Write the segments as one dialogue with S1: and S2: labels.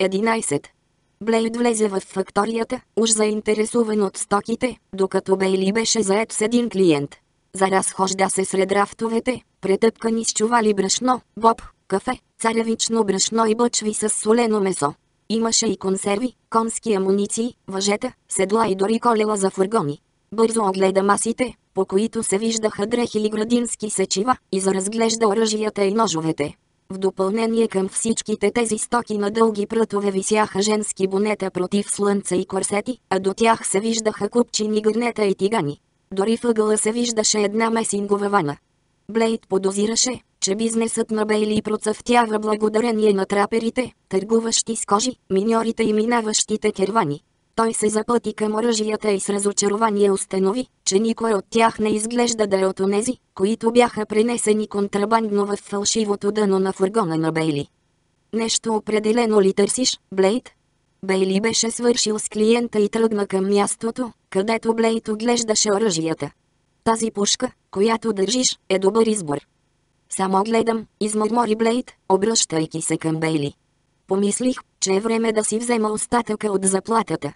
S1: 11. Блейд влезе в факторията, уж заинтересуван от стоките, докато Бейли беше заед с един клиент. Заразхожда се сред рафтовете, претъпкани с чували брашно, боб, кафе, царевично брашно и бъчви с солено месо. Имаше и консерви, конски амуниции, въжета, седла и дори колела за фургони. Бързо огледа масите, по които се виждаха дрехи и градински сечива, и заразглежда оръжията и ножовете. В допълнение към всичките тези стоки на дълги прътове висяха женски бонета против слънце и корсети, а до тях се виждаха купчини гърнета и тигани. Дори въгъла се виждаше една месингова вана. Блейд подозираше, че бизнесът на Бейли процъфтява благодарение на траперите, търгуващи с кожи, миньорите и минаващите кервани. Той се запъти към оръжията и с разочарование установи, че никой от тях не изглежда да е от онези, които бяха пренесени контрабандно в фалшивото дъно на фургона на Бейли. Нещо определено ли търсиш, Блейд? Бейли беше свършил с клиента и тръгна към мястото, където Блейд оглеждаше оръжията. Тази пушка, която държиш, е добър избор. Само гледам, измърмори Блейд, обръщайки се към Бейли. Помислих, че е време да си взема остатъка от заплатата.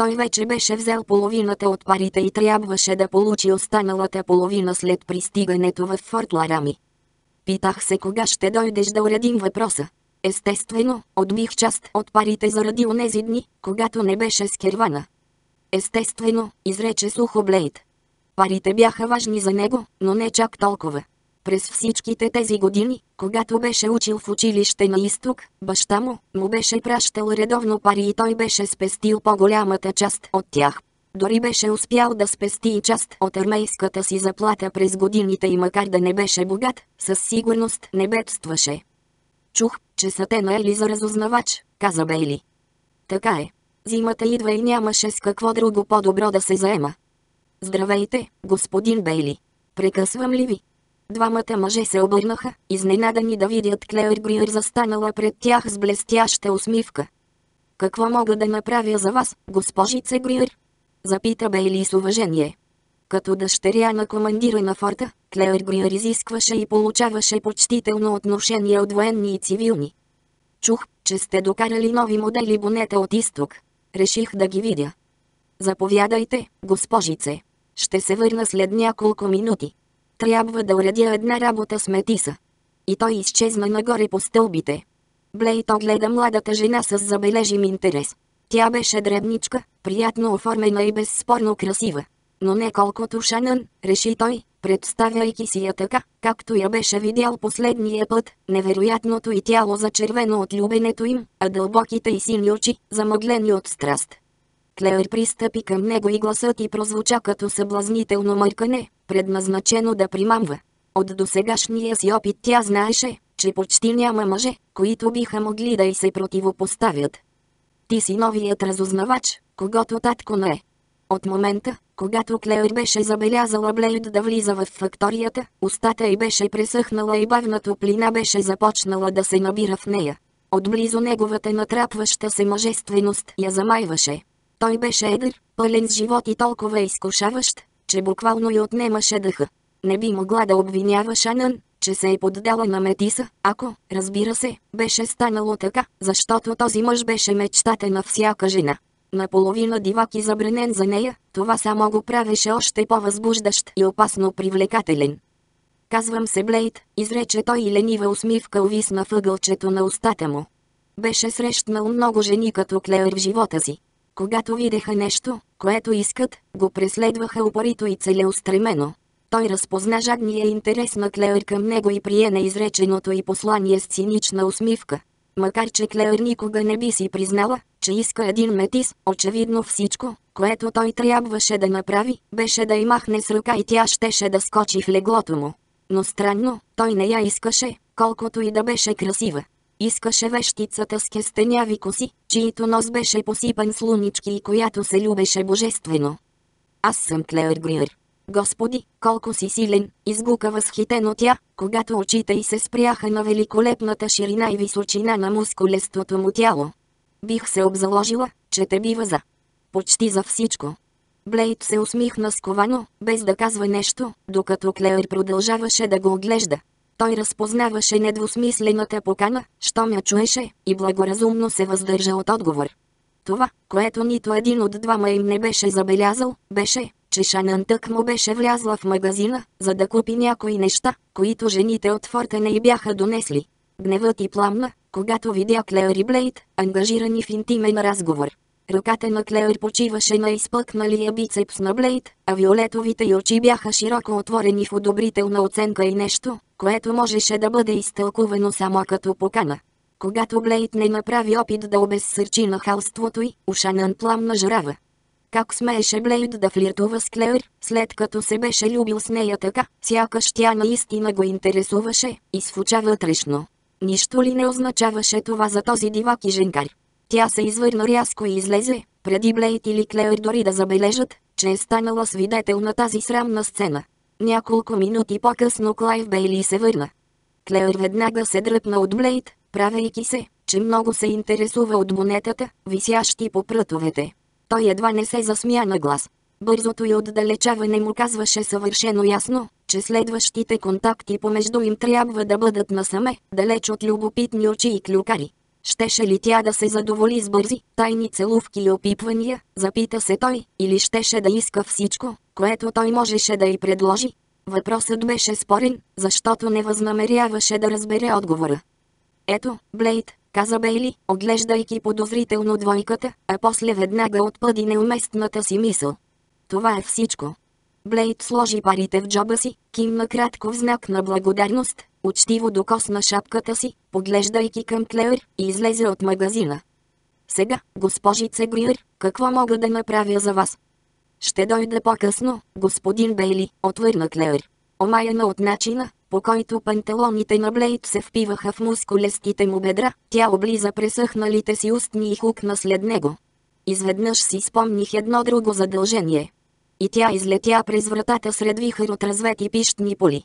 S1: Той вече беше взел половината от парите и трябваше да получи останалата половина след пристигането в Форт Ларами. Питах се кога ще дойдеш да уредим въпроса. Естествено, отбих част от парите заради онези дни, когато не беше с кервана. Естествено, изрече сухо Блейд. Парите бяха важни за него, но не чак толкова. През всичките тези години, когато беше учил в училище на изток, баща му му беше пращал редовно пари и той беше спестил по-голямата част от тях. Дори беше успял да спести и част от армейската си заплата през годините и макар да не беше богат, със сигурност не бедстваше. Чух, че са те наели за разузнавач, каза Бейли. Така е. Зимата идва и нямаше с какво друго по-добро да се заема. Здравейте, господин Бейли. Прекъсвам ли ви? Двамата мъже се обърнаха, изненадани да видят Клеер Гриер застанала пред тях с блестяща усмивка. Какво мога да направя за вас, госпожице Гриер? Запита Бейли с уважение. Като дъщеря на командира на форта, Клеер Гриер изискваше и получаваше почтително отношение от военни и цивилни. Чух, че сте докарали нови модели бонета от изток. Реших да ги видя. Заповядайте, госпожице. Ще се върна след няколко минути. Трябва да уредя една работа с Метиса. И той изчезна нагоре по стълбите. Блейт огледа младата жена с забележим интерес. Тя беше дребничка, приятно оформена и безспорно красива. Но не колкото Шанън, реши той, представяйки си я така, както я беше видял последния път, невероятното и тяло зачервено от любенето им, а дълбоките и сини очи, замъглени от страст. Клеер пристъпи към него и гласът и прозвуча като съблазнително мъркане, предназначено да примамва. От досегашния си опит тя знаеше, че почти няма мъже, които биха могли да й се противопоставят. Ти си новият разузнавач, когато татко не е. От момента, когато Клеер беше забелязала Блейд да влиза в факторията, устата й беше пресъхнала и бавна топлина беше започнала да се набира в нея. Отблизо неговата натрапваща се мъжественост я замайваше. Той беше едър, пълен с живот и толкова изкушаващ, че буквално й отнемаше дъха. Не би могла да обвинява Шанън, че се е поддала на Метиса, ако, разбира се, беше станало така, защото този мъж беше мечтата на всяка жена. Наполовина дивак и забранен за нея, това само го правеше още по-възбуждащ и опасно привлекателен. Казвам се Блейд, изрече той и ленива усмивка увисна въгълчето на устата му. Беше срещнал много жени като Клеер в живота си. Когато видеха нещо, което искат, го преследваха упорито и целеустремено. Той разпозна жадния интерес на Клеер към него и прие неизреченото и послание с цинична усмивка. Макар че Клеер никога не би си признала, че иска един метис, очевидно всичко, което той трябваше да направи, беше да й махне с ръка и тя щеше да скочи в леглото му. Но странно, той не я искаше, колкото и да беше красива. Искаше вещицата с кестеняви коси, чието нос беше посипан с лунички и която се любеше божествено. Аз съм Клеер Гриер. Господи, колко си силен, изгука възхитено тя, когато очите й се спряха на великолепната ширина и височина на мускулестото му тяло. Бих се обзаложила, че те бива за. Почти за всичко. Блейд се усмихна сковано, без да казва нещо, докато Клеер продължаваше да го оглежда. Той разпознаваше недвусмислената покана, що ме чуеше, и благоразумно се въздържа от отговор. Това, което нито един от двама им не беше забелязал, беше, че Шанан тък му беше влязла в магазина, за да купи някои неща, които жените от форта не й бяха донесли. Гневът и пламна, когато видя Клеър и Блейд, ангажирани в интимен разговор. Ръката на Клеър почиваше на изпъкналия бицепс на Блейд, а виолетовите й очи бяха широко отворени в одобрителна оценка и нещо, което можеше да бъде изтълкувано само като покана. Когато Блейд не направи опит да обезсърчи нахалството й, Ушанан пламна жрава. Как смееше Блейд да флиртува с Клеър, след като се беше любил с нея така, сякаш тя наистина го интересуваше, изфуча вътрешно. Нищо ли не означаваше това за този дивак и женкар? Тя се извърна рязко и излезе, преди Блейд или Клеър дори да забележат, че е станала свидетел на тази срамна сцена. Няколко минути по-късно Клайв Бейли се върна. Клеър веднага се дръпна от Блейд, правейки се, че много се интересува от монетата, висящи по прътовете. Той едва не се засмя на глас. Бързото и отдалечаване му казваше съвършено ясно, че следващите контакти помежду им трябва да бъдат насаме, далеч от любопитни очи и клюкари. Щеше ли тя да се задоволи с бързи, тайни целувки и опипвания, запита се той, или щеше да иска всичко, което той можеше да й предложи? Въпросът беше спорен, защото не възнамеряваше да разбере отговора. Ето, Блейд, каза Бейли, оглеждайки подозрително двойката, а после веднага отпъди неуместната си мисъл. Това е всичко. Блейд сложи парите в джоба си, кимна кратко в знак на благодарност, учтиво докосна шапката си, поглеждайки към Клеър, и излезе от магазина. Сега, госпожице Гриер, какво мога да направя за вас? Ще дойде по-късно, господин Бейли, отвърна Клеър. Омаяна от начина, по който панталоните на Блейд се впиваха в мускулестите му бедра, тя облиза пресъхналите си устни и хукна след него. Изведнъж си спомних едно друго задължение. И тя излетя през вратата сред вихър от развети пищни поли.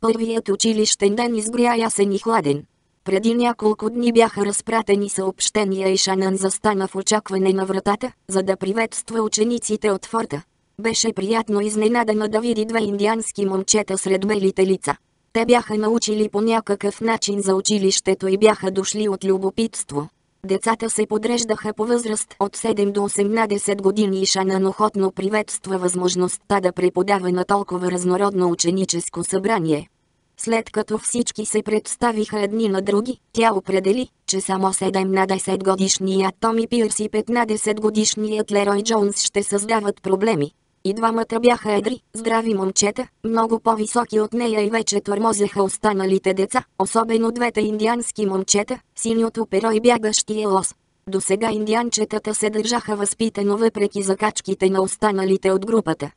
S1: Първият училищен ден изгря ясен и хладен. Преди няколко дни бяха разпратени съобщения и Шанан застана в очакване на вратата, за да приветства учениците от форта. Беше приятно изненадана да види две индиански момчета сред белите лица. Те бяха научили по някакъв начин за училището и бяха дошли от любопитство. Децата се подреждаха по възраст от 7 до 18 години и Шанан охотно приветства възможността да преподава на толкова разнородно ученическо събрание. След като всички се представиха едни на други, тя определи, че само 7 на 10 годишният Томи Пирс и 15 годишният Лерой Джонс ще създават проблеми. И двамата бяха едри, здрави момчета, много по-високи от нея и вече тормозеха останалите деца, особено двете индиански момчета, синьото перо и бягащия лос. До сега индианчетата се държаха възпитано въпреки закачките на останалите от групата.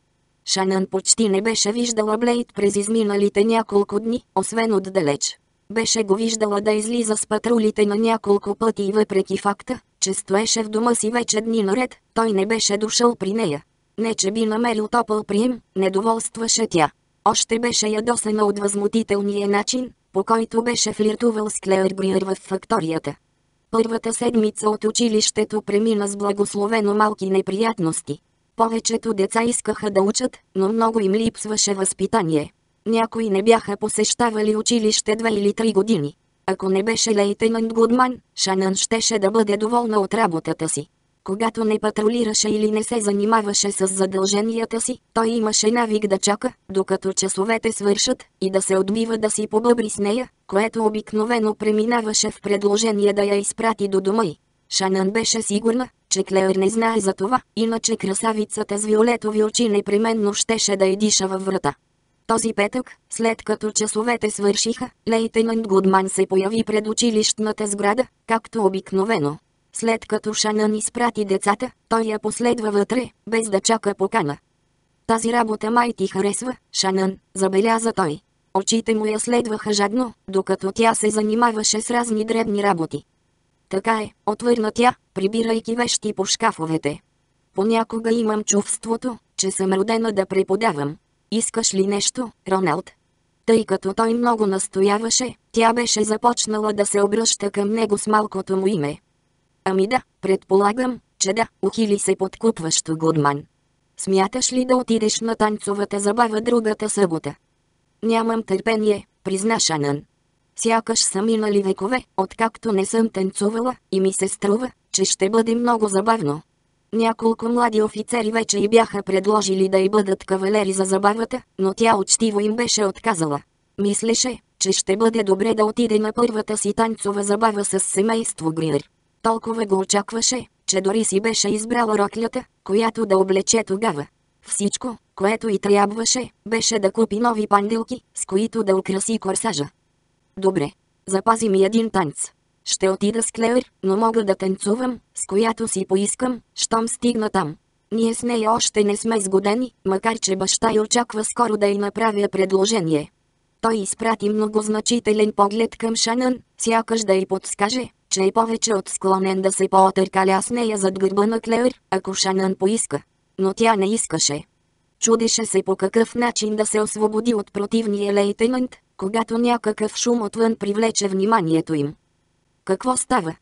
S1: Шанан почти не беше виждала Блейд през изминалите няколко дни, освен отдалеч. Беше го виждала да излиза с патрулите на няколко пъти и въпреки факта, че стоеше в дома си вече дни наред, той не беше дошъл при нея. Не че би намерил топъл прием, недоволстваше тя. Още беше ядосана от възмутителния начин, по който беше флиртувал с Клеър Бриер в факторията. Първата седмица от училището премина с благословено малки неприятности. Повечето деца искаха да учат, но много им липсваше възпитание. Някои не бяха посещавали училище две или три години. Ако не беше лейтенант Гудман, Шанан щеше да бъде доволна от работата си. Когато не патрулираше или не се занимаваше с задълженията си, той имаше навик да чака, докато часовете свършат, и да се отбива да си побъбри с нея, което обикновено преминаваше в предложение да я изпрати до дома й. Шанан беше сигурна, че Клеър не знае за това, иначе красавицата с виолетови очи непременно щеше да едиша във врата. Този петък, след като часовете свършиха, лейтенант Гудман се появи пред училищната сграда, както обикновено. След като Шанан изпрати децата, той я последва вътре, без да чака покана. Тази работа май ти харесва, Шанан, забеляза той. Очите му я следваха жадно, докато тя се занимаваше с разни дребни работи. Така е, отвърна тя, прибирайки вещи по шкафовете. Понякога имам чувството, че съм родена да преподавам. Искаш ли нещо, Роналд? Тъй като той много настояваше, тя беше започнала да се обръща към него с малкото му име. Ами да, предполагам, че да, ухили се подкупващо Гудман. Смяташ ли да отидеш на танцовата забава другата събота? Нямам търпение, призна Шанън. Сякаш са минали векове, откакто не съм танцувала, и ми се струва, че ще бъде много забавно. Няколко млади офицери вече й бяха предложили да й бъдат кавалери за забавата, но тя учтиво им беше отказала. Мислеше, че ще бъде добре да отиде на първата си танцова забава с семейство Гриер. Толкова го очакваше, че дори си беше избрала роклята, която да облече тогава. Всичко, което й трябваше, беше да купи нови панделки, с които да украси корсажа. Добре, запази ми един танц. Ще отида с Клеер, но мога да танцувам, с която си поискам, щом стигна там. Ние с нея още не сме сгодени, макар че баща й очаква скоро да й направя предложение. Той изпрати многозначителен поглед към Шанън, сякаш да й подскаже, че е повече от склонен да се поотъркаля с нея зад гърба на Клеер, ако Шанън поиска. Но тя не искаше. Чудеше се по какъв начин да се освободи от противния лейтенант, когато някакъв шум отвън привлече вниманието им. Какво става?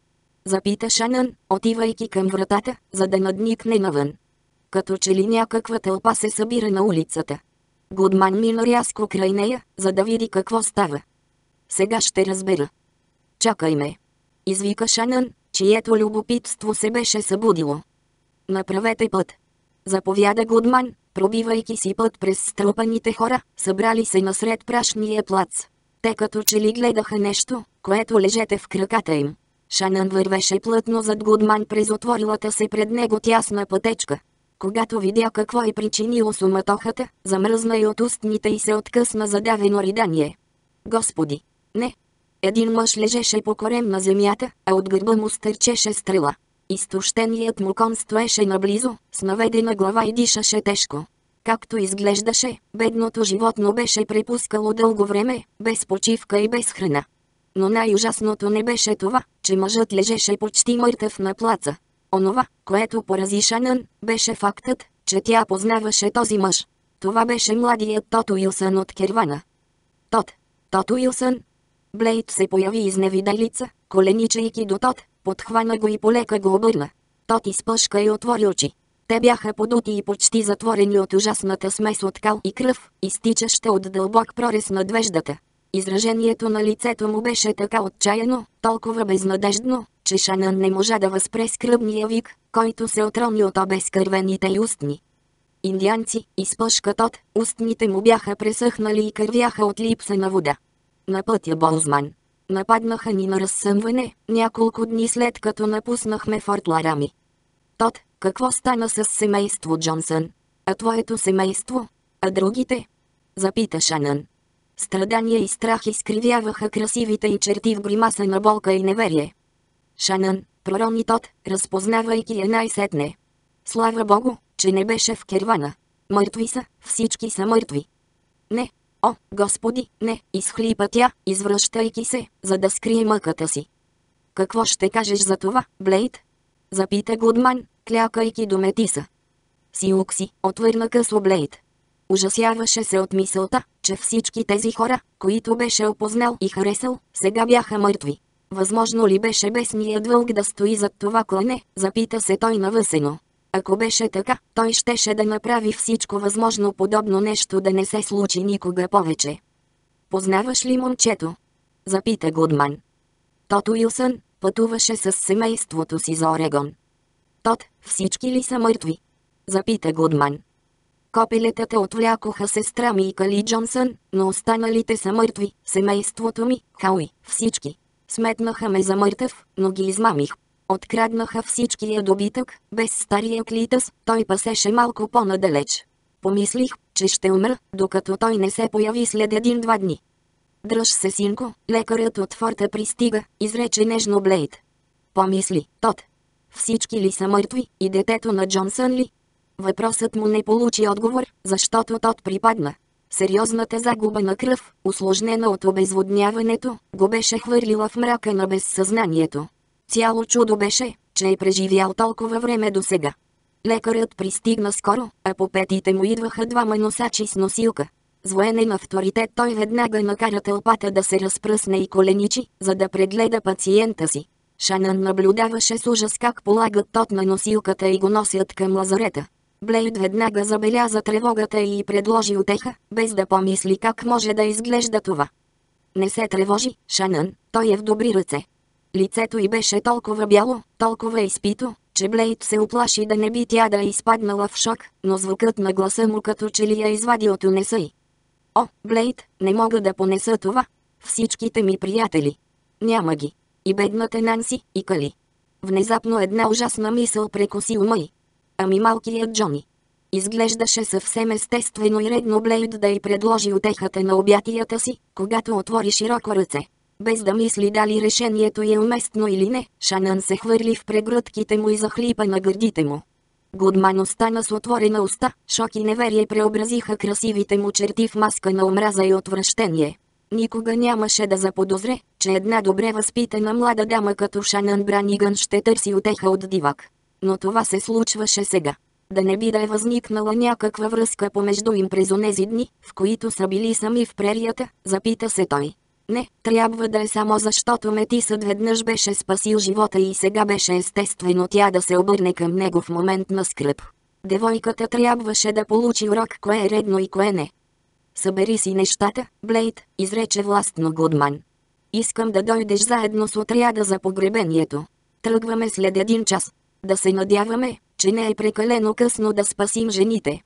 S1: Запита Шанън, отивайки към вратата, за да надникне навън. Като че ли някаква тълпа се събира на улицата. Гудман мина рязко край нея, за да види какво става. Сега ще разбера. Чакай ме. Извика Шанън, чието любопитство се беше събудило. Направете път. Заповяда Гудман, пробивайки си път през струпаните хора, събрали се насред прашния плац. Те като че ли гледаха нещо, което лежете в краката им. Шанън вървеше плътно зад Гудман през отворилата се пред него тясна пътечка. Когато видя какво е причинило суматохата, замръзна и от устните и се откъсна задавено ридание. Господи! Не! Един мъж лежеше по корем на земята, а от гърба му стърчеше стрела. Изтощеният му кон стоеше наблизо, с наведена глава и дишаше тежко. Както изглеждаше, бедното животно беше препускало дълго време, без почивка и без храна. Но най-ужасното не беше това, че мъжът лежеше почти мъртъв на плаца. Онова, което порази Шанън, беше фактът, че тя познаваше този мъж. Това беше младият Тото Уилсън от Кервана. Тот. Тото Уилсън. Блейд се появи изневиделица, коленичайки до Тот, подхвана го и полека го обърна. Тот изпъшка и отвори очи. Те бяха подути и почти затворени от ужасната смес от кал и кръв, изтичаща от дълбок прорез на двеждата. Изражението на лицето му беше така отчаяно, толкова безнадеждно, че Шанън не можа да възпре скръбния вик, който се отрони от обезкървените й устни. Индианци, изпъшкат от, устните му бяха пресъхнали и кървяха от липса на вода. На пътя Болзман. Нападнаха ни на разсъмване, няколко дни след като напуснахме Форт Ларами. Тот, какво стана с семейство Джонсън? А твоето семейство? А другите? Запита Шанън. Страдания и страх изкривяваха красивите и черти в гримаса на болка и неверие. Шанън, пророни Тот, разпознавайки я най-сетне. Слава Богу, че не беше в кервана. Мъртви са, всички са мъртви. Не, о, господи, не, изхлипа тя, извръщайки се, за да скрие мъката си. Какво ще кажеш за това, Блейд? Запита Гудман, клякайки до Метиса. Сиукси, отвърна късо Блейд. Ужасяваше се от мисълта, че всички тези хора, които беше опознал и харесал, сега бяха мъртви. Възможно ли беше бесният вълк да стои зад това клане, запита се той навъсено. Ако беше така, той щеше да направи всичко възможно подобно нещо да не се случи никога повече. Познаваш ли момчето? Запита Гудман. Тото Уилсън пътуваше с семейството си за Орегон. Тот, всички ли са мъртви? Запита Гудман. Копелетата отвлякоха сестра ми и Кали Джонсън, но останалите са мъртви, семейството ми, Хауи, всички. Сметнаха ме за мъртъв, но ги измамих. Откраднаха всичкия добитък, без стария клитъс, той пасеше малко по-надалеч. Помислих, че ще умра, докато той не се появи след един-два дни. Дръж се, синко, лекарът от форта пристига, изрече нежно Блейд. Помисли, Тот. Всички ли са мъртви, и детето на Джонсън ли? Въпросът му не получи отговор, защото Тот припадна. Сериозната загуба на кръв, усложнена от обезводняването, го беше хвърлила в мрака на безсъзнанието. Цяло чудо беше, че е преживял толкова време до сега. Лекарът пристигна скоро, а по петите му идваха двама носачи с носилка. С военен авторитет той веднага накара тълпата да се разпръсне и коленичи, за да прегледа пациента си. Шанън наблюдаваше с ужас как полагат тот на носилката и го носят към лазарета. Блейд веднага забеляза тревогата и предложи отеха, без да помисли как може да изглежда това. Не се тревожи, Шанън, той е в добри ръце. Лицето й беше толкова бяло, толкова изпито, че Блейд се оплаши да не би тя да е изпаднала в шок, но звукът на гласа му като че ли я извади от унеса й. О, Блейд, не мога да понеса това. Всичките ми приятели. Няма ги. И бедната Нанси, и Кали. Внезапно една ужасна мисъл прекоси ума й. Ами малкият Джони. Изглеждаше съвсем естествено и редно Блейд да й предложи отехата на обятията си, когато отвори широко ръце. Без да мисли дали решението е уместно или не, Шанън се хвърли в прегръдките му и захлипа на гърдите му. Гудман остана с отворена уста, шок и неверие преобразиха красивите му черти в маска на омраза и отвращение. Никога нямаше да заподозре, че една добре възпитана млада дама като Шанън Браниган ще търси отеха от дивак. Но това се случваше сега. Да не би да е възникнала някаква връзка помежду им през онези дни, в които са били сами в прерията, запита се той. Не, трябва да е само защото Метисът веднъж беше спасил живота и сега беше естествено тя да се обърне към него в момент на скръп. Девойката трябваше да получи урок кое е редно и кое не. Събери си нещата, Блейд, изрече властно Гудман. Искам да дойдеш заедно с отряда за погребението. Тръгваме след един час. Да се надяваме, че не е прекалено късно да спасим жените.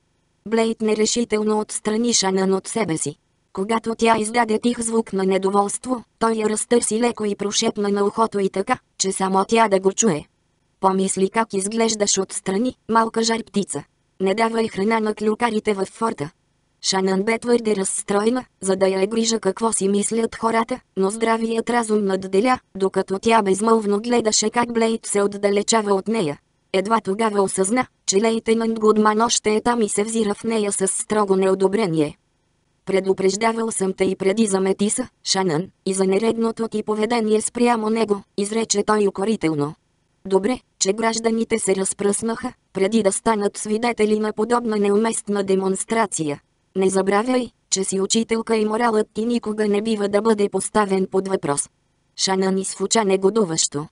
S1: Блейд нерешително отстрани Шанан от себе си. Когато тя издаде тих звук на недоволство, той я разтърси леко и прошепна на ухото и така, че само тя да го чуе. Помисли как изглеждаш отстрани, малка жар птица. Не давай храна на клюкарите в форта. Шанан бе твърде разстроена, за да я е грижа какво си мислят хората, но здравият разум надделя, докато тя безмълвно гледаше как Блейд се отдалечава от нея. Едва тогава осъзна, че лейтенант Гудман още е там и се взира в нея с строго неодобрение. Предупреждавал съм те и преди за Метиса, Шанън, и за нередното ти поведение спрямо него, изрече той укорително. Добре, че гражданите се разпръснаха, преди да станат свидетели на подобна неуместна демонстрация. Не забравяй, че си учителка и моралът ти никога не бива да бъде поставен под въпрос. Шанън изфуча негодуващо.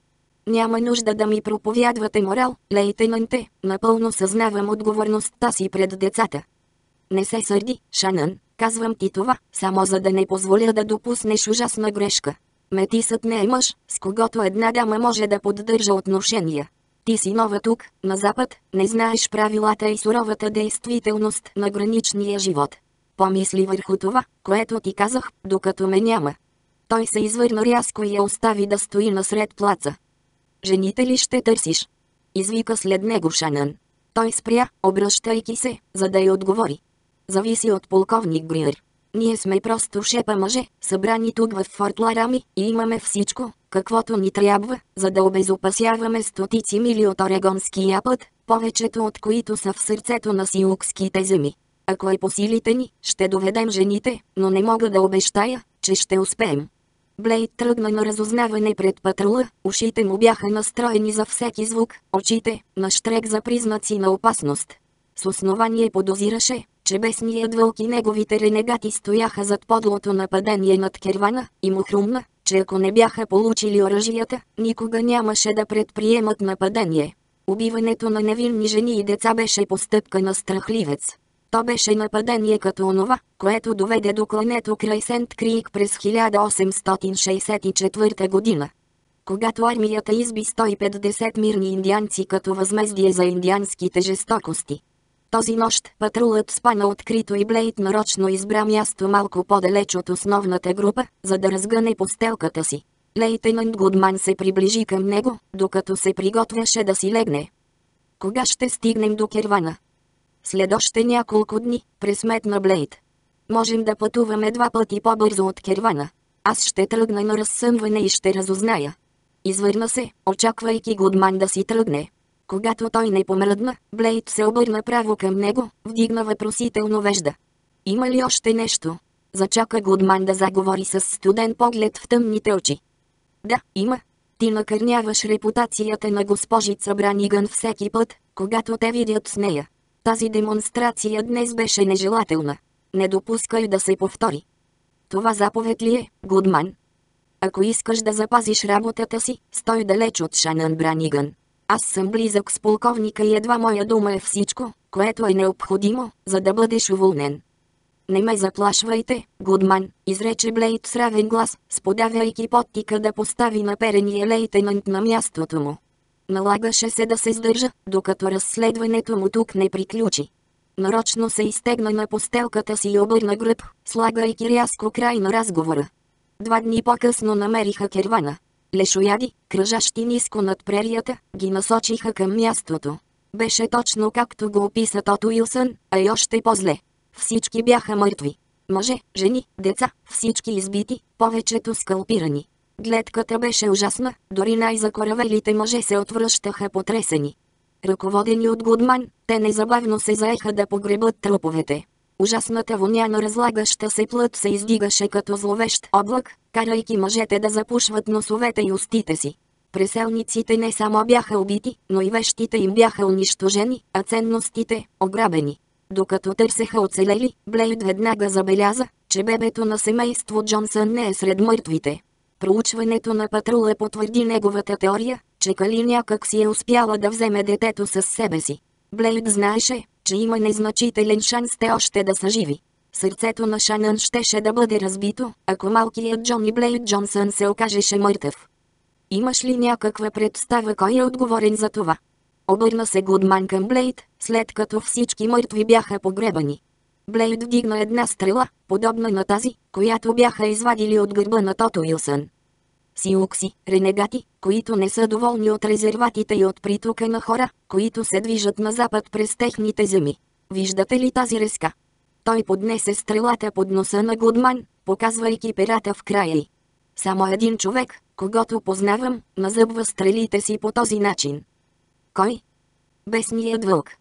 S1: Няма нужда да ми проповядвате морал, лейтенанте, напълно съзнавам отговорността си пред децата. Не се сърди, Шанън, казвам ти това, само за да не позволя да допуснеш ужасна грешка. Метисът не е мъж, с когото една дама може да поддържа отношения. Ти си нова тук, на запад, не знаеш правилата и суровата действителност на граничния живот. Помисли върху това, което ти казах, докато ме няма. Той се извърна рязко и я остави да стои насред плаца. Жените ли ще търсиш? Извика след него Шанън. Той спря, обръщайки се, за да й отговори. Зависи от полковник Гриер. Ние сме просто шепа мъже, събрани тук в Форт Ларами, и имаме всичко, каквото ни трябва, за да обезопасяваме стотици мили от Орегонския път, повечето от които са в сърцето на сиукските земи. Ако е по силите ни, ще доведем жените, но не мога да обещая, че ще успеем. Блейд тръгна на разузнаване пред патрула, ушите му бяха настроени за всеки звук, очите – на штрек за признаци на опасност. С основание подозираше, че бесният вълк и неговите ренегати стояха зад подлото нападение над Кервана, и му хрумна, че ако не бяха получили оръжията, никога нямаше да предприемат нападение. Убиването на невинни жени и деца беше постъпка на страхливец. То беше нападение като онова, което доведе до клането край Сент Крик през 1864 година. Когато армията изби 150 мирни индианци като възмездие за индианските жестокости. Този нощ патрулът спана открито и Блейд нарочно избра място малко по-далеч от основната група, за да разгъне постелката си. Лейтенант Гудман се приближи към него, докато се приготвяше да си легне. Кога ще стигнем до Кервана? След още няколко дни, пресметна Блейд. Можем да пътуваме два пъти по-бързо от Кервана. Аз ще тръгна на разсъмване и ще разузная. Извърна се, очаквайки Гудман да си тръгне. Когато той не помръдна, Блейд се обърна право към него, вдигна въпросително вежда. Има ли още нещо? Зачака Гудман да заговори с студен поглед в тъмните очи. Да, има. Ти накърняваш репутацията на госпожица Браниган всеки път, когато те видят с нея. Тази демонстрация днес беше нежелателна. Не допускай да се повтори. Това заповед ли е, Гудман? Ако искаш да запазиш работата си, стой далеч от Шанан Браниган. Аз съм близък с полковника и едва моя дума е всичко, което е необходимо, за да бъдеш уволнен. Не ме заплашвайте, Гудман, изрече Блейд с равен глас, сподавяйки подтика да постави наперения лейтенант на мястото му. Налагаше се да се сдържа, докато разследването му тук не приключи. Нарочно се изтегна на постелката си и обърна гръб, слагайки рязко край на разговора. Два дни по-късно намериха кервана. Лешояди, кръжащи ниско над прерията, ги насочиха към мястото. Беше точно както го описа Тот Уилсън, а и още по-зле. Всички бяха мъртви. Мъже, жени, деца, всички избити, повечето скалпирани. Гледката беше ужасна, дори най-закоравелите мъже се отвръщаха потресени. Ръководени от Гудман, те незабавно се заеха да погребат труповете. Ужасната воня на разлагаща се плът се издигаше като зловещ облак, карайки мъжете да запушват носовете и устите си. Преселниците не само бяха убити, но и вещите им бяха унищожени, а ценностите – ограбени. Докато търсеха оцелели, Блейд веднага забеляза, че бебето на семейство Джонсън не е сред мъртвите. Проучването на патрула потвърди неговата теория, че Кали някак си е успяла да вземе детето с себе си. Блейд знаеше, че има незначителен шанс те още да са живи. Сърцето на Шанън щеше да бъде разбито, ако малкият Джони Блейд Джонсън се окажеше мъртъв. Имаш ли някаква представа кой е отговорен за това? Обърна се Гудман към Блейд, след като всички мъртви бяха погребани. Блейд вдигна една стрела, подобна на тази, която бяха извадили от гърба на Тото Уилсън. Сиукси, ренегати, които не са доволни от резерватите и от притока на хора, които се движат на запад през техните земи. Виждате ли тази резка? Той поднесе стрелата под носа на Гудман, показвайки перата в края й. Само един човек, когато познавам, назъбва стрелите си по този начин. Кой? Бесният вълк.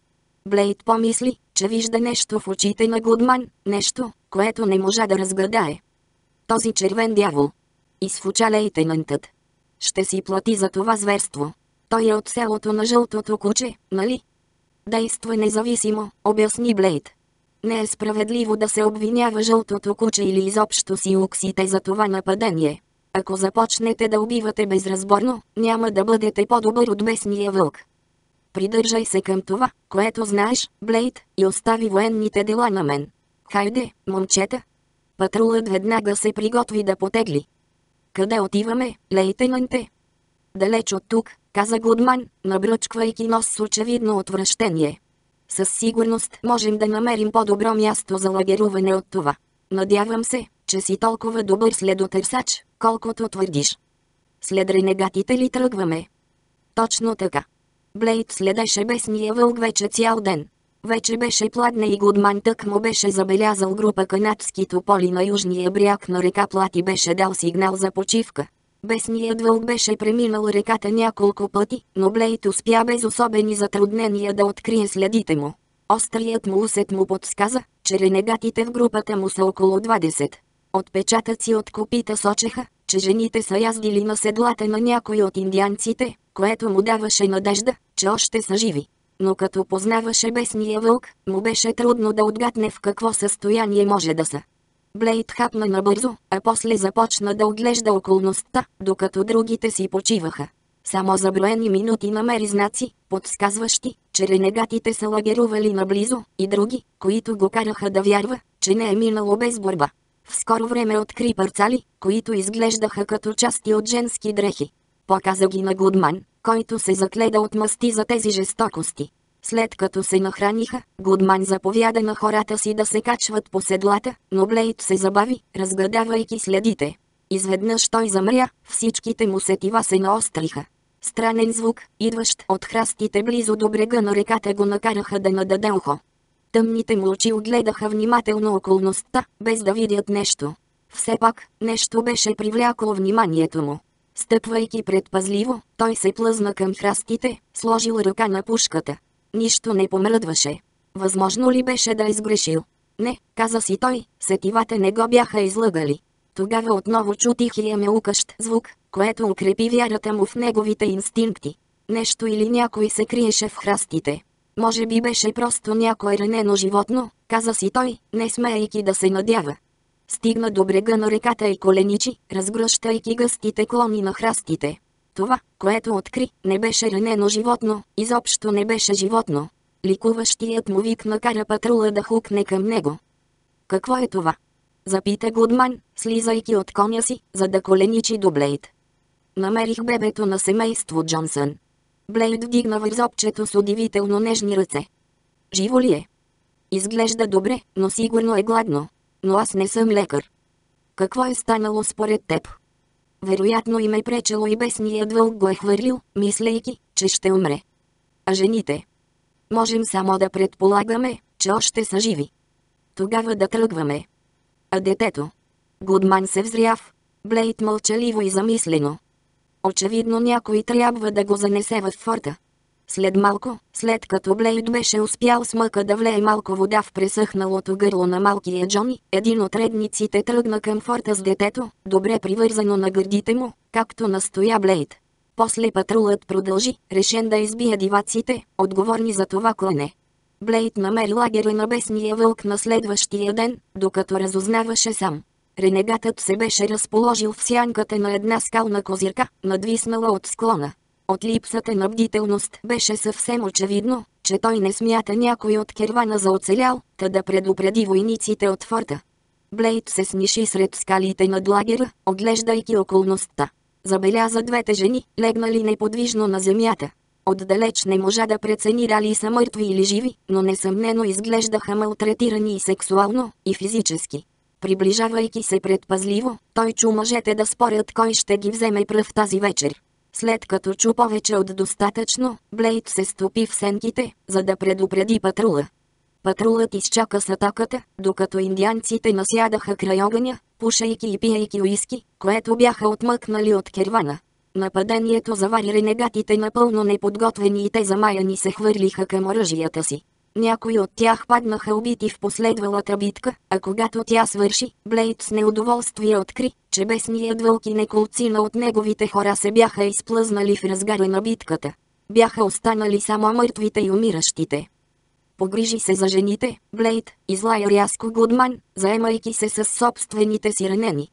S1: Блейд помисли, че вижда нещо в очите на Гудман, нещо, което не можа да разгадае. Този червен дявол. Изфуча лейтенантът. Ще си плати за това зверство. Той е от селото на жълтото куче, нали? Действа независимо, обясни Блейд. Не е справедливо да се обвинява жълтото куче или изобщо си уксите за това нападение. Ако започнете да убивате безразборно, няма да бъдете по-добър от бесния вълк. Придържай се към това, което знаеш, Блейд, и остави военните дела на мен. Хайде, момчета. Патрулът веднага се приготви да потегли. Къде отиваме, лейтенанте? Далеч от тук, каза Гудман, набръчквайки нос с очевидно отвращение. Със сигурност можем да намерим по-добро място за лагеруване от това. Надявам се, че си толкова добър следотърсач, колкото твърдиш. След ренегатите ли тръгваме? Точно така. Блейд следеше бесния вълк вече цял ден. Вече беше пладне и Гудман тък му беше забелязал група канадски тополи на южния бряг на река Плат и беше дал сигнал за почивка. Бесният вълк беше преминал реката няколко пъти, но Блейд успя без особени затруднения да открие следите му. Острият му усет му подсказа, че ренегатите в групата му са около 20. Отпечатъци от копита сочеха, че жените са яздили на седлата на някои от индианците, което му даваше надежда, че още са живи. Но като познаваше бесния вълк, му беше трудно да отгадне в какво състояние може да са. Блейд хапна набързо, а после започна да оглежда околността, докато другите си почиваха. Само за броени минути намери знаци, подсказващи, че ренегатите са лагерували наблизо, и други, които го караха да вярва, че не е минало без борба. В скоро време откри парцали, които изглеждаха като части от женски дрехи. Показа ги на Гудман, който се закледа от мъсти за тези жестокости. След като се нахраниха, Гудман заповяда на хората си да се качват по седлата, но Блейд се забави, разгадавайки следите. Изведнъж той замря, всичките му сетива се наостриха. Странен звук, идващ от храстите близо до брега на реката го накараха да нададе ухо. Тъмните му очи огледаха внимателно околността, без да видят нещо. Все пак, нещо беше привлякло вниманието му. Стъпвайки предпазливо, той се плъзна към храстите, сложил ръка на пушката. Нищо не помръдваше. Възможно ли беше да е сгрешил? Не, каза си той, сетивата не го бяха излъгали. Тогава отново чу тихия меукащ звук, което укрепи вярата му в неговите инстинкти. Нещо или някой се криеше в храстите. Може би беше просто някое ранено животно, каза си той, не смеейки да се надява. Стигна до брега на реката и коленичи, разгръщайки гъстите клони на храстите. Това, което откри, не беше ранено животно, изобщо не беше животно. Ликуващият му вик накара патрула да хукне към него. Какво е това? Запита Гудман, слизайки от коня си, за да коленичи до Блейд. Намерих бебето на семейство Джонсън. Блейд вдигна вързопчето с удивително нежни ръце. Живо ли е? Изглежда добре, но сигурно е гладно. Но аз не съм лекар. Какво е станало според теб? Вероятно им е пречело и бесният вълк го е хвърлил, мислейки, че ще умре. А жените? Можем само да предполагаме, че още са живи. Тогава да тръгваме. А детето? Гудман се взряв. Блейд мълчаливо и замислено. Очевидно някой трябва да го занесе в форта. След малко, след като Блейд беше успял с мъка да влее малко вода в пресъхналото гърло на малкия Джони, един от редниците тръгна към форта с детето, добре привързано на гърдите му, както настоя Блейд. После патрулът продължи, решен да избие диваците, отговорни за това клане. Блейд намери лагера на бесния вълк на следващия ден, докато разузнаваше сам. Ренегатът се беше разположил в сянката на една скална козирка, надвиснала от склона. От липсата на бдителност беше съвсем очевидно, че той не смята някой от кервана за оцелял, та да предупреди войниците от форта. Блейд се сниши сред скалите над лагера, оглеждайки околността. Забеляза двете жени, легнали неподвижно на земята. Отдалеч не можа да прецени дали са мъртви или живи, но несъмнено изглеждаха малтретирани и сексуално, и физически. Приближавайки се предпазливо, той чу мъжете да спорят кой ще ги вземе пръв тази вечер. След като чу повече от достатъчно, Блейд се стопи в сенките, за да предупреди патрула. Патрулът изчака с атаката, докато индианците насядаха край огъня, пушейки и пиейки уиски, което бяха отмъкнали от кервана. Нападението завари ренегатите напълно неподготвени и те замаяни се хвърлиха към оръжията си. Някои от тях паднаха убити в последвалата битка, а когато тя свърши, Блейд с неудоволствие откри, че бесният вълк и неколцина от неговите хора се бяха изплъзнали в разгара на битката. Бяха останали само мъртвите и умиращите. Погрижи се за жените, Блейд, излая рязко Гудман, заемайки се с собствените си ранени.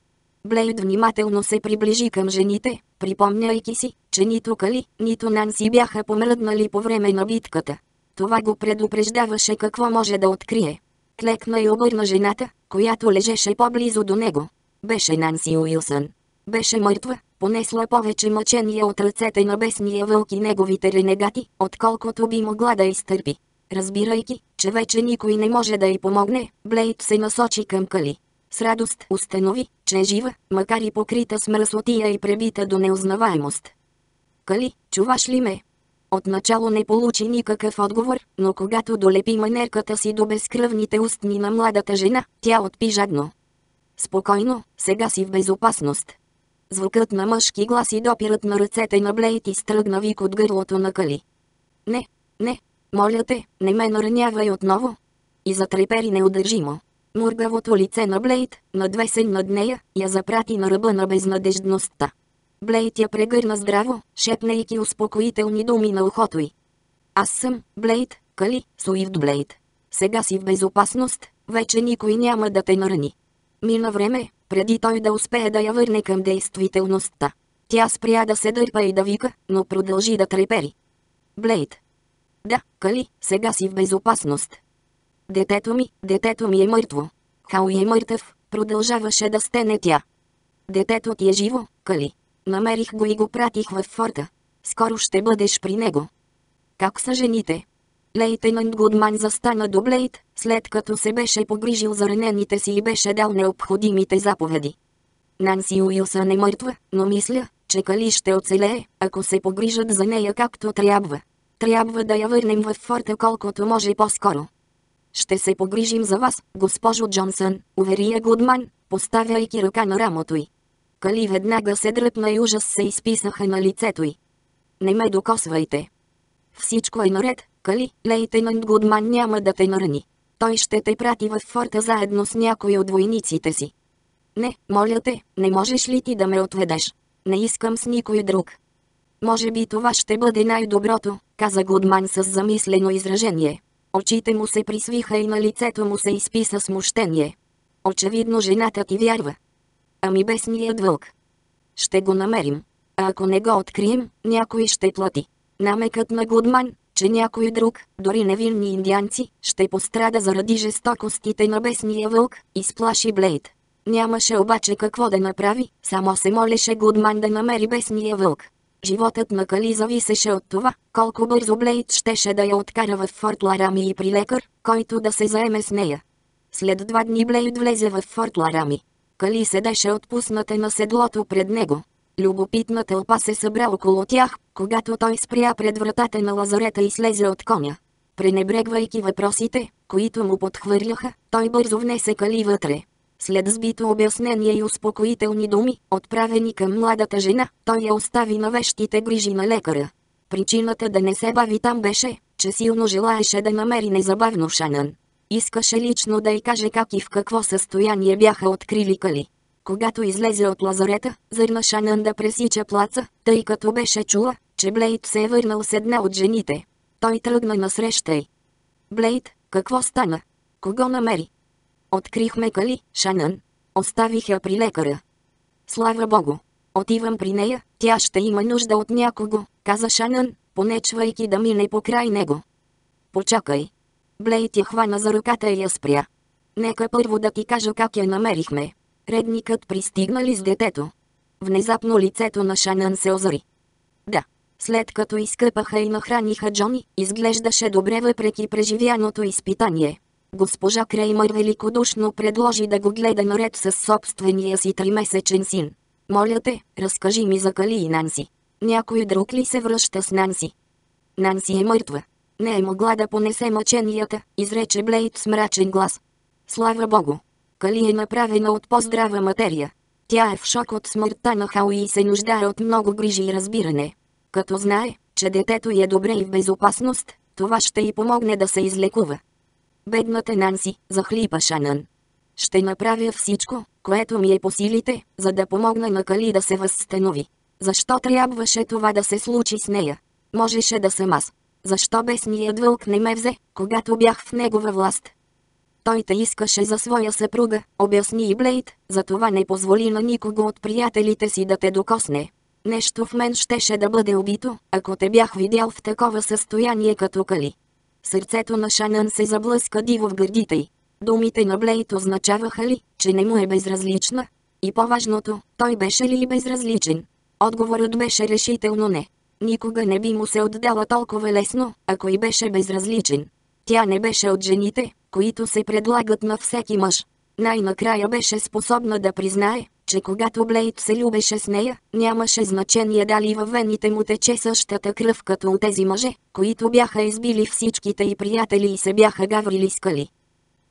S1: Блейд внимателно се приближи към жените, припомняйки си, че нито Кали, нито Нанси бяха помръднали по време на битката. Това го предупреждаваше какво може да открие. Клекна и обърна жената, която лежеше по-близо до него. Беше Нанси Уилсън. Беше мъртва, понесла повече мъчения от ръцете на бесния вълк и неговите ренегати, отколкото би могла да изтърпи. Разбирайки, че вече никой не може да й помогне, Блейд се насочи към Кали. С радост установи, че е жива, макар и покрита с мръсотия и пребита до неузнаваемост. Кали, чуваш ли ме? Отначало не получи никакъв отговор, но когато долепи манерката си до безкръвните устни на младата жена, тя отпи жадно. Спокойно, сега си в безопасност. Звукът на мъжки глас и допират на ръцете на Блейт изтръгна вик от гърлото на Кали. Не, не, моля те, не ме наранявай отново. И затрепери неудържимо. Мургавото лице на Блейд, надвесен над нея, я запрати на ръба на безнадеждността. Блейд я прегърна здраво, шепнейки успокоителни думи на ухото й. Аз съм, Блейд, Кали, Суивд Блейд. Сега си в безопасност, вече никой няма да те нарани. Мина време, преди той да успее да я върне към действителността. Тя спря да се дърпа и да вика, но продължи да трепери. Блейд. Да, Кали, сега си в безопасност. Детето ми, детето ми е мъртво. Хауи е мъртъв, продължаваше да стене тя. Детето ти е живо, Кали. Намерих го и го пратих в форта. Скоро ще бъдеш при него. Как са жените? Лейтенант Гудман застана до Блейд, след като се беше погрижил за ранените си и беше дал необходимите заповеди. Нанси Уилсън е мъртва, но мисля, че Кали ще оцелее, ако се погрижат за нея както трябва. Трябва да я върнем в форта колкото може по-скоро. Ще се погрижим за вас, госпожо Джонсън, увери я Гудман, поставяйки ръка на рамото й. Кали веднага се дръпна и ужас се изписаха на лицето й. Не ме докосвайте. Всичко е наред, Кали, лейтенант Гудман няма да те нарани. Той ще те прати в форта заедно с някой от войниците си. Не, моля те, не можеш ли ти да ме отведеш? Не искам с никой друг. Може би това ще бъде най-доброто, каза Гудман с замислено изражение. Очите му се присвиха и на лицето му се изписа смущение. Очевидно жената ти вярва. Ами бесният вълк. Ще го намерим. А ако не го открием, някой ще плати. Намекът на Гудман, че някой друг, дори невинни индианци, ще пострада заради жестокостите на бесния вълк, изплаши Блейд. Нямаше обаче какво да направи, само се молеше Гудман да намери бесния вълк. Животът на Кали зависеше от това, колко бързо Блейд щеше да я откара в Форт Ларами и при лекар, който да се заеме с нея. След два дни Блейд влезе в Форт Ларами. Кали седеше отпусната на седлото пред него. Любопитна тълпа се събра около тях, когато той спря пред вратата на лазарета и слезе от коня. Пренебрегвайки въпросите, които му подхвърляха, той бързо внесе Кали вътре. След сбито обяснение и успокоителни думи, отправени към младата жена, той я остави на вещите грижи на лекаря. Причината да не се бави там беше, че силно желаеше да намери незабавно Шанан. Искаше лично да й каже как и в какво състояние бяха открили Кали. Когато излезе от лазарета, зърна Шанан да пресича плаца, тъй като беше чула, че Блейд се е върнал с една от жените. Той тръгна насреща й. Блейд, какво стана? Кого намери? Открихме Кали, Шанан. Оставих я при лекаря. Слава Богу. Отивам при нея, тя ще има нужда от някого, каза Шанан, понечвайки да мине покрай него. Почакай. Блейд я хвана за ръката и я спря. Нека първо да ти кажа как я намерихме. Редникът пристигнали с детето. Внезапно лицето на Шанан се озари. Да. След като изкъпаха и нахраниха Джони, изглеждаше добре въпреки преживяното изпитание. Госпожа Креймър великодушно предложи да го гледа наред с собствения си тримесечен син. Моля те, разкажи ми за Кали и Нанси. Някой друг ли се връща с Нанси? Нанси е мъртва. Не е могла да понесе мъченията, изрече Блейд с мрачен глас. Слава Богу! Кали е направена от по-здрава материя. Тя е в шок от смъртта на Хауи и се нуждае от много грижи и разбиране. Като знае, че детето е добре и в безопасност, това ще й помогне да се излекува. Бедната Нанси, захлипа Шанън. Ще направя всичко, което ми е по силите, за да помогна на Кали да се възстанови. Защо трябваше това да се случи с нея? Можеше да съм аз. Защо бесният вълк не ме взе, когато бях в негова власт? Той те искаше за своя съпруга, обясни и Блейд, затова не позволи на никого от приятелите си да те докосне. Нещо в мен щеше да бъде убито, ако те бях видял в такова състояние като Кали. Сърцето на Шанън се заблъска диво в гърдите й. Думите на Блейд означаваха ли, че не му е безразлична? И по-важното, той беше ли безразличен? Отговорът беше решително не. Никога не би му се отдала толкова лесно, ако и беше безразличен. Тя не беше от жените, които се предлагат на всеки мъж. Най-накрая беше способна да признае, че когато Блейд се любеше с нея, нямаше значение дали във вените му тече същата кръв като от тези мъже, които бяха избили всичките и приятели и се бяха гаврили с Кали.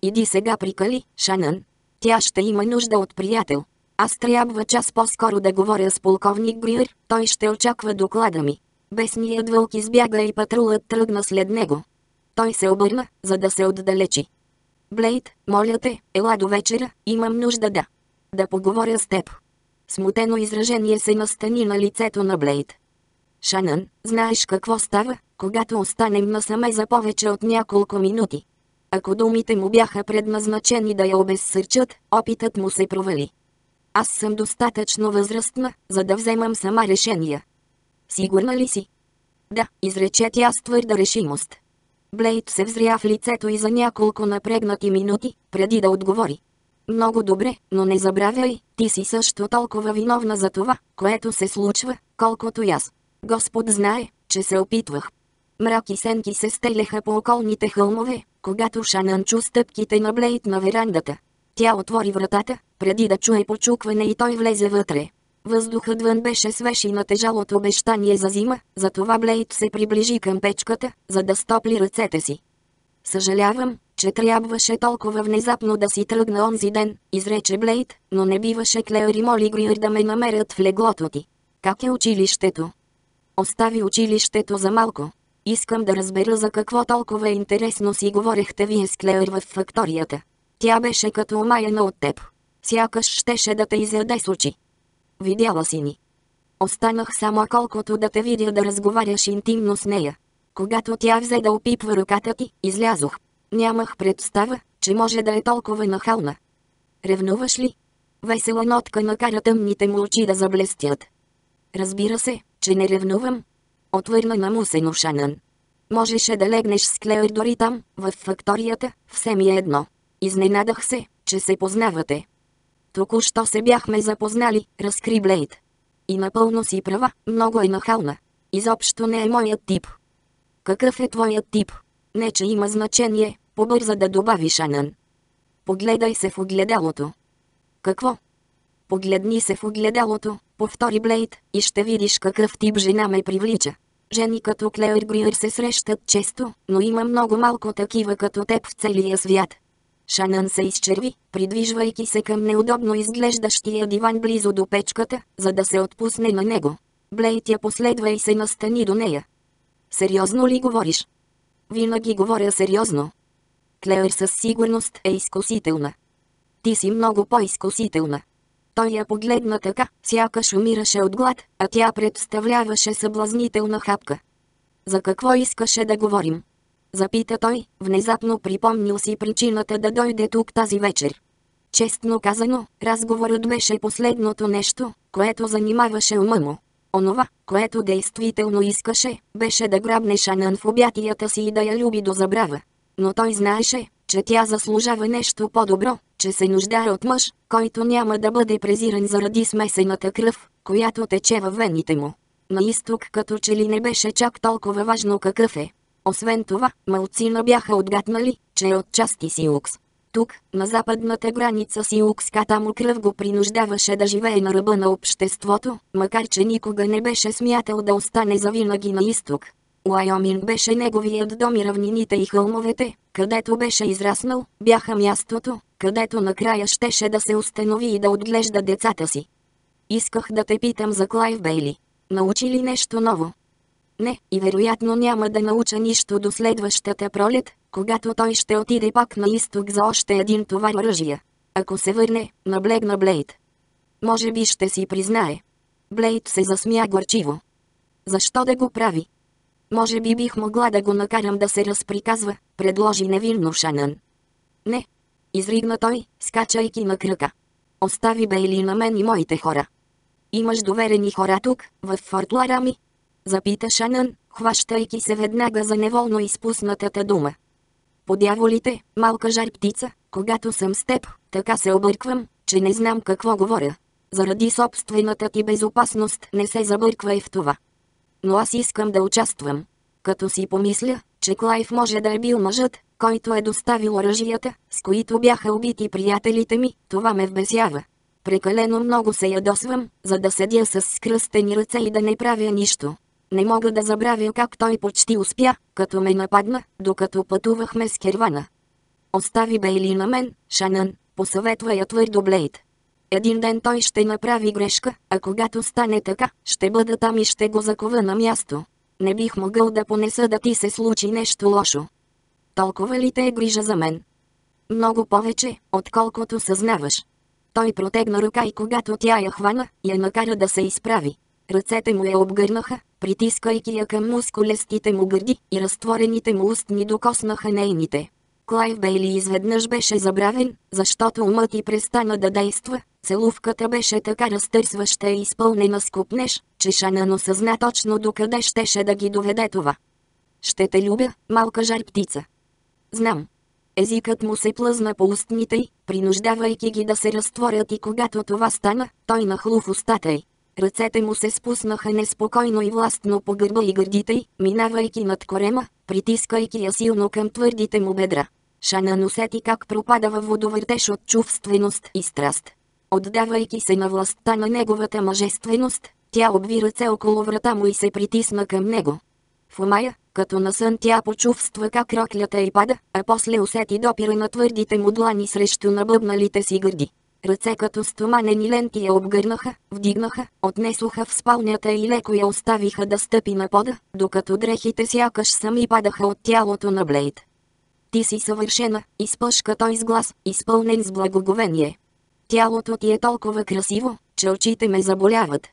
S1: Иди сега при Кали, Шанън. Тя ще има нужда от приятел. Аз трябва час по-скоро да говоря с полковник Гриер, той ще очаква доклада ми. Бесният вълк избяга и патрулът тръгна след него. Той се обърна, за да се отдалечи. Блейд, моля те, ела до вечера, имам нужда да да поговоря с теб. Смутено изражение се настани на лицето на Блейд. Шанън, знаеш какво става, когато останем насаме за повече от няколко минути? Ако думите му бяха предназначени да я обезсърчат, опитът му се провали. Аз съм достатъчно възрастна, за да вземам сама решения. Сигурна ли си? Да, изрече тя с твърда решимост. Блейд се взря в лицето и за няколко напрегнати минути, преди да отговори. Много добре, но не забравяй, ти си също толкова виновна за това, което се случва, колкото и аз. Господ знае, че се опитвах. Мрак и сенки се стелеха по околните хълмове, когато Шанан чу стъпките на Блейд на верандата. Тя отвори вратата, преди да чуе почукване и той влезе вътре. Въздухът вън беше свеж и натежал от обещание за зима, затова Блейд се приближи към печката, за да стопли ръцете си. Съжалявам, че трябваше толкова внезапно да си тръгна онзи ден, изрече Блейд, но не биваше Клеър и Моли Гриер да ме намерят в леглото ти. Как е училището? Остави училището за малко. Искам да разбера за какво толкова интересно си говорехте вие с Клеър в факторията. Тя беше като омаяна от теб. Сякаш щеше да те изяде с очи. Видяла си ни. Останах само колкото да те видя да разговаряш интимно с нея. Когато тя взе да опипва ръката ти, излязох. Нямах представа, че може да е толкова нахална. Ревнуваш ли? Весела нотка накара тъмните му очи да заблестят. Разбира се, че не ревнувам. Отвърна на мусено Шанън. Можеше да легнеш с Клеер дори там, в факторията, все ми е едно. Изненадах се, че се познавате. Току-що се бяхме запознали, разкри Блейд. И напълно си права, много е нахална. Изобщо не е моят тип. Какъв е твоят тип? Не, че има значение, побърза да добавиш Анан. Погледай се в огледалото. Какво? Погледни се в огледалото, повтори Блейд, и ще видиш какъв тип жена ме привлича. Жени като Клеер Гриер се срещат често, но има много малко такива като теб в целия свят. Шанън се изчерви, придвижвайки се към неудобно изглеждащия диван близо до печката, за да се отпусне на него. Блейд я последва и се настани до нея. Сериозно ли говориш? Винаги говоря сериозно. Клеер със сигурност е изкусителна. Ти си много по-изкусителна. Той я погледна така, сякаш умираше от глад, а тя представляваше съблазнителна хапка. За какво искаше да говорим? Запита той, внезапно припомнил си причината да дойде тук тази вечер. Честно казано, разговорът беше последното нещо, което занимаваше ума му. Онова, което действително искаше, беше да грабне Шанън в обятията си и да я люби до забрава. Но той знаеше, че тя заслужава нещо по-добро, че се нуждае от мъж, който няма да бъде презиран заради смесената кръв, която тече във вените му. На изток като че ли не беше чак толкова важно какъв е. Освен това, малцина бяха отгаднали, че е от части Сиукс. Тук, на западната граница Сиукската му кръв го принуждаваше да живее на ръба на обществото, макар че никога не беше смятал да остане завинаги на изток. Уайоминг беше неговият дом и равнините и хълмовете, където беше израснал, бяха мястото, където накрая щеше да се установи и да отглежда децата си. Исках да те питам за Клайв Бейли. Научи ли нещо ново? Не, и вероятно няма да науча нищо до следващата пролет, когато той ще отиде пак на изток за още един товар оръжия. Ако се върне, наблегна Блейд. Може би ще си признае. Блейд се засмя горчиво. Защо да го прави? Може би бих могла да го накарам да се разприказва, предложи невинно Шанън. Не. Изригна той, скачайки на кръка. Остави Бейли на мен и моите хора. Имаш доверени хора тук, в Форт Ларами? Запита Шанън, хващайки се веднага за неволно изпуснатата дума. Подяволите, малка жар птица, когато съм с теб, така се обърквам, че не знам какво говоря. Заради собствената ти безопасност не се забърквай в това но аз искам да участвам. Като си помисля, че Клайв може да е бил мъжът, който е доставил оръжията, с които бяха убити приятелите ми, това ме вбесява. Прекалено много се ядосвам, за да седя с скръстени ръце и да не правя нищо. Не мога да забравя как той почти успя, като ме нападна, докато пътувахме с кервана. Остави Бейли на мен, Шанън, посъветва я твърдо Блейд. Един ден той ще направи грешка, а когато стане така, ще бъда там и ще го закова на място. Не бих могъл да понеса да ти се случи нещо лошо. Толкова ли те е грижа за мен? Много повече, отколкото съзнаваш. Той протегна ръка и когато тя я хвана, я накара да се изправи. Ръцете му я обгърнаха, притискайки я към мускулестите му гърди и разтворените му устни докоснаха нейните. Клайв Бейли изведнъж беше забравен, защото умът и престана да действа, Целувката беше така разтърсваща и изпълнена с купнеж, че Шанан осъзна точно докъде щеше да ги доведе това. Ще те любя, малка жар птица. Знам. Езикът му се плъзна по устните й, принуждавайки ги да се разтворят и когато това стана, той нахлу в устата й. Ръцете му се спуснаха неспокойно и властно по гърба и гърдите й, минавайки над корема, притискайки я силно към твърдите му бедра. Шанан усети как пропада във водовъртеж от чувственост и страст. Отдавайки се на властта на неговата мъжественост, тя обви ръце около врата му и се притисна към него. В умая, като на сън тя почувства как роклята й пада, а после усети допира на твърдите му длани срещу набъбналите си гърди. Ръце като стоманени ленти я обгърнаха, вдигнаха, отнесоха в спалнята и леко я оставиха да стъпи на пода, докато дрехите сякаш сами падаха от тялото на Блейд. Ти си съвършена, изпъшка той с глас, изпълнен с благоговение. Тялото ти е толкова красиво, че очите ме заболяват.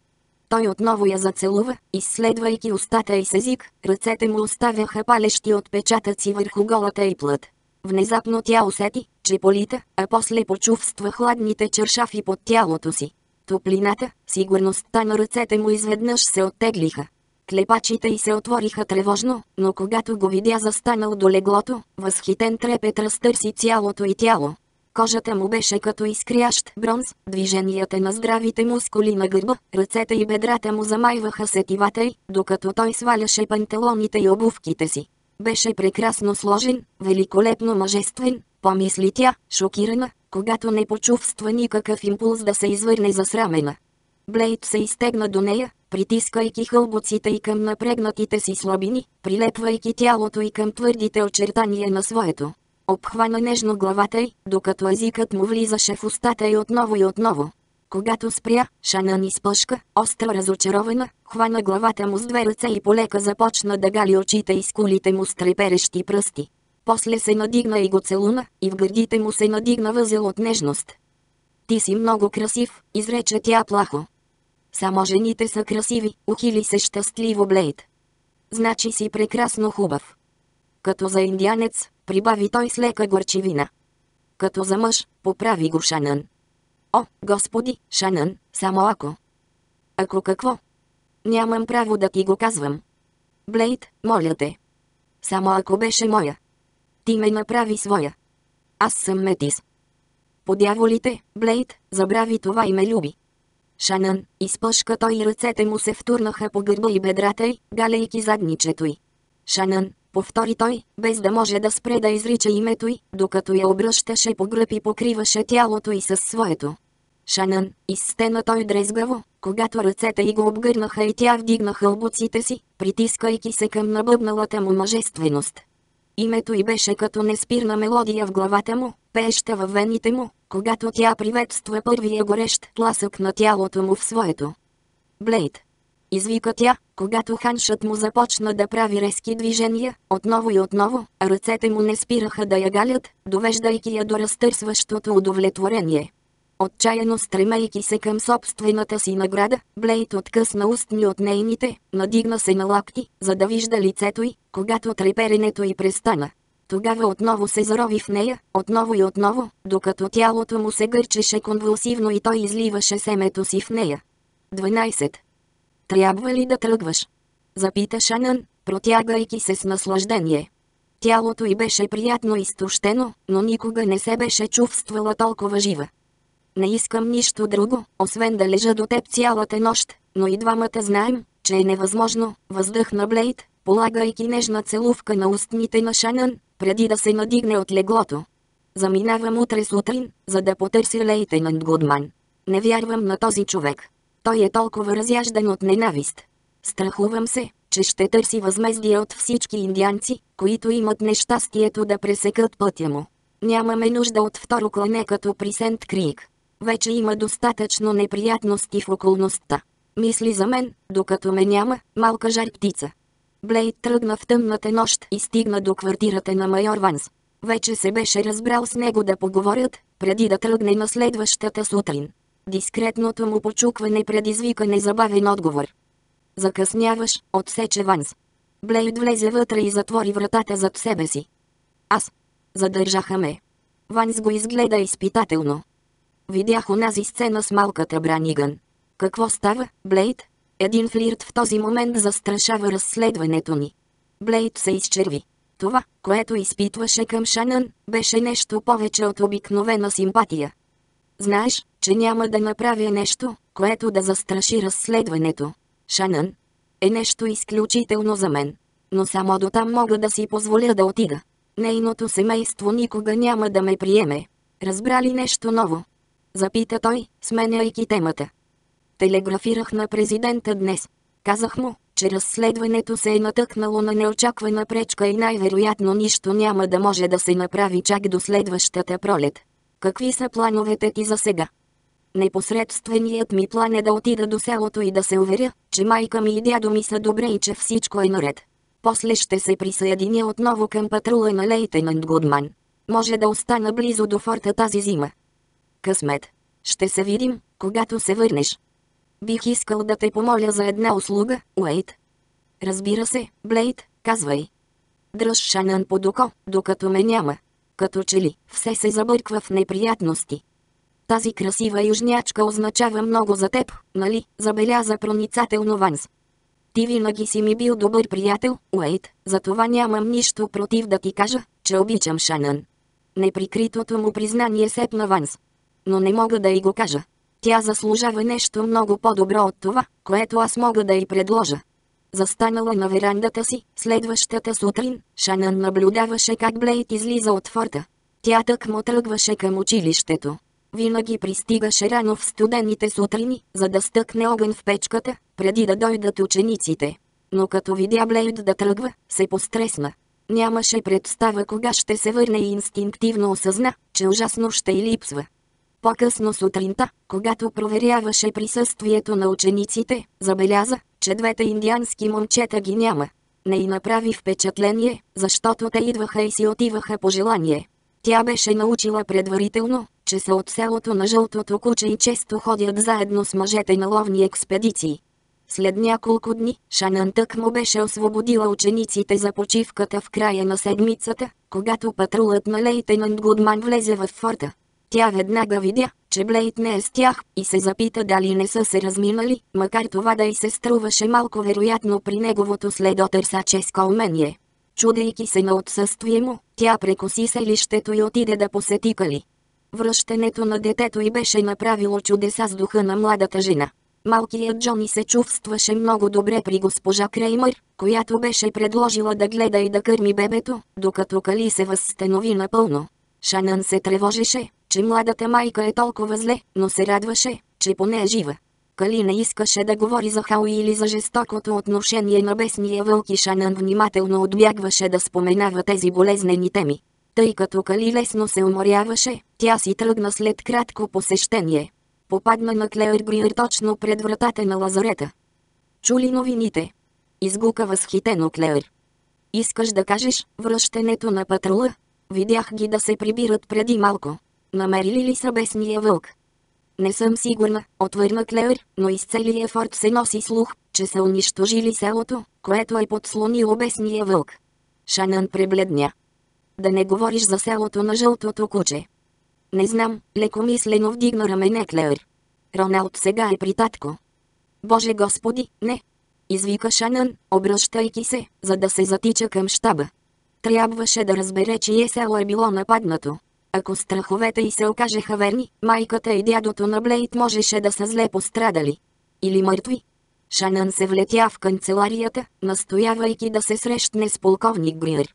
S1: Той отново я зацелува, изследвайки устата и с език, ръцете му оставяха палещи отпечатъци върху голата и плът. Внезапно тя усети, че полита, а после почувства хладните чершафи под тялото си. Топлината, сигурността на ръцете му изведнъж се оттеглиха. Клепачите й се отвориха тревожно, но когато го видя застанал до леглото, възхитен трепет разтърси цялото и тяло. Кожата му беше като изкрящ бронз, движенията на здравите мускули на гърба, ръцете и бедрата му замайваха сетивата й, докато той сваляше панталоните и обувките си. Беше прекрасно сложен, великолепно мъжествен, помисли тя, шокирана, когато не почувства никакъв импулс да се извърне засрамена. Блейд се изтегна до нея, притискайки хълбоците и към напрегнатите си слабини, прилепвайки тялото и към твърдите очертания на своето. Обхвана нежно главата й, докато езикът му влизаше в устата й отново и отново. Когато спря, Шанан изпъшка, остро разочарована, хвана главата му с две ръце и полека започна да гали очите и скулите му с треперещи пръсти. После се надигна и го целуна, и в гърдите му се надигна възел от нежност. Ти си много красив, изрече тя плахо. Само жените са красиви, ухили се щастливо Блейд. Значи си прекрасно хубав. Като за индианец, прибави той с лека горчивина. Като за мъж, поправи го Шанън. О, господи, Шанън, само ако. Ако какво? Нямам право да ти го казвам. Блейд, моля те. Само ако беше моя. Ти ме направи своя. Аз съм метис. Подяволите, Блейд, забрави това и ме люби. Шанън, изпъшка той и ръцете му се втурнаха по гърба и бедрата й, галейки задничето й. Шанън, повтори той, без да може да спре да изрича името й, докато я обръщаше по гръб и покриваше тялото й със своето. Шанън, изстена той дрезгаво, когато ръцете й го обгърнаха и тя вдигна хълбоците си, притискайки се към набъбналата му мъжественост. Името й беше като неспирна мелодия в главата му, пееща във вените му, когато тя приветства първия горещ тласък на тялото му в своето. Блейд. Извика тя, когато ханшът му започна да прави резки движения, отново и отново, ръцете му не спираха да я галят, довеждайки я до разтърсващото удовлетворение. Отчаяно стремейки се към собствената си награда, Блейд откъсна устни от нейните, надигна се на лакти, за да вижда лицето й, когато треперенето й престана. Тогава отново се зарови в нея, отново и отново, докато тялото му се гърчеше конвулсивно и той изливаше семето си в нея. 12. Трябва ли да тръгваш? Запита Шанън, протягайки се с наслаждение. Тялото й беше приятно изтощено, но никога не се беше чувствала толкова жива. Не искам нищо друго, освен да лежа до теб цялата нощ, но и двамата знаем, че е невъзможно, въздъхна Блейд, полагайки нежна целувка на устните на Шанън, преди да се надигне от леглото. Заминавам утре сутрин, за да потърся лейтенант Гудман. Не вярвам на този човек. Той е толкова разяждан от ненавист. Страхувам се, че ще търси възмездие от всички индианци, които имат нещастието да пресекат пътя му. Нямаме нужда от второ клане като при Сент Крик. Вече има достатъчно неприятности в околността. Мисли за мен, докато ме няма, малка жар птица. Блейд тръгна в тъмната нощ и стигна до квартирата на майор Ванс. Вече се беше разбрал с него да поговорят, преди да тръгне на следващата сутрин. Дискретното му почукване предизвика незабавен отговор. Закъсняваш, отсече Ванс. Блейд влезе вътре и затвори вратата зад себе си. Аз. Задържаха ме. Ванс го изгледа изпитателно. Видях онази сцена с малката Браниган. Какво става, Блейд? Един флирт в този момент застрашава разследването ни. Блейд се изчерви. Това, което изпитваше към Шанън, беше нещо повече от обикновена симпатия. Знаеш, че няма да направя нещо, което да застраши разследването. Шанън е нещо изключително за мен. Но само до там мога да си позволя да отида. Нейното семейство никога няма да ме приеме. Разбра ли нещо ново? Запита той, сменяйки темата. Телеграфирах на президента днес. Казах му, че разследването се е натъкнало на неочаквана пречка и най-вероятно нищо няма да може да се направи чак до следващата пролет. Какви са плановете ти за сега? Непосредственият ми план е да отида до селото и да се уверя, че майка ми и дядо ми са добре и че всичко е наред. После ще се присъединя отново към патрула на лейтенант Гудман. Може да остана близо до форта тази зима. Късмет. Ще се видим, когато се върнеш. Бих искал да те помоля за една услуга, Уейт. Разбира се, Блейд, казвай. Дръж Шанън под око, докато ме няма. Като че ли, все се забърква в неприятности. Тази красива южнячка означава много за теб, нали, забеляза проницателно Ванс. Ти винаги си ми бил добър приятел, Уейт, затова нямам нищо против да ти кажа, че обичам Шанън. Неприкритото му признание сепна Ванс. Но не мога да й го кажа. Тя заслужава нещо много по-добро от това, което аз мога да й предложа. Застанала на верандата си, следващата сутрин, Шанън наблюдаваше как Блейд излиза от форта. Тя тък му тръгваше към училището. Винаги пристигаше рано в студените сутрини, за да стъкне огън в печката, преди да дойдат учениците. Но като видя Блейд да тръгва, се постресна. Нямаше представа кога ще се върне и инстинктивно осъзна, че ужасно ще й липсва. По-късно сутринта, когато проверяваше присъствието на учениците, забеляза, че двете индиански момчета ги няма. Не й направи впечатление, защото те идваха и си отиваха по желание. Тя беше научила предварително, че са от селото на жълтото куче и често ходят заедно с мъжете на ловни експедиции. След няколко дни, Шанан тък му беше освободила учениците за почивката в края на седмицата, когато патрулът на лейтенант Гудман влезе в форта. Тя веднага видя, че Блейд не е с тях и се запита дали не са се разминали, макар това да й се струваше малко вероятно при неговото следотърсаческо умение. Чудейки се на отсъствие му, тя прекоси селището и отиде да посети Кали. Връщането на детето й беше направило чудеса с духа на младата жена. Малкият Джони се чувстваше много добре при госпожа Креймър, която беше предложила да гледа и да кърми бебето, докато Кали се възстанови напълно. Шанън се тревожеше, че младата майка е толкова зле, но се радваше, че поне е жива. Кали не искаше да говори за Хауи или за жестокото отношение на бесния вълк и Шанън внимателно отбягваше да споменава тези болезнени теми. Тъй като Кали лесно се уморяваше, тя си тръгна след кратко посещение. Попадна на Клеер Гриер точно пред вратата на лазарета. Чули новините? Изгука възхитено Клеер. Искаш да кажеш, връщането на патрула? Видях ги да се прибират преди малко. Намерили ли са бесния вълк? Не съм сигурна, отвърна Клеер, но из целия форт се носи слух, че са унищожили селото, което е подслонило бесния вълк. Шанън пребледня. Да не говориш за селото на жълтото куче. Не знам, лекомислено вдигна рамене Клеер. Роналд сега е при татко. Боже господи, не! Извика Шанън, обръщайки се, за да се затича към щаба. Трябваше да разбере, чие село е било нападнато. Ако страховете й се окажеха верни, майката и дядото на Блейд можеше да са зле пострадали. Или мъртви. Шанън се влетя в канцеларията, настоявайки да се срещне с полковник Гриер.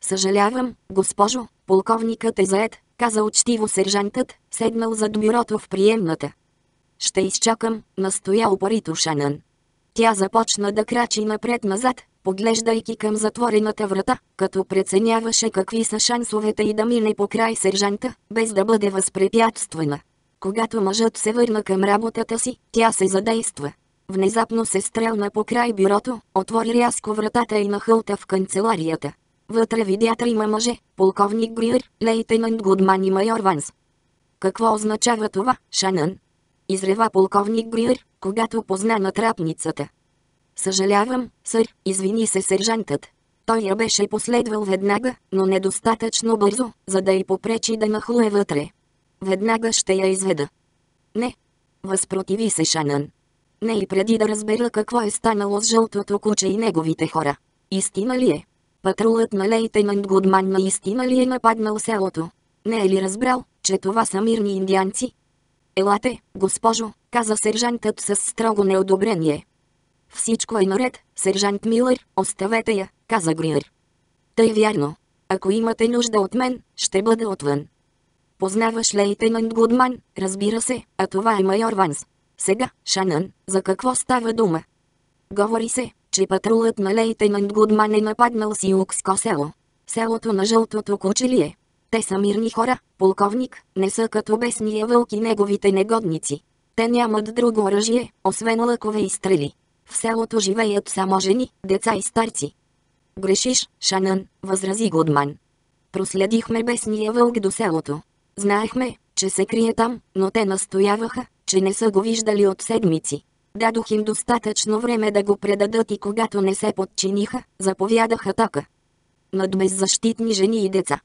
S1: Съжалявам, госпожо, полковникът е заед, каза учтиво сержантът, седнал зад бюрото в приемната. Ще изчакам, настоя упорито Шанън. Тя започна да крачи напред-назад, поглеждайки към затворената врата, като преценяваше какви са шансовете и да мине по край сержанта, без да бъде възпрепятствана. Когато мъжът се върна към работата си, тя се задейства. Внезапно се стрелна по край бюрото, отвори рязко вратата и нахълта в канцеларията. Вътре видя трима мъже, полковник Гриер, лейтенант Гудман и майор Ванс. Какво означава това, Шанън? Изрева полковник Гриер, когато позна натрапницата. Съжалявам, сър, извини се сержантът. Той я беше последвал веднага, но недостатъчно бързо, за да й попречи да нахлуе вътре. Веднага ще я изведа. Не. Възпротиви се Шанън. Не и преди да разбера какво е станало с жълтото куче и неговите хора. Истина ли е? Патрулът на лейтенант Гудман наистина ли е нападнал селото? Не е ли разбрал, че това са мирни индианци? Елате, госпожо, каза сержантът с строго неодобрение. Всичко е наред, сержант Милър, оставете я, каза Гриер. Тъй вярно. Ако имате нужда от мен, ще бъда отвън. Познаваш лейтенант Гудман, разбира се, а това е майор Ванс. Сега, Шанън, за какво става дума? Говори се, че патрулът на лейтенант Гудман е нападнал Сиукско село. Селото на жълтото куче ли е? Те са мирни хора, полковник, не са като бесния вълк и неговите негодници. Те нямат друго оръжие, освен лъкове и стрели. В селото живеят само жени, деца и старци. Грешиш, Шанън, възрази Гудман. Проследихме бесния вълк до селото. Знаехме, че се крие там, но те настояваха, че не са го виждали от седмици. Дадох им достатъчно време да го предадат и когато не се подчиниха, заповядаха така. Над беззащитни жени и деца.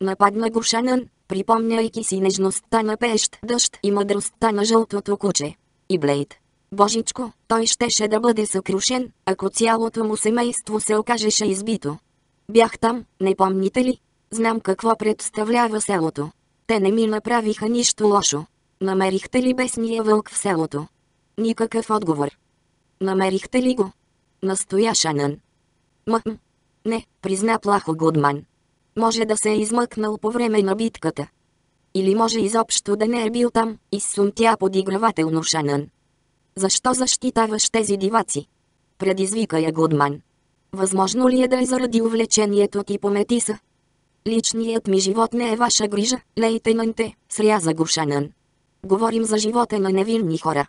S1: Нападна го Шанън, припомняйки си нежността на пещ дъжд и мъдростта на жълтото куче. И Блейд. Божичко, той щеше да бъде съкрушен, ако цялото му семейство се окажеше избито. Бях там, не помните ли? Знам какво представлява селото. Те не ми направиха нищо лошо. Намерихте ли бесния вълк в селото? Никакъв отговор. Намерихте ли го? Настоя Шанън. Мъм. Не, призна плахо Гудман. Може да се е измъкнал по време на битката. Или може изобщо да не е бил там, изсумтя подигравателно Шанън. Защо защитаваш тези диваци? Предизвика я Гудман. Възможно ли е да е заради увлечението ти по метиса? Личният ми живот не е ваша грижа, лейтенанте, сряза го Шанън. Говорим за живота на невинни хора.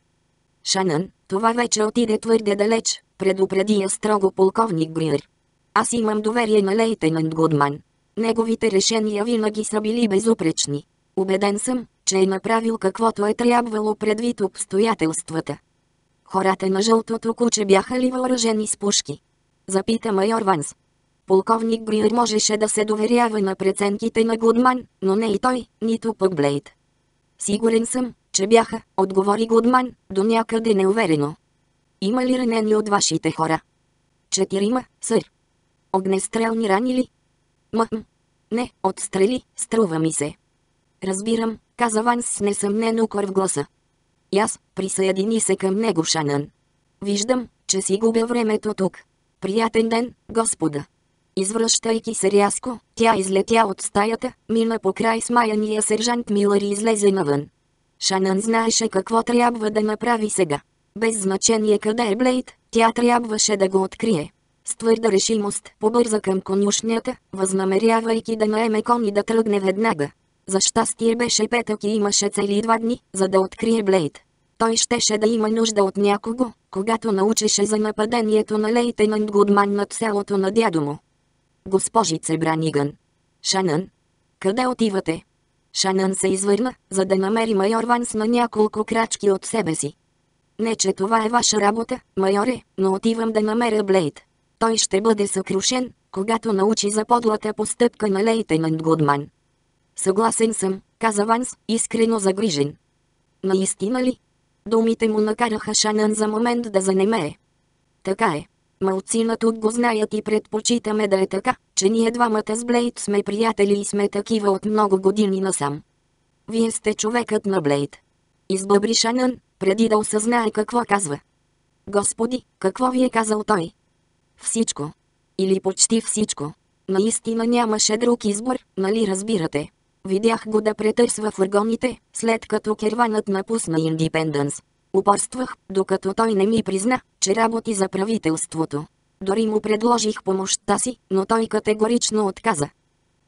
S1: Шанън, това вече отиде твърде далеч, предупреди я строго полковник Гриер. Аз имам доверие на лейтенант Гудман. Неговите решения винаги са били безупречни. Убеден съм, че е направил каквото е трябвало предвид обстоятелствата. Хората на жълтото куче бяха ли въоръжени с пушки? Запита майор Ванс. Полковник Гриер можеше да се доверява на преценките на Гудман, но не и той, нито пък Блейд. Сигурен съм, че бяха, отговори Гудман, до някъде неуверено. Има ли ранени от вашите хора? Четирима, сър. Огнестрелни рани ли? Мъм. Не, отстрели, струва ми се. Разбирам, каза Ванс с несъмнено кор в гласа. И аз, присъедини се към него Шанън. Виждам, че си губя времето тук. Приятен ден, господа. Извръщайки се рязко, тя излетя от стаята, мина по край смаяния сержант Милър и излезе навън. Шанън знаеше какво трябва да направи сега. Без значение къде е Блейд, тя трябваше да го открие. С твърда решимост побърза към конюшнята, възнамерявайки да наеме кон и да тръгне веднага. За щастие беше петък и имаше цели два дни, за да открие Блейд. Той щеше да има нужда от някого, когато научеше за нападението на лейтенант Гудман над селото на дядо му. Госпожице Браниган. Шанън. Къде отивате? Шанън се извърна, за да намери майор Ванс на няколко крачки от себе си. Не, че това е ваша работа, майоре, но отивам да намеря Блейд. Той ще бъде съкрушен, когато научи за подлата постъпка на лейтенант Гудман. Съгласен съм, каза Ванс, искрено загрижен. Наистина ли? Думите му накараха Шанън за момент да занемее. Така е. Малцина тук го знаят и предпочитаме да е така, че ние двамата с Блейд сме приятели и сме такива от много години насам. Вие сте човекът на Блейд. Избъбри Шанън, преди да осъзнае какво казва. Господи, какво ви е казал той? Всичко. Или почти всичко. Наистина нямаше друг избор, нали разбирате? Видях го да претърсва фургоните, след като керванът напусна Индипенденс. Упорствах, докато той не ми призна, че работи за правителството. Дори му предложих помощта си, но той категорично отказа.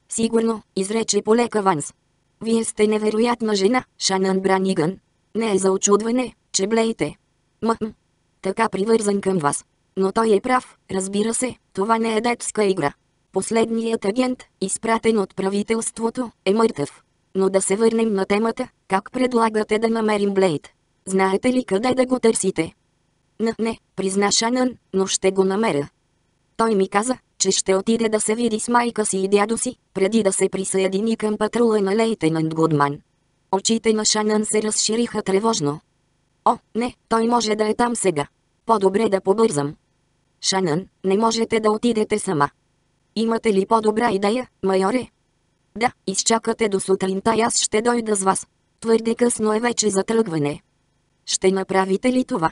S1: Сигурно, изрече полека Ванс. Вие сте невероятна жена, Шанън Браниган. Не е за очудване, че блеете. Мъм. Така привързан към вас. Но той е прав, разбира се, това не е детска игра. Последният агент, изпратен от правителството, е мъртъв. Но да се върнем на темата, как предлагате да намерим Блейд? Знаете ли къде да го търсите? Не, не, призна Шанън, но ще го намеря. Той ми каза, че ще отиде да се види с майка си и дядо си, преди да се присъедини към патрула на лейтенант Гудман. Очите на Шанън се разшириха тревожно. О, не, той може да е там сега. По-добре да побързам. Шанън, не можете да отидете сама. Имате ли по-добра идея, майоре? Да, изчакате до сутринта и аз ще дойда с вас. Твърде късно е вече за тръгване. Ще направите ли това?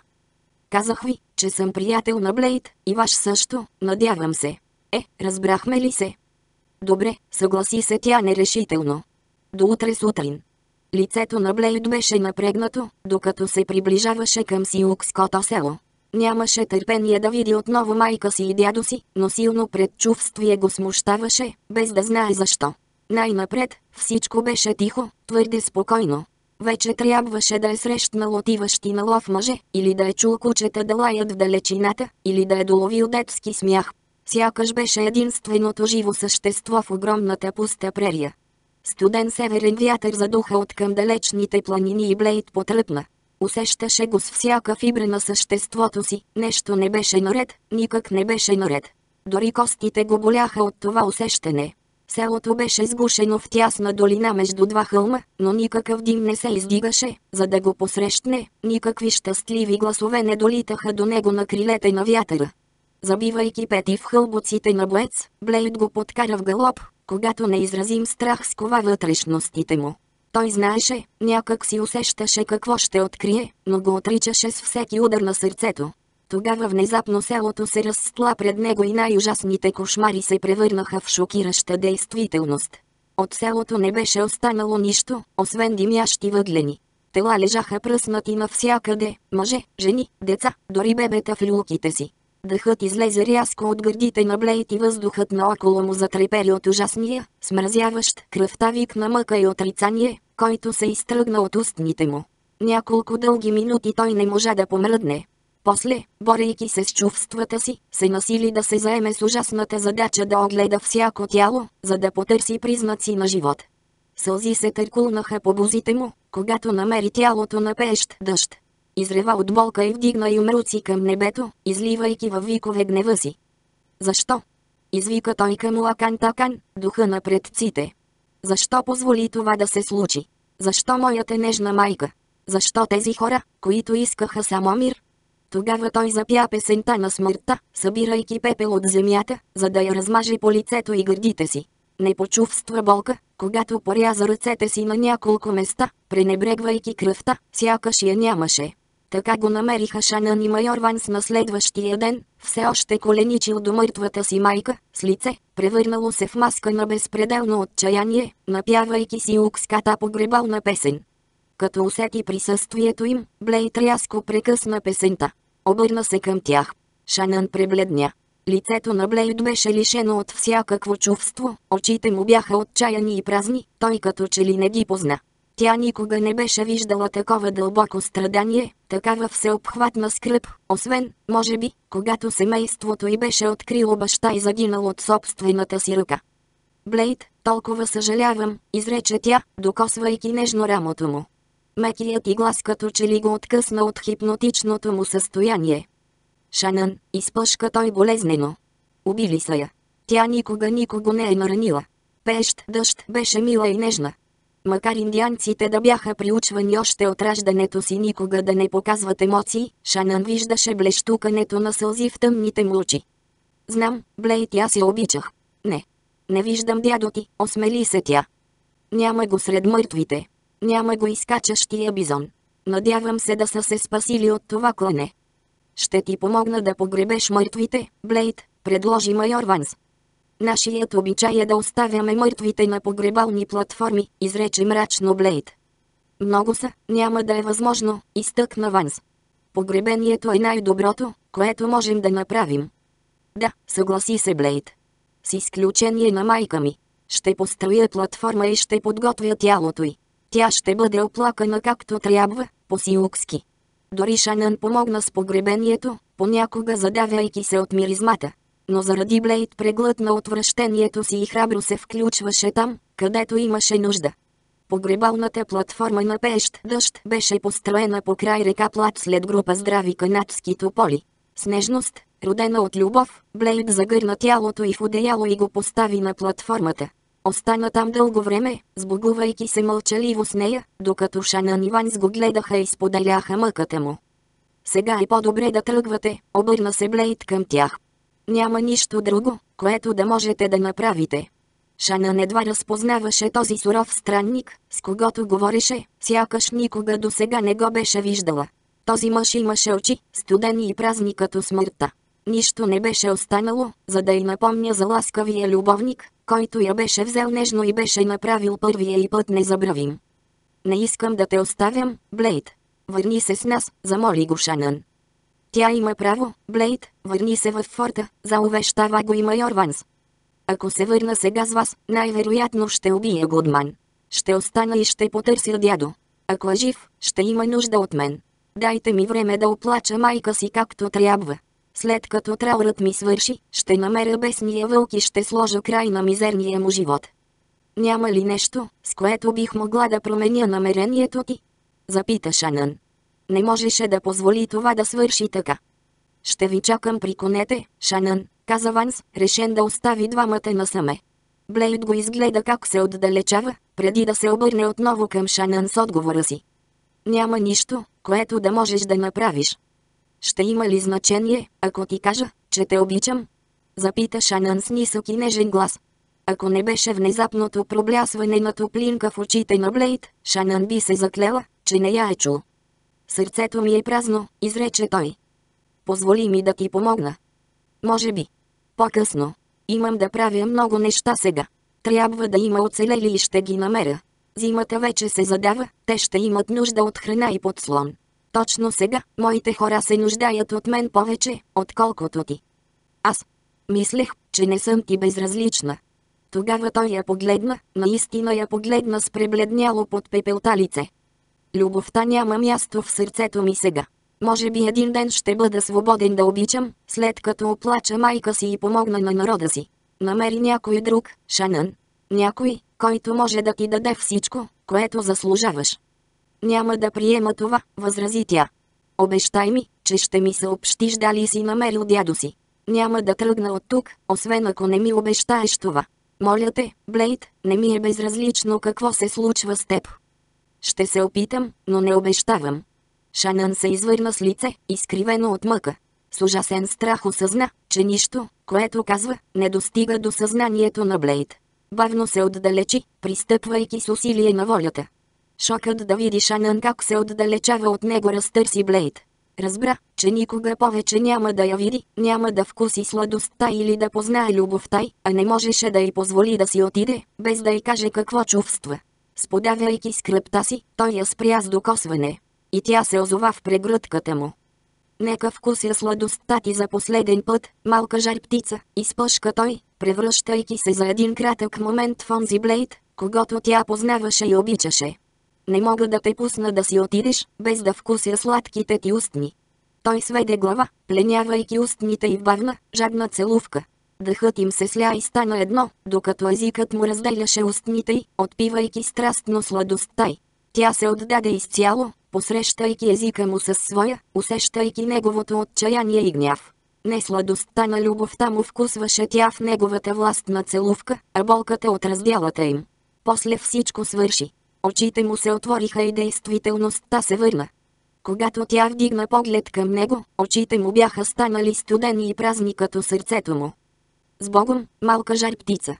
S1: Казах ви, че съм приятел на Блейд, и ваш също, надявам се. Е, разбрахме ли се? Добре, съгласи се тя нерешително. До утре сутрин. Лицето на Блейд беше напрегнато, докато се приближаваше към Сиукското село. Нямаше търпение да види отново майка си и дядо си, но силно предчувствие го смущаваше, без да знае защо. Най-напред, всичко беше тихо, твърде спокойно. Вече трябваше да е срещнал отиващи на лов мъже, или да е чул кучета да лаят в далечината, или да е доловил детски смях. Сякаш беше единственото живо същество в огромната пуста прерия. Студен северен вятър задуха от към далечните планини и Блейд потръпна. Усещаше го с всяка фибра на съществото си, нещо не беше наред, никак не беше наред. Дори костите го боляха от това усещане. Селото беше сгушено в тясна долина между два хълма, но никакъв дим не се издигаше, за да го посрещне, никакви щастливи гласове не долитаха до него на крилете на вятъра. Забивайки пети в хълбоците на боец, Блейд го подкара в галоп, когато неизразим страх скова вътрешностите му. Той знаеше, някак си усещаше какво ще открие, но го отричаше с всеки удар на сърцето. Тогава внезапно селото се разстла пред него и най-ужасните кошмари се превърнаха в шокираща действителност. От селото не беше останало нищо, освен димящи въглени. Тела лежаха пръснати навсякъде, мъже, жени, деца, дори бебета в люлките си. Дъхът излезе рязко от гърдите на Блейт и въздухът наоколо му затрепери от ужасния, смразяващ кръвтавик на мъка и отрицание, който се изтръгна от устните му. Няколко дълги минути той не можа да помръдне. После, борейки се с чувствата си, се насили да се заеме с ужасната задача да огледа всяко тяло, за да потърси признаци на живот. Сълзи се търкулнаха по бузите му, когато намери тялото на пеещ дъжд. Изрева от болка и вдигна юмруци към небето, изливайки във викове гнева си. Защо? Извика той към Лакан Такан, духа на предците. Защо позволи това да се случи? Защо моята нежна майка? Защо тези хора, които искаха само мир? Тогава той запя песента на смъртта, събирайки пепел от земята, за да я размаже по лицето и гърдите си. Не почувства болка, когато поряза ръцете си на няколко места, пренебрегвайки кръвта, сякаш я нямаше. Така го намериха Шанан и майор Ванс на следващия ден, все още коленичил до мъртвата си майка, с лице, превърнало се в маска на безпределно отчаяние, напявайки си укската погребална песен. Като усети присъствието им, Блейт рязко прекъсна песента. Обърна се към тях. Шанан пребледня. Лицето на Блейд беше лишено от всякакво чувство, очите му бяха отчаяни и празни, той като че ли не ги позна. Тя никога не беше виждала такова дълбоко страдание, такава всеобхватна скръп, освен, може би, когато семейството й беше открило баща и загинал от собствената си ръка. Блейд, толкова съжалявам, изрече тя, докосвайки нежно рамото му. Мекият и глас като че ли го откъсна от хипнотичното му състояние. Шанън, изпъшка той болезнено. Убили са я. Тя никога никого не е наранила. Пещ дъжд беше мила и нежна. Макар индианците да бяха приучвани още от раждането си никога да не показват емоции, Шанън виждаше блещукането на сълзи в тъмните му очи. Знам, Блейт, аз я обичах. Не. Не виждам дядо ти, осмели се тя. Няма го сред мъртвите. Няма го изкачащия бизон. Надявам се да са се спасили от това клане. Ще ти помогна да погребеш мъртвите, Блейд, предложи майор Ванс. Нашият обичай е да оставяме мъртвите на погребални платформи, изрече мрачно Блейд. Много са, няма да е възможно, изтъкна Ванс. Погребението е най-доброто, което можем да направим. Да, съгласи се Блейд. С изключение на майка ми. Ще построя платформа и ще подготвя тялото й. Тя ще бъде оплакана както трябва, по-силукски. Дори Шанън помогна с погребението, понякога задавяйки се от миризмата. Но заради Блейд преглътна отвращението си и храбро се включваше там, където имаше нужда. Погребалната платформа на пещ дъжд беше построена по край река Плат след група здрави канадски тополи. С нежност, родена от любов, Блейд загърна тялото и в одеяло и го постави на платформата. Остана там дълго време, сбогувайки се мълчаливо с нея, докато Шанан и Ванс го гледаха и споделяха мъката му. Сега е по-добре да тръгвате, обърна се Блейд към тях. Няма нищо друго, което да можете да направите. Шанан едва разпознаваше този суров странник, с когото говореше, сякаш никога до сега не го беше виждала. Този мъж имаше очи, студени и празни като смъртта. Нищо не беше останало, за да й напомня за ласкавия любовник, който я беше взел нежно и беше направил първия и път незабравим. Не искам да те оставям, Блейд. Върни се с нас, замоли го Шанън. Тя има право, Блейд, върни се в форта, заувещава го и майор Ванс. Ако се върна сега с вас, най-вероятно ще убия Гудман. Ще остана и ще потърся дядо. Ако е жив, ще има нужда от мен. Дайте ми време да оплача майка си както трябва. След като траурът ми свърши, ще намеря бесния вълк и ще сложа край на мизерния му живот. Няма ли нещо, с което бих могла да променя намерението ти? Запита Шанън. Не можеше да позволи това да свърши така. Ще ви чакам при конете, Шанън, каза Ванс, решен да остави двамата насаме. Блейд го изгледа как се отдалечава, преди да се обърне отново към Шанън с отговора си. Няма нищо, което да можеш да направиш. Ще има ли значение, ако ти кажа, че те обичам? Запита Шанън с нисък и нежен глас. Ако не беше внезапното проблясване на топлинка в очите на Блейд, Шанън би се заклела, че не я е чул. Сърцето ми е празно, изрече той. Позволи ми да ти помогна. Може би. По-късно. Имам да правя много неща сега. Трябва да има оцелели и ще ги намеря. Зимата вече се задава, те ще имат нужда от храна и подслон. Точно сега, моите хора се нуждаят от мен повече, отколкото ти. Аз. Мислех, че не съм ти безразлична. Тогава той я погледна, наистина я погледна с пребледняло под пепелта лице. Любовта няма място в сърцето ми сега. Може би един ден ще бъда свободен да обичам, след като оплача майка си и помогна на народа си. Намери някой друг, Шанън. Някой, който може да ти даде всичко, което заслужаваш. Няма да приема това, възрази тя. Обещай ми, че ще ми съобщиш дали си намерил дядо си. Няма да тръгна от тук, освен ако не ми обещаеш това. Моля те, Блейд, не ми е безразлично какво се случва с теб. Ще се опитам, но не обещавам. Шанън се извърна с лице, изкривено от мъка. С ужасен страх осъзна, че нищо, което казва, не достига до съзнанието на Блейд. Бавно се отдалечи, пристъпвайки с усилие на волята. Шокът да види Шанън как се отдалечава от него разтърси Блейд. Разбра, че никога повече няма да я види, няма да вкуси сладостта или да познае любовта й, а не можеше да й позволи да си отиде, без да й каже какво чувства. Сподавяйки скръпта си, той я спря с докосване. И тя се озова в прегръдката му. Нека вкуся сладостта ти за последен път, малка жар птица, изпъшка той, превръщайки се за един кратък момент в онзи Блейд, когато тя познаваше и обичаше. Не мога да те пусна да си отидеш, без да вкуся сладките ти устни. Той сведе глава, пленявайки устните и в бавна, жадна целувка. Дъхът им се сля и стана едно, докато езикът му разделяше устните й, отпивайки страстно сладостта й. Тя се отдаде изцяло, посрещайки езика му със своя, усещайки неговото отчаяние и гняв. Не сладостта на любовта му вкусваше тя в неговата властна целувка, а болката от разделата им. После всичко свърши. Очите му се отвориха и действителността се върна. Когато тя вдигна поглед към него, очите му бяха станали студени и празни като сърцето му. С Богом, малка жар птица.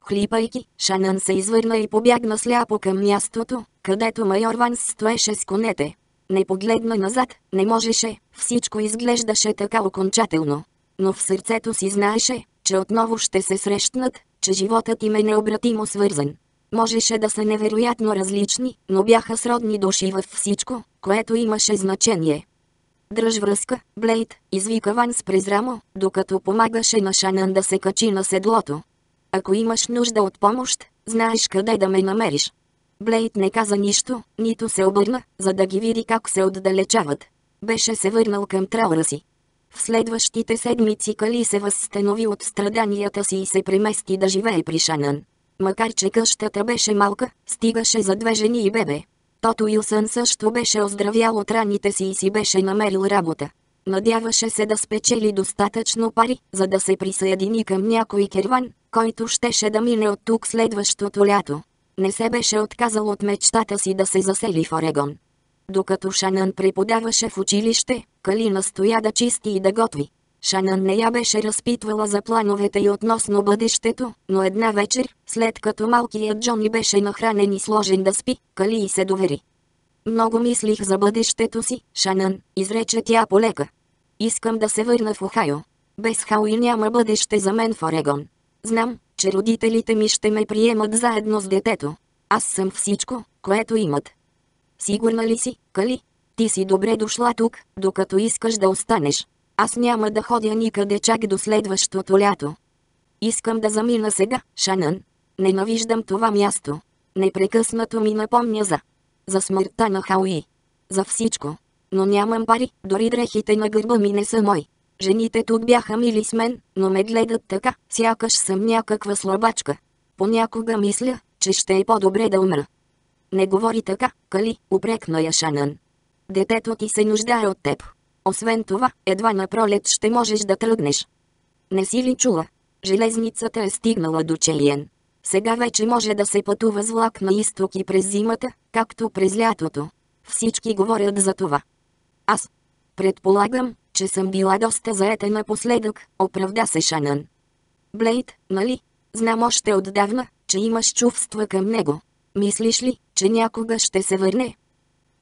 S1: Хлипайки, Шанън се извърна и побягна сляпо към мястото, където майор Ванс стоеше с конете. Не погледна назад, не можеше, всичко изглеждаше така окончателно. Но в сърцето си знаеше, че отново ще се срещнат, че животът им е необратимо свързан. Можеше да са невероятно различни, но бяха сродни души във всичко, което имаше значение. Дръж връзка, Блейд, извика Ванс през рамо, докато помагаше на Шанън да се качи на седлото. Ако имаш нужда от помощ, знаеш къде да ме намериш. Блейд не каза нищо, нито се обърна, за да ги види как се отдалечават. Беше се върнал към траура си. В следващите седмици Кали се възстанови от страданията си и се премести да живее при Шанън. Макар че къщата беше малка, стигаше за две жени и бебе. Тото Юсън също беше оздравял от раните си и си беше намерил работа. Надяваше се да спечели достатъчно пари, за да се присъедини към някой керван, който щеше да мине от тук следващото лято. Не се беше отказал от мечтата си да се засели в Орегон. Докато Шанън преподаваше в училище, Кали настоя да чисти и да готви. Шанън не я беше разпитвала за плановете и относно бъдещето, но една вечер, след като малкият Джони беше нахранен и сложен да спи, Кали и се довери. Много мислих за бъдещето си, Шанън, изрече тя полека. Искам да се върна в Охайо. Без Хауи няма бъдеще за мен в Орегон. Знам, че родителите ми ще ме приемат заедно с детето. Аз съм всичко, което имат. Сигурна ли си, Кали? Ти си добре дошла тук, докато искаш да останеш. Аз няма да ходя никъде чак до следващото лято. Искам да замина сега, Шанън. Ненавиждам това място. Непрекъснато ми напомня за... За смъртта на Хауи. За всичко. Но нямам пари, дори дрехите на гърба ми не са мои. Жените тук бяха мили с мен, но ме гледат така, сякаш съм някаква слабачка. Понякога мисля, че ще е по-добре да умра. Не говори така, Кали, упрекна я Шанън. Детето ти се нуждае от теб. Освен това, едва на пролет ще можеш да тръгнеш. Не си ли чула? Железницата е стигнала до Чейен. Сега вече може да се пътува с влак на изток и през зимата, както през лятото. Всички говорят за това. Аз предполагам, че съм била доста заета напоследък, оправда се Шанън. Блейд, нали? Знам още отдавна, че имаш чувства към него. Мислиш ли, че някога ще се върне?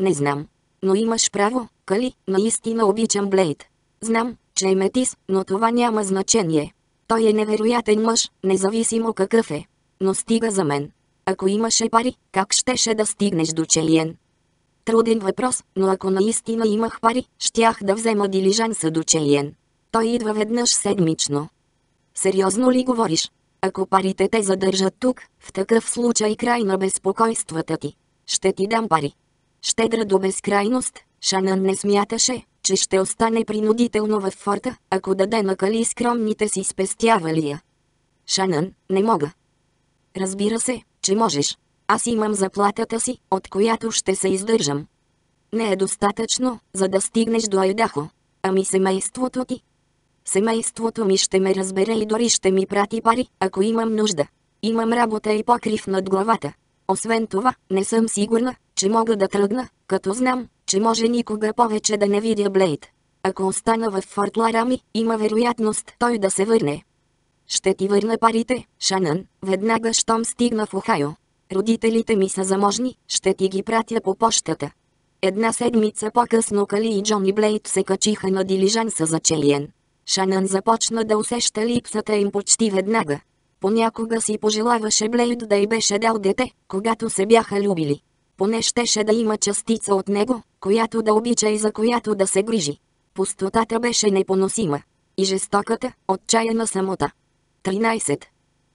S1: Не знам. Но имаш право, Кали, наистина обичам Блейд. Знам, че е метис, но това няма значение. Той е невероятен мъж, независимо какъв е. Но стига за мен. Ако имаше пари, как щеше да стигнеш до Чейен? Труден въпрос, но ако наистина имах пари, щях да взема дилижанса до Чейен. Той идва веднъж седмично. Сериозно ли говориш? Ако парите те задържат тук, в такъв случай край на безпокойствата ти. Ще ти дам пари. Щедра до безкрайност, Шанън не смяташе, че ще остане принудително в форта, ако даде на Кали скромните си спестявалия. Шанън, не мога. Разбира се, че можеш. Аз имам заплатата си, от която ще се издържам. Не е достатъчно, за да стигнеш до Айдахо. Ами семейството ти? Семейството ми ще ме разбере и дори ще ми прати пари, ако имам нужда. Имам работа и покрив над главата. Освен това, не съм сигурна, че мога да тръгна, като знам, че може никога повече да не видя Блейд. Ако остана в Форт Ларами, има вероятност той да се върне. Ще ти върна парите, Шанън, веднага щом стигна в Охайо. Родителите ми са заможни, ще ти ги пратя по почтата. Една седмица по-късно Кали и Джони Блейд се качиха на дилижанса за Челиен. Шанън започна да усеща липсата им почти веднага. Понякога си пожелаваше Блейд да й беше дал дете, когато се бяха любили. Поне щеше да има частица от него, която да обича и за която да се грижи. Пустотата беше непоносима. И жестоката, отчаяна самота. 13.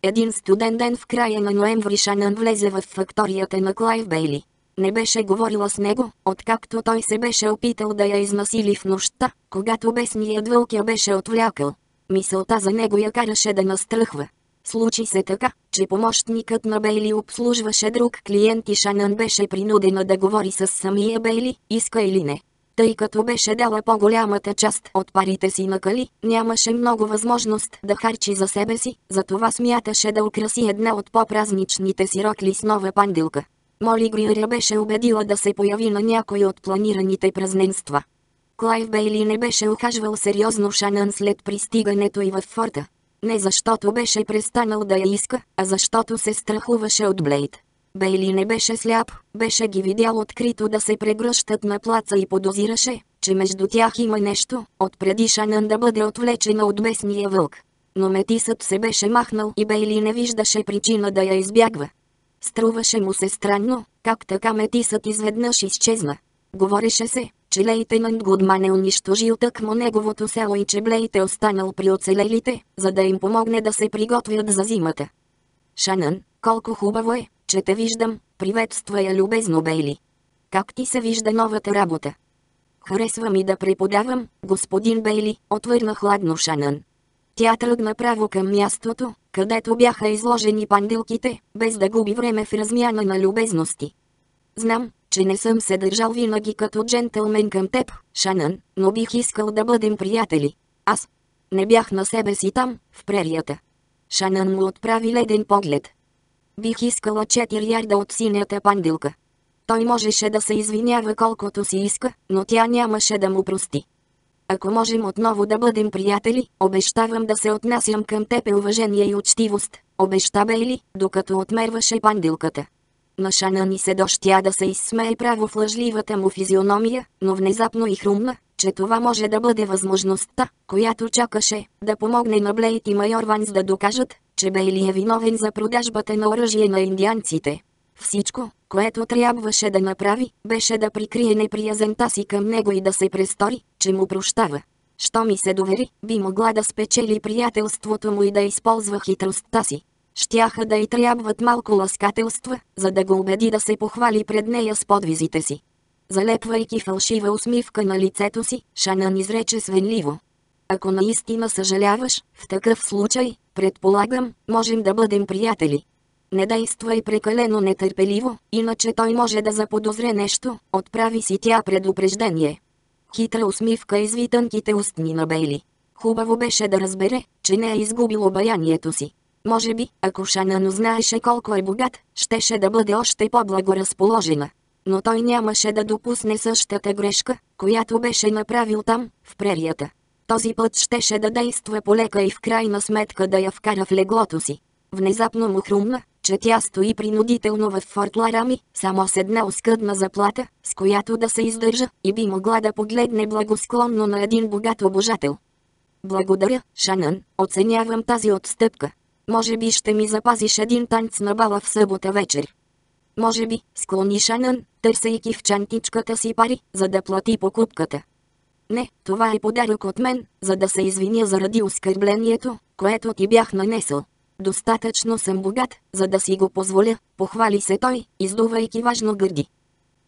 S1: Един студен ден в края на ноември Шанън влезе в факторията на Клайв Бейли. Не беше говорила с него, откакто той се беше опитал да я изнасили в нощта, когато бесният вълк я беше отвлякал. Мисълта за него я караше да настръхва. Случи се така, че помощникът на Бейли обслужваше друг клиент и Шанън беше принудена да говори с самия Бейли, иска или не. Тъй като беше дала по-голямата част от парите си на Кали, нямаше много възможност да харчи за себе си, затова смяташе да украси една от по-празничните си рокли с нова панделка. Моли Гриера беше убедила да се появи на някой от планираните празненства. Клайв Бейли не беше ухажвал сериозно Шанън след пристигането и в форта. Не защото беше престанал да я иска, а защото се страхуваше от Блейд. Бейли не беше сляп, беше ги видял открито да се прегръщат на плаца и подозираше, че между тях има нещо, отпреди Шанън да бъде отвлечена от бесния вълк. Но метисът се беше махнал и Бейли не виждаше причина да я избягва. Струваше му се странно, как така метисът изведнъж изчезна. Говореше се, че лейтенант Гудман е унищожил тъкмо неговото село и че Блейт е останал при оцелелите, за да им помогне да се приготвят за зимата. Шанън, колко хубаво е, че те виждам, приветства я любезно Бейли. Как ти се вижда новата работа? Харесва ми да преподавам, господин Бейли, отвърна хладно Шанън. Тя тръгна право към мястото, където бяха изложени панделките, без да губи време в размяна на любезности. Знам, че не съм се държал винаги като джентълмен към теб, Шанън, но бих искал да бъдем приятели. Аз не бях на себе си там, в прерията. Шанън му отправи леден поглед. Бих искала 4 ярда от синята панделка. Той можеше да се извинява колкото си иска, но тя нямаше да му прости. Ако можем отново да бъдем приятели, обещавам да се отнасям към теб уважение и учтивост, обеща Бейли, докато отмерваше панделката. На ни се дощя да се изсмее право в лъжливата му физиономия, но внезапно и хрумна, че това може да бъде възможността, която чакаше, да помогне на Блейт и майор Ванс да докажат, че Бейли е виновен за продажбата на оръжие на индианците. Всичко, което трябваше да направи, беше да прикрие неприязента си към него и да се престори, че му прощава. Що ми се довери, би могла да спечели приятелството му и да използва хитростта си. Щяха да й трябват малко ласкателства, за да го убеди да се похвали пред нея с подвизите си. Залепвайки фалшива усмивка на лицето си, Шанан изрече свенливо. Ако наистина съжаляваш, в такъв случай, предполагам, можем да бъдем приятели. Не действай прекалено нетърпеливо, иначе той може да заподозре нещо, отправи си тя предупреждение. Хитра усмивка изви тънките устни на Бейли. Хубаво беше да разбере, че не е изгубил обаянието си. Може би, ако Шанан знаеше колко е богат, щеше да бъде още по-благоразположена. Но той нямаше да допусне същата грешка, която беше направил там, в прерията. Този път щеше да действа полека и в крайна сметка да я вкара в леглото си. Внезапно му хрумна, че тя стои принудително в Форт Ларами, само с една оскъдна заплата, с която да се издържа, и би могла да погледне благосклонно на един богат обожател. Благодаря, Шанън, оценявам тази отстъпка. Може би ще ми запазиш един танц на бала в събота вечер. Може би, склони Шанън, търсейки в чантичката си пари, за да плати покупката. Не, това е подарък от мен, за да се извиня заради оскърблението, което ти бях нанесъл. Достатъчно съм богат, за да си го позволя, похвали се той, издувайки важно гърди.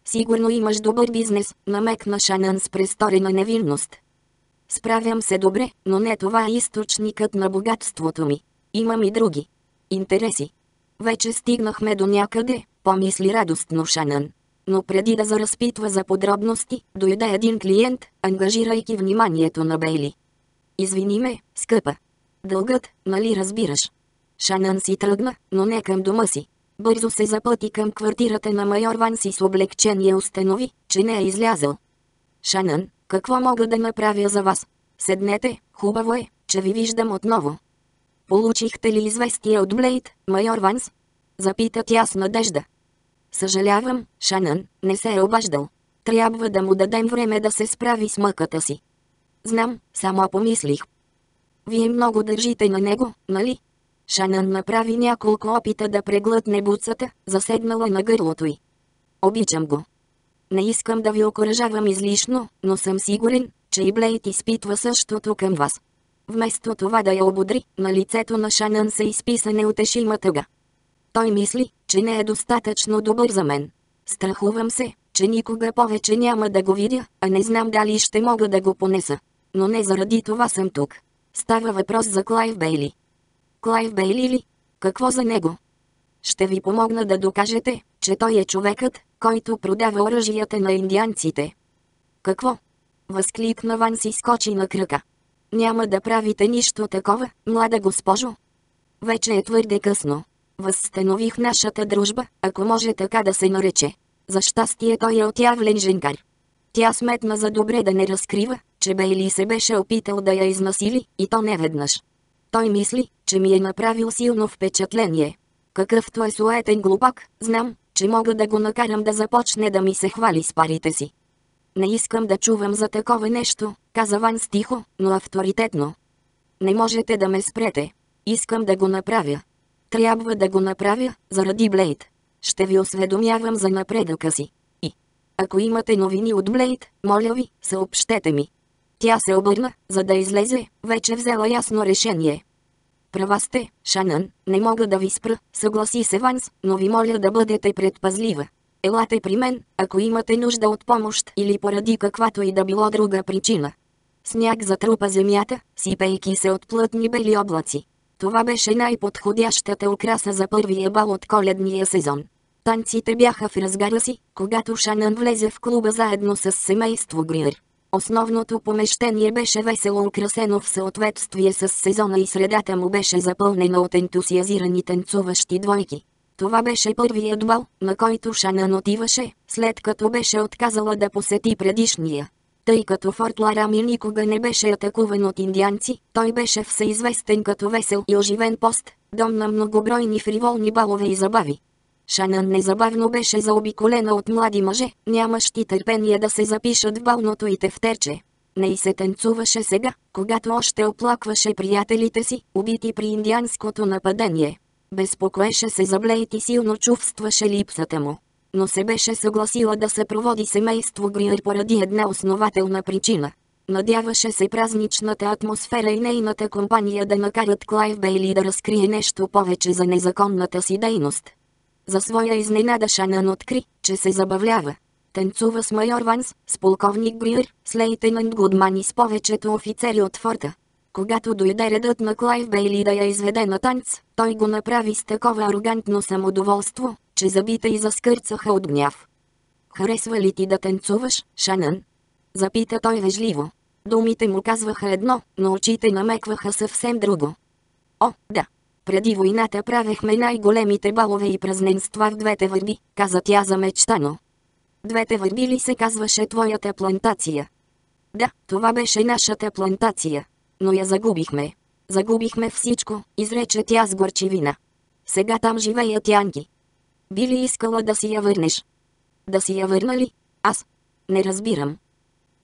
S1: Сигурно имаш добър бизнес, намекна Шанън с престорена невинност. Справям се добре, но не това е източникът на богатството ми. Имам и други. Интереси. Вече стигнахме до някъде, помисли радостно Шанън. Но преди да заразпитва за подробности, дойде един клиент, ангажирайки вниманието на Бейли. Извини ме, скъпа. Дългът, нали разбираш? Шанън си тръгна, но не към дома си. Бързо се запъти към квартирата на майор Ванси с облегчение установи, че не е излязъл. Шанън, какво мога да направя за вас? Седнете, хубаво е, че ви виждам отново. Получихте ли известие от Блейд, майор Ванс? Запита тя с надежда. Съжалявам, Шанън, не се е обаждал. Трябва да му дадем време да се справи с мъката си. Знам, само помислих. Вие много държите на него, нали? Шанън направи няколко опита да преглътне буцата, заседнала на гърлото й. Обичам го. Не искам да ви окоръжавам излишно, но съм сигурен, че и Блейд изпитва същото към вас. Вместо това да я ободри, на лицето на Шанън се изписа неутешима тъга. Той мисли, че не е достатъчно добър за мен. Страхувам се, че никога повече няма да го видя, а не знам дали ще мога да го понеса. Но не заради това съм тук. Става въпрос за Клайв Бейли. Клайв Бейли ли? Какво за него? Ще ви помогна да докажете, че той е човекът, който продава оръжията на индианците. Какво? Възкликна Ван си скочи на кръка. Няма да правите нищо такова, млада госпожо. Вече е твърде късно. Възстанових нашата дружба, ако може така да се нарече. За щастие той е отявлен женкар. Тя сметна за добре да не разкрива, че Бейли се беше опитал да я изнасили, и то не веднъж. Той мисли, че ми е направил силно впечатление. Какъвто е суетен глупак, знам, че мога да го накарам да започне да ми се хвали с парите си. Не искам да чувам за такова нещо, каза Ван стихо, но авторитетно. Не можете да ме спрете. Искам да го направя. Трябва да го направя, заради Блейд. Ще ви осведомявам за напредъка си. И, ако имате новини от Блейд, моля ви, съобщете ми. Тя се обърна, за да излезе, вече взела ясно решение. Права сте, Шанън, не мога да ви спра, съгласи се Ванс, но ви моля да бъдете предпазлива. Елате при мен, ако имате нужда от помощ или поради каквато и да било друга причина. Сняг затрупа земята, сипейки се от плътни бели облаци. Това беше най-подходящата украса за първия бал от коледния сезон. Танците бяха в разгара си, когато Шанън влезе в клуба заедно с семейство Гриер. Основното помещение беше весело украсено в съответствие с сезона и средата му беше запълнена от ентусиазирани танцуващи двойки. Това беше първият бал, на който Шанан отиваше, след като беше отказала да посети предишния. Тъй като Форт Ларами никога не беше атакуван от индианци, той беше всеизвестен като весел и оживен пост, дом на многобройни фриволни балове и забави. Шанан незабавно беше заобиколена от млади мъже, нямащи търпение да се запишат в балното и тефтерче. Не и се танцуваше сега, когато още оплакваше приятелите си, убити при индианското нападение. Безпокоеше се за Блейт и силно чувстваше липсата му. Но се беше съгласила да се проводи семейство Гриер поради една основателна причина. Надяваше се празничната атмосфера и нейната компания да накарат Клайв Бейли да разкрие нещо повече за незаконната си дейност. За своя изненада Шанан откри, че се забавлява. Танцува с майор Ванс, с полковник Гриер, с лейтенант Гудман и с повечето офицери от форта. Когато дойде редът на Клайв Бейли да я изведе на танц, той го направи с такова арогантно самодоволство, че забита и заскърцаха от гняв. Харесва ли ти да танцуваш, Шанън? Запита той вежливо. Думите му казваха едно, но очите намекваха съвсем друго. О, да. Преди войната правехме най-големите балове и празненства в двете върби, каза тя замечтано. Двете върби ли се казваше твоята плантация? Да, това беше нашата плантация. Но я загубихме. Загубихме всичко, изрече тя с горчивина. Сега там живеят янки. Би ли искала да си я върнеш? Да си я върна ли? Аз. Не разбирам.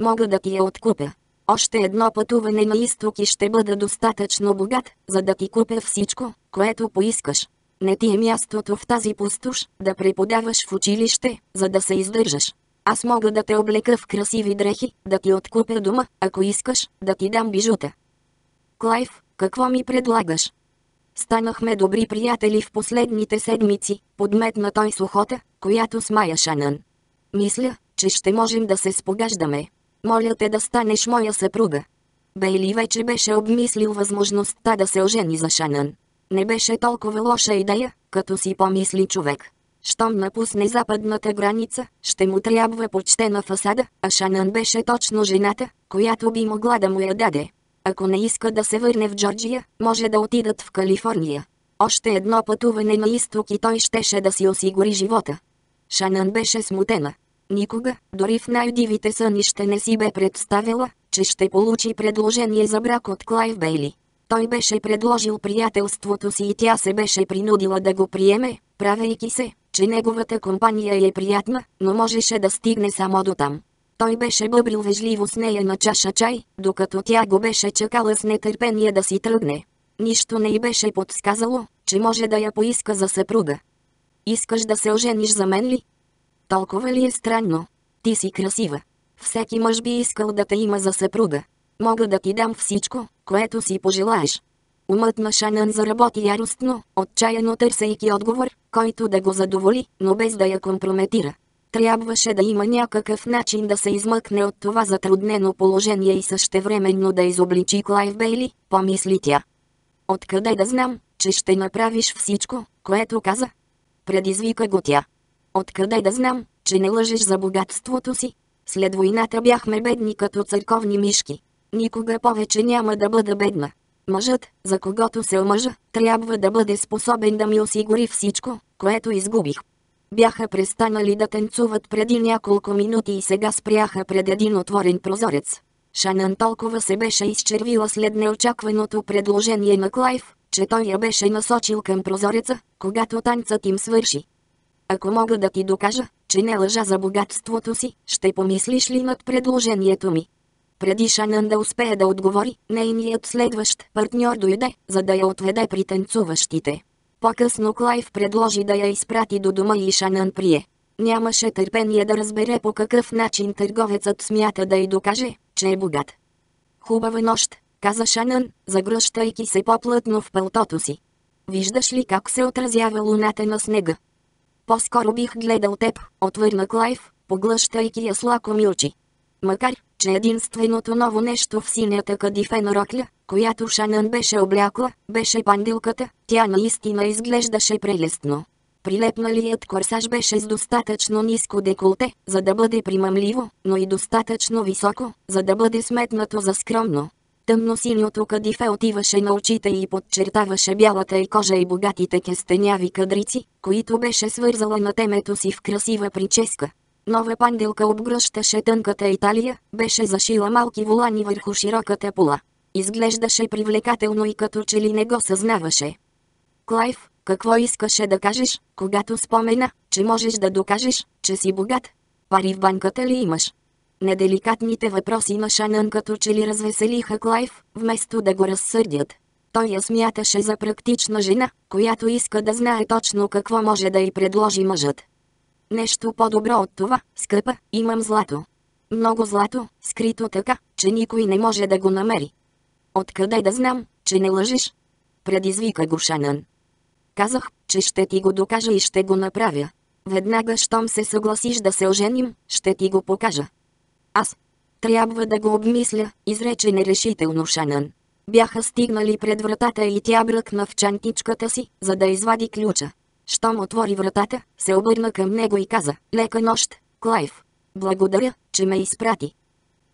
S1: Мога да ти я откупя. Още едно пътуване на изток и ще бъда достатъчно богат, за да ти купя всичко, което поискаш. Не ти е мястото в тази пустош, да преподаваш в училище, за да се издържаш. Аз мога да те облека в красиви дрехи, да ти откупя дома, ако искаш, да ти дам бижута. Клайв, какво ми предлагаш? Станахме добри приятели в последните седмици, подметна той с охота, която смая Шанън. Мисля, че ще можем да се спогаждаме. Моля те да станеш моя съпруга. Бейли вече беше обмислил възможността да се ожени за Шанън. Не беше толкова лоша идея, като си помисли човек. Щом напусне западната граница, ще му трябва почтена фасада, а Шанън беше точно жената, която би могла да му я даде. Ако не иска да се върне в Джорджия, може да отидат в Калифорния. Още едно пътуване на изток и той щеше да си осигури живота. Шанън беше смутена. Никога, дори в най-дивите сънища не си бе представила, че ще получи предложение за брак от Клайв Бейли. Той беше предложил приятелството си и тя се беше принудила да го приеме, правейки се, че неговата компания е приятна, но можеше да стигне само до там. Той беше бъбрил вежливо с нея на чаша чай, докато тя го беше чакала с нетърпение да си тръгне. Нищо не й беше подсказало, че може да я поиска за съпруга. Искаш да се ожениш за мен ли? Толкова ли е странно? Ти си красива. Всеки мъж би искал да те има за съпруга. Мога да ти дам всичко, което си пожелаеш. Умът на Шанън заработи яростно, отчаяно търсейки отговор, който да го задоволи, но без да я компрометира. Трябваше да има някакъв начин да се измъкне от това затруднено положение и същевременно да изобличи Клайв Бейли, помисли тя. Откъде да знам, че ще направиш всичко, което каза? Предизвика го тя. Откъде да знам, че не лъжеш за богатството си? След войната бяхме бедни като църковни мишки. Никога повече няма да бъда бедна. Мъжът, за когото се омъжа, трябва да бъде способен да ми осигури всичко, което изгубих. Бяха престанали да танцуват преди няколко минути и сега спряха пред един отворен прозорец. Шанън толкова се беше изчервила след неочакваното предложение на Клайв, че той я беше насочил към прозореца, когато танцът им свърши. Ако мога да ти докажа, че не лъжа за богатството си, ще помислиш ли над предложението ми? Преди Шанън да успее да отговори, нейният следващ партньор дойде, за да я отведе при танцуващите. По-късно Клайв предложи да я изпрати до дома и Шанън прие. Нямаше търпение да разбере по какъв начин търговецът смята да й докаже, че е богат. Хубава нощ, каза Шанън, загръщайки се по-плътно в пълтото си. Виждаш ли как се отразява луната на снега? По-скоро бих гледал теб, отвърна Клайв, поглъщайки я с лакоми очи. Макар, че единственото ново нещо в синята кадифена рокля, която Шанън беше облякла, беше пандилката, тя наистина изглеждаше прелестно. Прилепналият корсаж беше с достатъчно ниско деколте, за да бъде примамливо, но и достатъчно високо, за да бъде сметнато за скромно. Тъмно-синьото кадифе отиваше на очите и подчертаваше бялата и кожа и богатите кестеняви кадрици, които беше свързала на темето си в красива прическа. Нова панделка обгръщаше тънката Италия, беше зашила малки волани върху широката пола. Изглеждаше привлекателно и като че ли не го съзнаваше. Клайв, какво искаше да кажеш, когато спомена, че можеш да докажеш, че си богат? Пари в банката ли имаш? Неделикатните въпроси на Шанън като че ли развеселиха Клайв, вместо да го разсърдят. Той я смяташе за практична жена, която иска да знае точно какво може да й предложи мъжът. Нещо по-добро от това, скъпа, имам злато. Много злато, скрито така, че никой не може да го намери. Откъде да знам, че не лъжиш? Предизвика го Шанън. Казах, че ще ти го докажа и ще го направя. Веднага, щом се съгласиш да се оженим, ще ти го покажа. Аз. Трябва да го обмисля, изрече нерешително Шанън. Бяха стигнали пред вратата и тя бръкна в чантичката си, за да извади ключа. Щом отвори вратата, се обърна към него и каза, лека нощ, Клайв. Благодаря, че ме изпрати.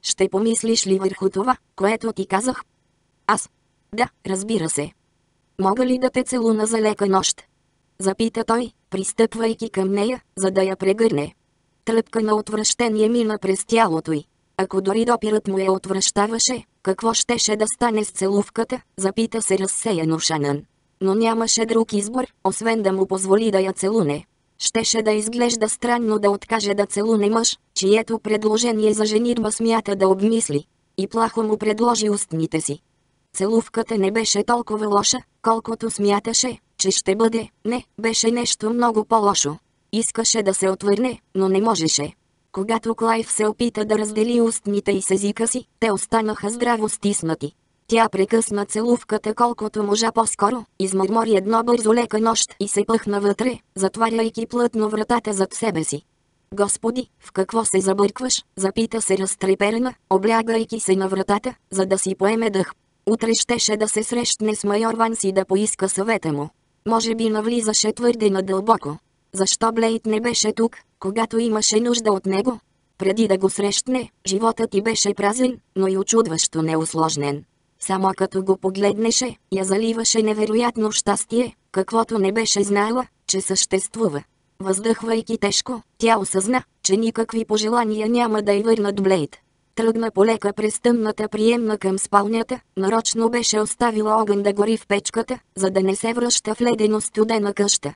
S1: Ще помислиш ли върху това, което ти казах? Аз. Да, разбира се. Мога ли да те целуна за лека нощ? Запита той, пристъпвайки към нея, за да я прегърне. Тръпка на отвращение мина през тялото й. Ако дори допирът му я отвръщаваше, какво щеше да стане с целувката, запита се разсеяно Шанън. Но нямаше друг избор, освен да му позволи да я целуне. Щеше да изглежда странно да откаже да целуне мъж, чието предложение за женитба смята да обмисли. И плахо му предложи устните си. Целувката не беше толкова лоша, колкото смяташе, че ще бъде, не, беше нещо много по-лошо. Искаше да се отвърне, но не можеше. Когато Клайв се опита да раздели устните и с езика си, те останаха здраво стиснати. Тя прекъсна целувката колкото можа по-скоро, измърмори едно бързо лека нощ и се пъхна вътре, затваряйки плътно вратата зад себе си. Господи, в какво се забъркваш? Запита се разтреперена, облягайки се на вратата, за да си поеме дъх. Утре щеше да се срещне с майор Ванс и да поиска съвета му. Може би навлизаше твърде надълбоко. Защо Блейд не беше тук, когато имаше нужда от него? Преди да го срещне, животът ти беше празен, но и очудващо неусложнен. Само като го погледнеше, я заливаше невероятно щастие, каквото не беше знала, че съществува. Въздъхвайки тежко, тя осъзна, че никакви пожелания няма да й върнат Блейд. Тръгна полека през тъмната приемна към спалнята, нарочно беше оставила огън да гори в печката, за да не се връща в ледено студена къща.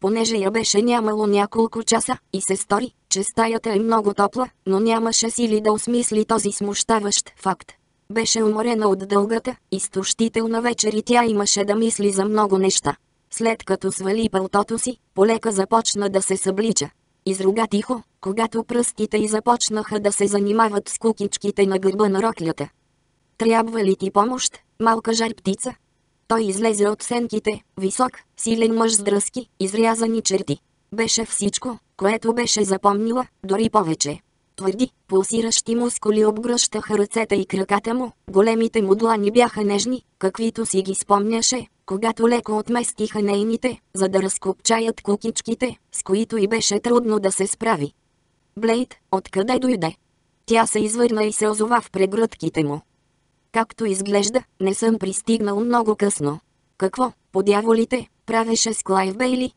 S1: Понеже я беше нямало няколко часа, и се стори, че стаята е много топла, но нямаше сили да осмисли този смущаващ факт. Беше уморена от дългата, изтощителна вечер и тя имаше да мисли за много неща. След като свали пълтото си, полека започна да се съблича. Изруга тихо, когато пръстите й започнаха да се занимават с кукичките на гърба на роклята. Трябва ли ти помощ, малка жар птица? Той излезе от сенките, висок, силен мъж с дръзки, изрязани черти. Беше всичко, което беше запомнила, дори повече. Твърди, пулсиращи мускули обгръщаха ръцете и краката му, големите му длани бяха нежни, каквито си ги спомняше, когато леко отместиха нейните, за да разкопчаят кукичките, с които и беше трудно да се справи. Блейд, откъде дойде? Тя се извърна и се озова в прегръдките му. Както изглежда, не съм пристигнал много късно. Какво, по дяволите, правеше с Клайв Бейли?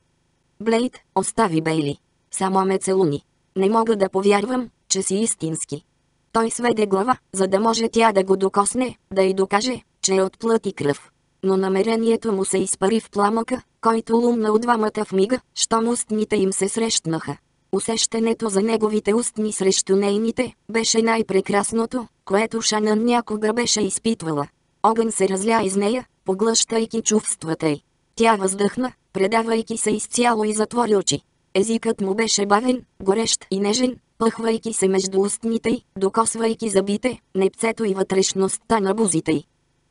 S1: Блейд, остави Бейли. Само ме целуни. Не мога да повярвам, че си истински. Той сведе глава, за да може тя да го докосне, да й докаже, че е от плът и кръв. Но намерението му се изпари в пламъка, който лумна от двамата в мига, щом устните им се срещнаха. Усещането за неговите устни срещу нейните, беше най-прекрасното, което Шанън някога беше изпитвала. Огън се разля из нея, поглъщайки чувствата й. Тя въздъхна, предавайки се изцяло и затвори очи. Езикът му беше бавен, горещ и нежен, пъхвайки се между устните й, докосвайки зъбите, непцето и вътрешността на бузите й.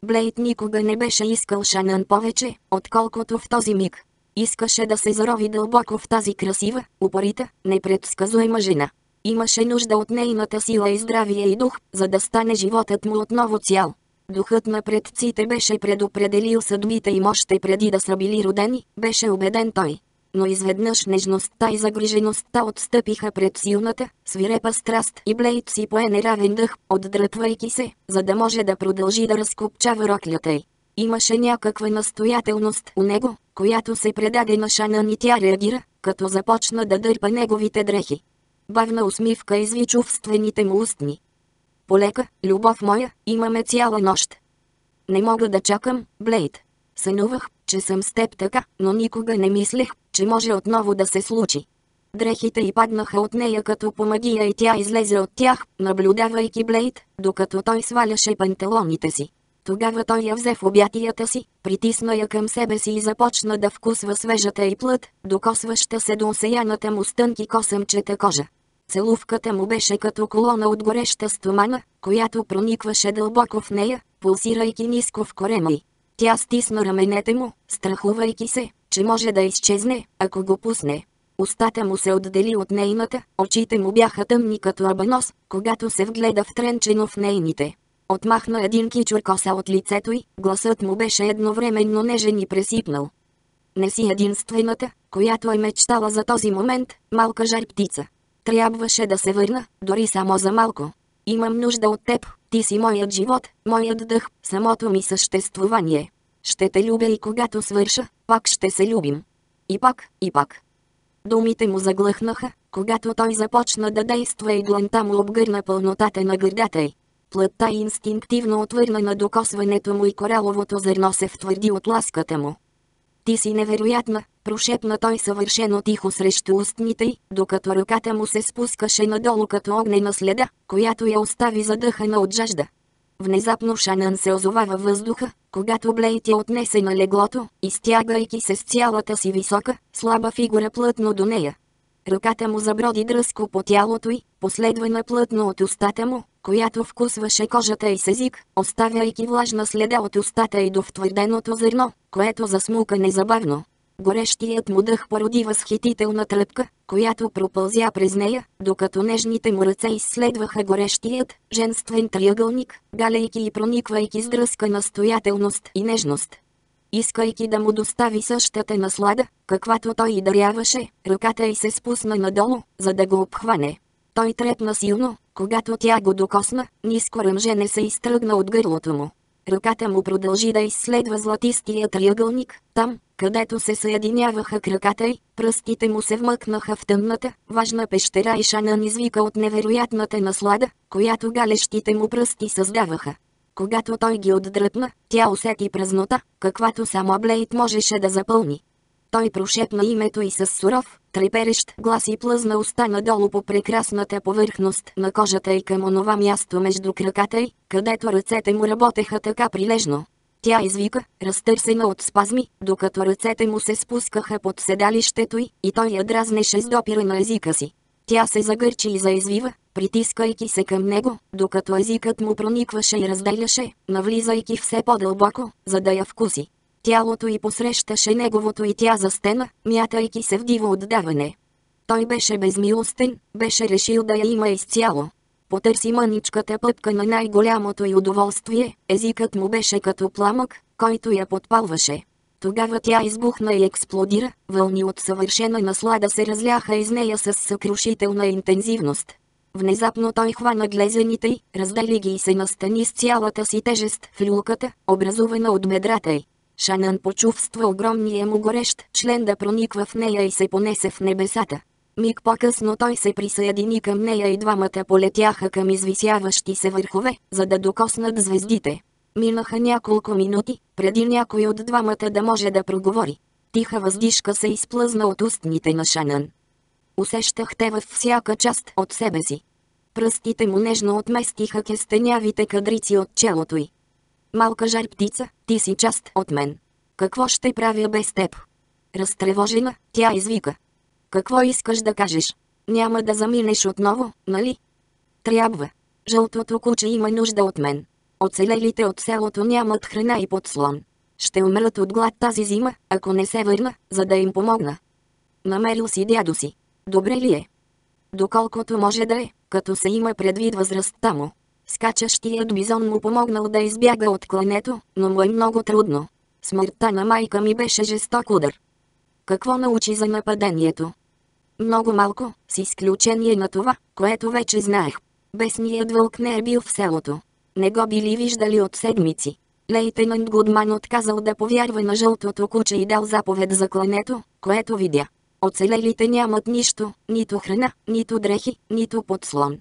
S1: Блейд никога не беше искал Шанън повече, отколкото в този миг. Искаше да се зарови дълбоко в тази красива, упорита, непредсказуема жена. Имаше нужда от нейната сила и здравие и дух, за да стане животът му отново цял. Духът на предците беше предопределил съдбите им още преди да са били родени, беше убеден той. Но изведнъж нежността и загрижеността отстъпиха пред силната, свирепа страст и Блейд си пое неравен дъх, отдръпвайки се, за да може да продължи да разкопчава роклята й. Имаше някаква настоятелност у него, която се предаде на Шанан и тя реагира, като започна да дърпа неговите дрехи. Бавна усмивка изви чувствените му устни. Полека, любов моя, имаме цяла нощ. Не мога да чакам, Блейд. Сънувах, че съм с теб така, но никога не мислех, че може отново да се случи. Дрехите й паднаха от нея като по магия и тя излезе от тях, наблюдавайки Блейд, докато той сваляше панталоните си. Тогава той я взе в обятията си, притисна я към себе си и започна да вкусва свежата и плът, докосваща се до осеяната му стънки косъмчета кожа. Целувката му беше като колона от гореща стомана, която проникваше дълбоко в нея, пулсирайки ниско в корема й. Тя стисна раменете му, страхувайки се, че може да изчезне, ако го пусне. Устата му се отдели от нейната, очите му бяха тъмни като абанос, когато се вгледа втренчено в нейните. Отмахна един кичур коса от лицето й, гласът му беше едновременно нежен и пресипнал. Не си единствената, която е мечтала за този момент, малка жар птица. Трябваше да се върна, дори само за малко. Имам нужда от теб, ти си моят живот, моят дъх, самото ми съществувание. Ще те любя и когато свърша, пак ще се любим. И пак, и пак. Думите му заглъхнаха, когато той започна да действа и дланта му обгърна пълнотата на гърдата й. Плътта инстинктивно отвърна на докосването му и кораловото зърно се втвърди от ласката му. Ти си невероятна, прошепна той съвършено тихо срещу устните й, докато ръката му се спускаше надолу като огнена следа, която я остави задъхана от жажда. Внезапно Шанан се озова във въздуха, когато Блейт я отнесе на леглото, изтягайки се с цялата си висока, слаба фигура плътно до нея. Ръката му заброди дръско по тялото й, последвана плътно от устата му, която вкусваше кожата й с език, оставяйки влажна следа от устата й до втвърденото зърно, което засмука незабавно. Горещият му дъх породи възхитителна тръпка, която пропълзя през нея, докато нежните му ръце изследваха горещият, женствен триъгълник, галейки и прониквайки с дръска настоятелност и нежност. Искайки да му достави същата наслада, каквато той и даряваше, ръката й се спусна надолу, за да го обхване. Той трепна силно, когато тя го докосна, ниско ръмжене се изтръгна от гърлото му. Ръката му продължи да изследва златистия триъгълник, там, където се съединяваха краката й, пръстите му се вмъкнаха в тъмната, важна пещера и Шанан извика от невероятната наслада, която галещите му пръсти създаваха. Когато той ги отдръпна, тя усети празнота, каквато само Блейд можеше да запълни. Той прошепна името и с суров, треперещ глас и плъзна уста надолу по прекрасната повърхност на кожата и към онова място между краката й, където ръцете му работеха така прилежно. Тя извика, разтърсена от спазми, докато ръцете му се спускаха под седалището й, и той я дразнеше с допира на езика си. Тя се загърчи и заизвива, притискайки се към него, докато езикът му проникваше и разделяше, навлизайки все по-дълбоко, за да я вкуси. Тялото й посрещаше неговото и тя застена, мятайки се в диво отдаване. Той беше безмилостен, беше решил да я има изцяло. Потърси мъничката пъпка на най-голямото й удоволствие, езикът му беше като пламък, който я подпалваше. Тогава тя избухна и експлодира, вълни от съвършена наслада се разляха из нея с съкрушителна интензивност. Внезапно той хвана глезените й, раздели ги и се настани с цялата си тежест в люлката, образувана от бедрата й. Шанан почувства огромния му горещ член да прониква в нея и се понесе в небесата. Миг по-късно той се присъедини към нея и двамата полетяха към извисяващи се върхове, за да докоснат звездите. Минаха няколко минути, преди някой от двамата да може да проговори. Тиха въздишка се изплъзна от устните на Шанан. Усещах те във всяка част от себе си. Пръстите му нежно отместиха кестенявите кадрици от челото й. Малка жар птица, ти си част от мен. Какво ще правя без теб? Разтревожена, тя извика. Какво искаш да кажеш? Няма да заминеш отново, нали? Трябва. Жълтото куче има нужда от мен. Оцелелите от селото нямат храна и подслон. Ще умрат от глад тази зима, ако не се върна, за да им помогна. Намерил си дядо си. Добре ли е? Доколкото може да е, като се има предвид възрастта му. Скачащият бизон му помогнал да избяга от клането, но му е много трудно. Смъртта на майка ми беше жесток удар. Какво научи за нападението? Много малко, с изключение на това, което вече знаех. Бесният вълк не е бил в селото. Не го били виждали от седмици. Лейтенант Гудман отказал да повярва на жълтото куче и дал заповед за клането, което видя. Оцелелите нямат нищо, нито храна, нито дрехи, нито подслон.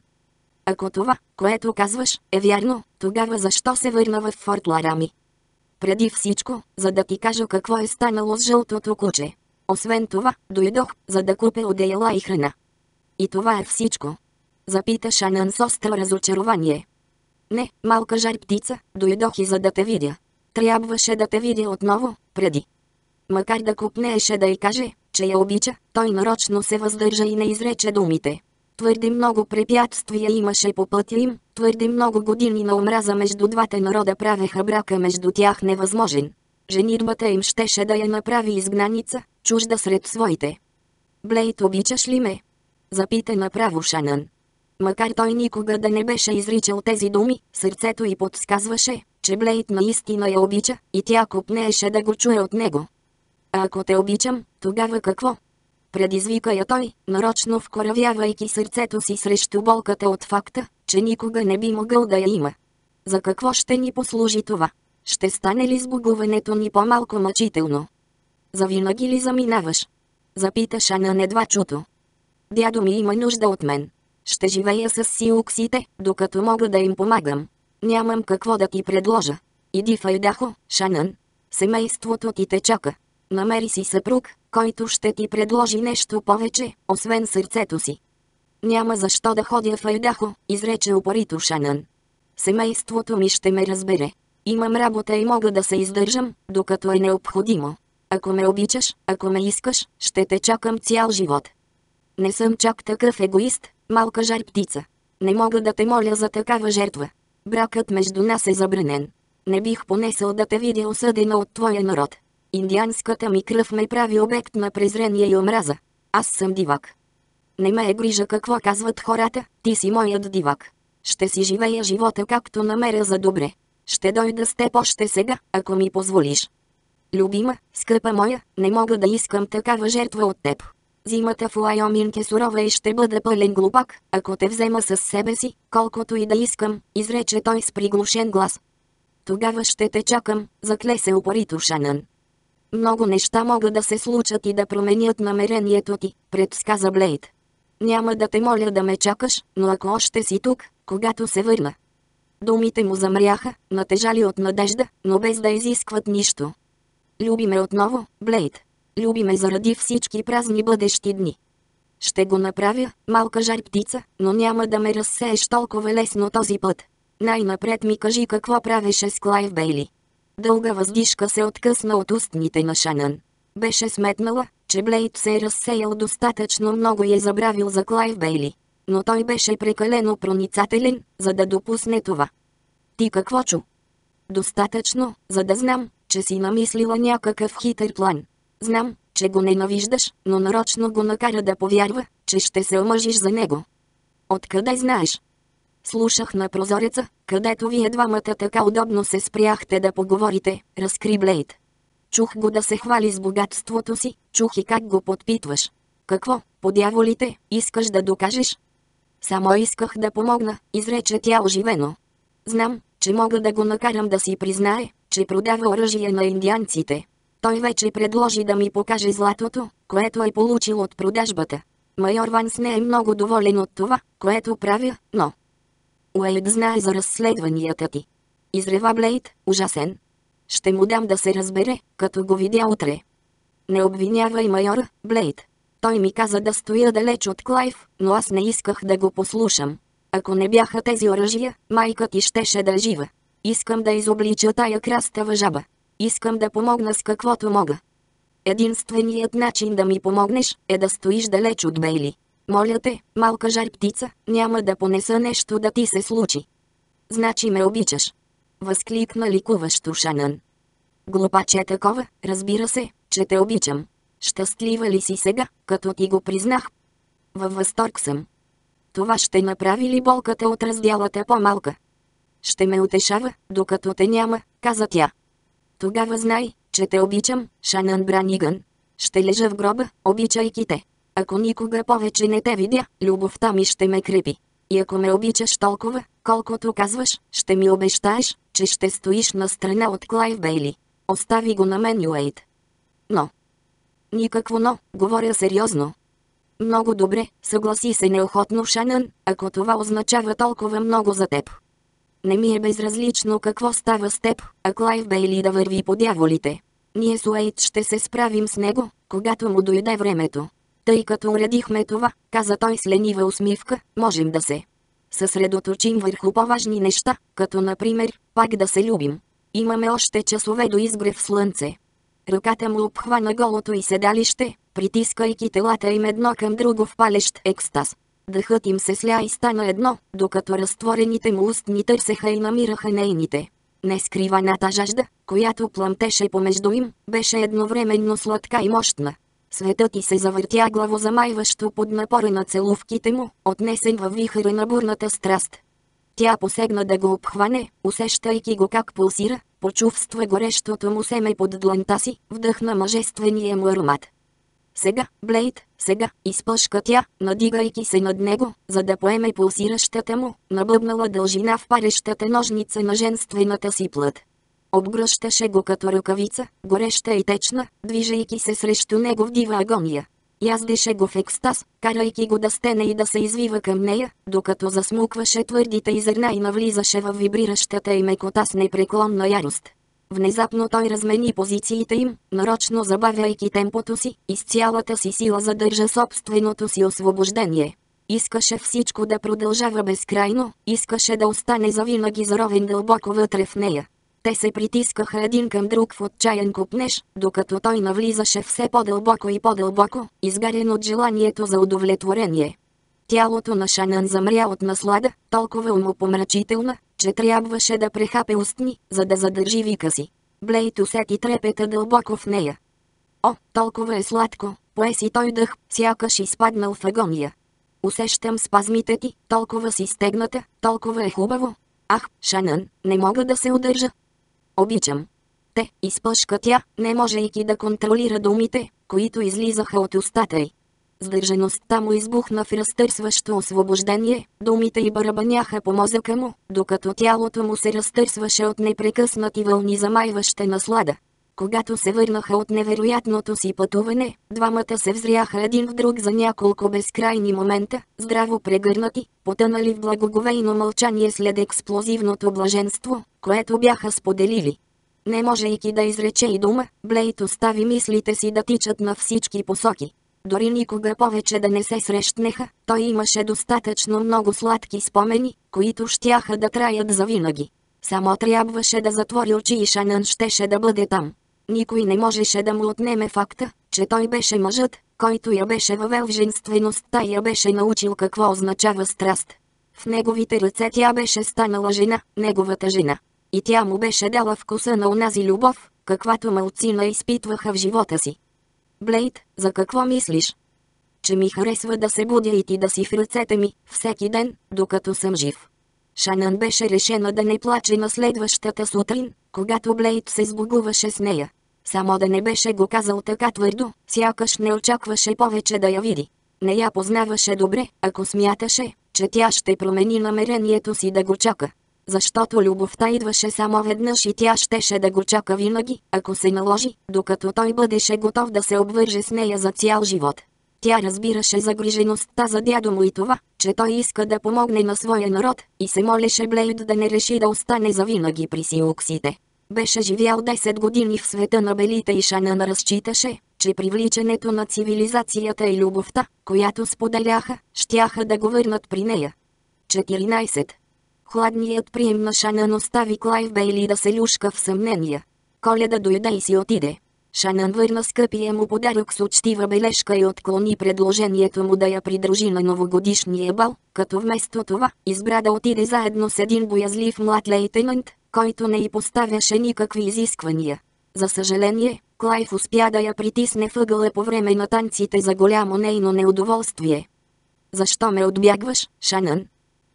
S1: Ако това, което казваш, е вярно, тогава защо се върна в Форт Ларами? Преди всичко, за да ти кажа какво е станало с жълтото куче. Освен това, дойдох, за да купя одеяла и храна. И това е всичко. Запита Шанан с остро разочарование. Не, малка жар птица, дойдох и за да те видя. Трябваше да те видя отново, преди. Макар да купнееше да й каже, че я обича, той нарочно се въздържа и не изрече думите. Твърде много препятствия имаше по пътя им, твърде много години на омраза между двата народа правеха брака между тях невъзможен. Женитбата им щеше да я направи изгнаница, чужда сред своите. Блейт обичаш ли ме? Запита направо Шанан. Макар той никога да не беше изричал тези думи, сърцето й подсказваше, че Блейт наистина я обича, и тя купнееше да го чуе от него. А ако те обичам, тогава какво? Предизвика я той, нарочно вкоравявайки сърцето си срещу болката от факта, че никога не би могъл да я има. За какво ще ни послужи това? ще стане ли сбогуването ни по-малко мъчително? Завинаги ли заминаваш? Запита Шанън едва чуто. Дядо ми има нужда от мен. Ще живея с сиуксите, докато мога да им помагам. Нямам какво да ти предложа. Иди в Айдахо, Шанън. Семейството ти те чака. Намери си съпруг, който ще ти предложи нещо повече, освен сърцето си. Няма защо да ходя в Айдахо, изрече упорито Шанън. Семейството ми ще ме разбере. Имам работа и мога да се издържам, докато е необходимо. Ако ме обичаш, ако ме искаш, ще те чакам цял живот. Не съм чак такъв егоист, малка жар птица. Не мога да те моля за такава жертва. Бракът между нас е забранен. Не бих понесъл да те видя осъдена от твоя народ. Индианската ми кръв ме прави обект на презрение и омраза. Аз съм дивак. Не ме е грижа какво казват хората, ти си моят дивак. Ще си живея живота както намеря за добре. Ще дойда с теб още сега, ако ми позволиш. Любима, скъпа моя, не мога да искам такава жертва от теб. Зимата в Уайоминг е сурова и ще бъда пълен глупак, ако те взема с себе си, колкото и да искам, изрече той с приглушен глас. Тогава ще те чакам, закле се упорито Шанън. Много неща могат да се случат и да променят намерението ти, предсказа Блейд. Няма да те моля да ме чакаш, но ако още си тук, когато се върна. Думите му замряха, натежали от надежда, но без да изискват нищо. Люби ме отново, Блейд. Люби ме заради всички празни бъдещи дни. Ще го направя, малка жар птица, но няма да ме разсееш толкова лесно този път. Най-напред ми кажи какво правеше с Клайв Бейли. Дълга въздишка се откъсна от устните на Шанън. Беше сметнала, че Блейд се е разсеял достатъчно много и е забравил за Клайв Бейли. Но той беше прекалено проницателен, за да допусне това. Ти какво чу? Достатъчно, за да знам, че си намислила някакъв хитър план. Знам, че го ненавиждаш, но нарочно го накара да повярва, че ще се омъжиш за него. Откъде знаеш? Слушах на прозореца, където вие двамата така удобно се спряхте да поговорите, разкри Блейд. Чух го да се хвали с богатството си, чух и как го подпитваш. Какво, по дяволите, искаш да докажеш? Само исках да помогна, изрече тя оживено. Знам, че мога да го накарам да си признае, че продава оръжие на индианците. Той вече предложи да ми покаже златото, което е получил от продажбата. Майор Ванс не е много доволен от това, което правя, но... Уейд знае за разследванията ти. Изрева Блейд, ужасен. Ще му дам да се разбере, като го видя утре. Не обвинявай майора, Блейд. Той ми каза да стоя далеч от Клайв, но аз не исках да го послушам. Ако не бяха тези оръжия, майка ти щеше да е жива. Искам да изоблича тая крастава жаба. Искам да помогна с каквото мога. Единственият начин да ми помогнеш е да стоиш далеч от Бейли. Моля те, малка жар птица, няма да понеса нещо да ти се случи. Значи ме обичаш. Възкликна ликуващо Шанън. Глупаче такова, разбира се, че те обичам. Щастлива ли си сега, като ти го признах? Във възторг съм. Това ще направи ли болката от разделата по-малка? Ще ме утешава, докато те няма, каза тя. Тогава знай, че те обичам, Шанън Браниган. Ще лежа в гроба, обичайки те. Ако никога повече не те видя, любовта ми ще ме крепи. И ако ме обичаш толкова, колкото казваш, ще ми обещаеш, че ще стоиш на страна от Клайв Бейли. Остави го на мен, Уейт. Но. Никакво но, говоря сериозно. Много добре, съгласи се неохотно Шанън, ако това означава толкова много за теб. Не ми е безразлично какво става с теб, а Клайв Бейли да върви по дяволите. Ние с Уейт ще се справим с него, когато му дойде времето. Тъй като уредихме това, каза той с ленива усмивка, можем да се съсредоточим върху по-важни неща, като например, пак да се любим. Имаме още часове до изгрев слънце. Ръката му обхвана голото и седалище, притискайки телата им едно към друго в палещ екстаз. Дъхът им се сля и стана едно, докато разтворените му устни търсеха и намираха нейните. Нескриваната жажда, която пламтеше помежду им, беше едновременно сладка и мощна. Светът ти се завъртя главозамайващо под напора на целувките му, отнесен във вихъра на бурната страст. Тя посегна да го обхване, усещайки го как пулсира, почувства горещото му семе под дланта си, вдъхна мъжествения му аромат. Сега, Блейд, сега, изпъшка тя, надигайки се над него, за да поеме пулсиращата му, набъбнала дължина в парещата ножница на женствената си плът. Обгръщаше го като ръкавица, гореща и течна, движейки се срещу него в дива агония. Яздеше го в екстаз, карайки го да стене и да се извива към нея, докато засмукваше твърдите и зърна и навлизаше в вибриращата и мекота с непреклонна ярост. Внезапно той размени позициите им, нарочно забавяйки темпото си, и с цялата си сила задържа собственото си освобождение. Искаше всичко да продължава безкрайно, искаше да остане завинаги заровен дълбоко вътре в нея. Те се притискаха един към друг в отчаян купнеж, докато той навлизаше все по-дълбоко и по-дълбоко, изгарен от желанието за удовлетворение. Тялото на Шанан замря от наслада, толкова умопомрачителна, че трябваше да прехапе устни, за да задържи вика си. Блейт усети трепета дълбоко в нея. О, толкова е сладко, пое си той дъх, сякаш изпаднал в агония. Усещам спазмите ти, толкова си стегната, толкова е хубаво. Ах, Шанън, не мога да се удържа. Обичам. Те, изпъшка тя, не можейки да контролира думите, които излизаха от устата й. Сдържаността му избухна в разтърсващо освобождение, думите й барабаняха по мозъка му, докато тялото му се разтърсваше от непрекъснати вълни замайваща наслада. Когато се върнаха от невероятното си пътуване, двамата се взряха един в друг за няколко безкрайни момента, здраво прегърнати, потънали в благоговейно мълчание след експлозивното блаженство, което бяха споделили. Не можейки да изрече и дума, Блейт остави мислите си да тичат на всички посоки. Дори никога повече да не се срещнеха, той имаше достатъчно много сладки спомени, които щяха да траят завинаги. Само трябваше да затвори очи и Шанън щеше да бъде там. Никой не можеше да му отнеме факта, че той беше мъжът, който я беше въвел в женствеността и я беше научил какво означава страст. В неговите ръце тя беше станала жена, неговата жена. И тя му беше дала вкуса на онази любов, каквато малцина изпитваха в живота си. Блейд, за какво мислиш? Че ми харесва да се будя и ти да си в ръцете ми, всеки ден, докато съм жив. Шанън беше решена да не плаче на следващата сутрин, когато Блейд се сбогуваше с нея. Само да не беше го казал така твърдо, сякаш не очакваше повече да я види. Не я познаваше добре, ако смяташе, че тя ще промени намерението си да го чака. Защото любовта идваше само веднъж и тя щеше да го чака винаги, ако се наложи, докато той бъдеше готов да се обвърже с нея за цял живот. Тя разбираше загрижеността за дядо му и това, че той иска да помогне на своя народ, и се молеше Блейд да не реши да остане завинаги при сиуксите. Беше живял 10 години в света на белите и Шанан разчиташе, че привличането на цивилизацията и любовта, която споделяха, щяха да го върнат при нея. 14. Хладният прием на Шанан остави Клайв Бейли да се люшка в съмнения. Коледа дойде и си отиде. Шанан върна скъпия му подарък с учтива бележка и отклони предложението му да я придружи на новогодишния бал, като вместо това избра да отиде заедно с един боязлив млад лейтенант, който не й поставяше никакви изисквания. За съжаление, Клайв успя да я притисне въгъла по време на танците за голямо нейно неудоволствие. «Защо ме отбягваш, Шанън?»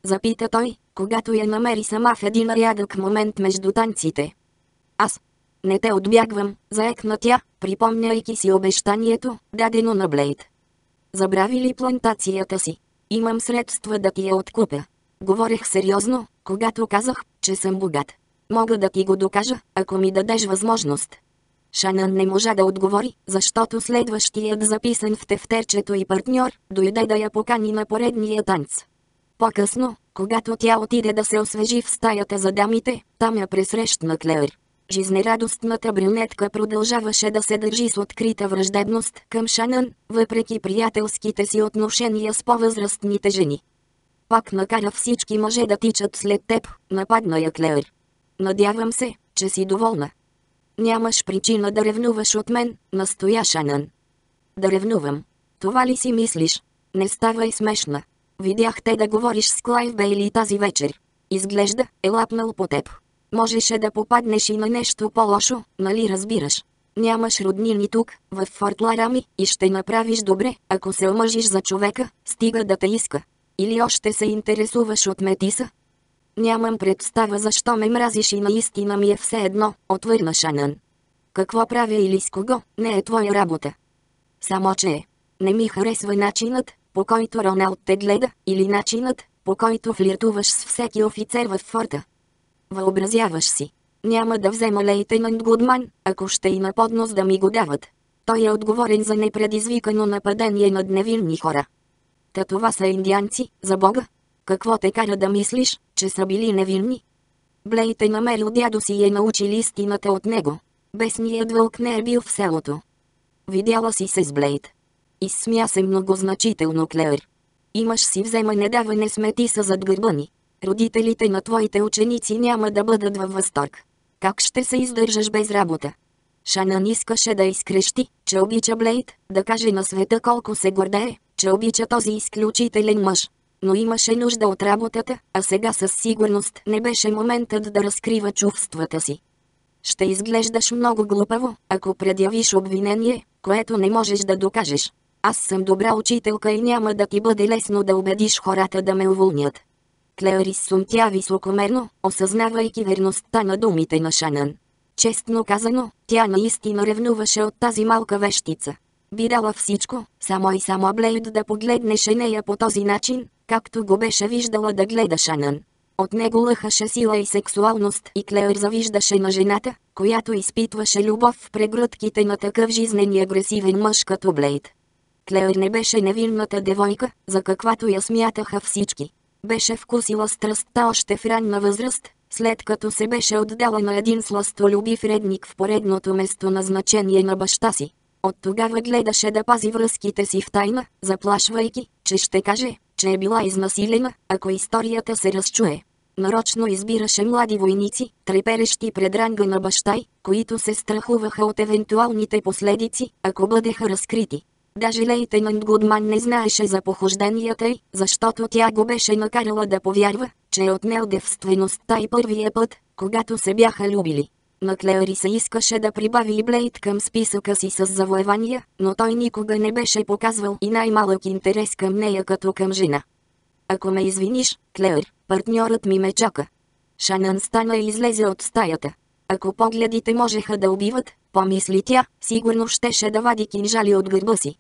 S1: Запита той, когато я намери сама в един рядък момент между танците. Аз. Не те отбягвам, заекна тя, припомняйки си обещанието, дадено на Блейд. Забрави ли плантацията си? Имам средства да ти я откупя. Говорех сериозно, когато казах, че съм богат. Мога да ти го докажа, ако ми дадеш възможност. Шанън не можа да отговори, защото следващият записан в тефтерчето и партньор, дойде да я покани на поредния танц. По-късно, когато тя отиде да се освежи в стаята за дамите, там я пресрещна Клеер. Жизнерадостната брюнетка продължаваше да се държи с открита враждебност към Шанън, въпреки приятелските си отношения с по-възрастните жени. Пак накара всички мъже да тичат след теб, нападна я Клеер. Надявам се, че си доволна. Нямаш причина да ревнуваш от мен, настоя Шанън. Да ревнувам. Това ли си мислиш? Не ставай смешна. Видях те да говориш с Клайв Бейли тази вечер. Изглежда, е лапнал по теб. Можеше да попаднеш и на нещо по-лошо, нали разбираш? Нямаш роднини тук, в Форт Ларами, и ще направиш добре, ако се омъжиш за човека, стига да те иска. Или още се интересуваш от Метиса, Нямам представа защо ме мразиш и наистина ми е все едно, отвърна Шанън. Какво правя или с кого, не е твоя работа. Само че е. Не ми харесва начинът, по който Роналд те гледа, или начинът, по който флиртуваш с всеки офицер в форта. Въобразяваш си. Няма да взема лейтенант Гудман, ако ще има поднос да ми го дават. Той е отговорен за непредизвикано нападение над невинни хора. Та това са индианци, за Бога. Какво те кара да мислиш, че са били невинни? Блейт е намерил дядо си и е научил истината от него. Бесният вълк не е бил в селото. Видяла си се с Блейд. Изсмя се многозначително Клеер. Имаш си вземане-даване смети са зад гърба ни. Родителите на твоите ученици няма да бъдат във възторг. Как ще се издържаш без работа? Шанан искаше да изкрещи, че обича Блейд, да каже на света колко се гордее, че обича този изключителен мъж. Но имаше нужда от работата, а сега със сигурност не беше моментът да разкрива чувствата си. Ще изглеждаш много глупаво, ако предявиш обвинение, което не можеш да докажеш. Аз съм добра учителка и няма да ти бъде лесно да убедиш хората да ме уволнят. Клеорис сумтя високомерно, осъзнавайки верността на думите на Шанан. Честно казано, тя наистина ревнуваше от тази малка вещица. Би дала всичко, само и само Блейд да погледнеше нея по този начин, както го беше виждала да гледа Шанан. От него лъхаше сила и сексуалност и Клеър завиждаше на жената, която изпитваше любов в прегръдките на такъв жизнен и агресивен мъж като Блейд. Клеър не беше невинната девойка, за каквато я смятаха всички. Беше вкусила страстта още в ранна възраст, след като се беше отдала на един сластолюбив редник в поредното местоназначение на баща си. От тогава гледаше да пази връзките си в тайна, заплашвайки, че ще каже, че е била изнасилена, ако историята се разчуе. Нарочно избираше млади войници, треперещи пред ранга на баща които се страхуваха от евентуалните последици, ако бъдеха разкрити. Даже лейтенант Гудман не знаеше за похожденията й, защото тя го беше накарала да повярва, че е отнел девствеността и първия път, когато се бяха любили. На Клеари се искаше да прибави и Блейд към списъка си с завоевания, но той никога не беше показвал и най-малък интерес към нея като към жена. Ако ме извиниш, Клеър, партньорът ми ме чака. Шанан стана и излезе от стаята. Ако погледите можеха да убиват, помисли тя, сигурно щеше да вади кинжали от гърба си.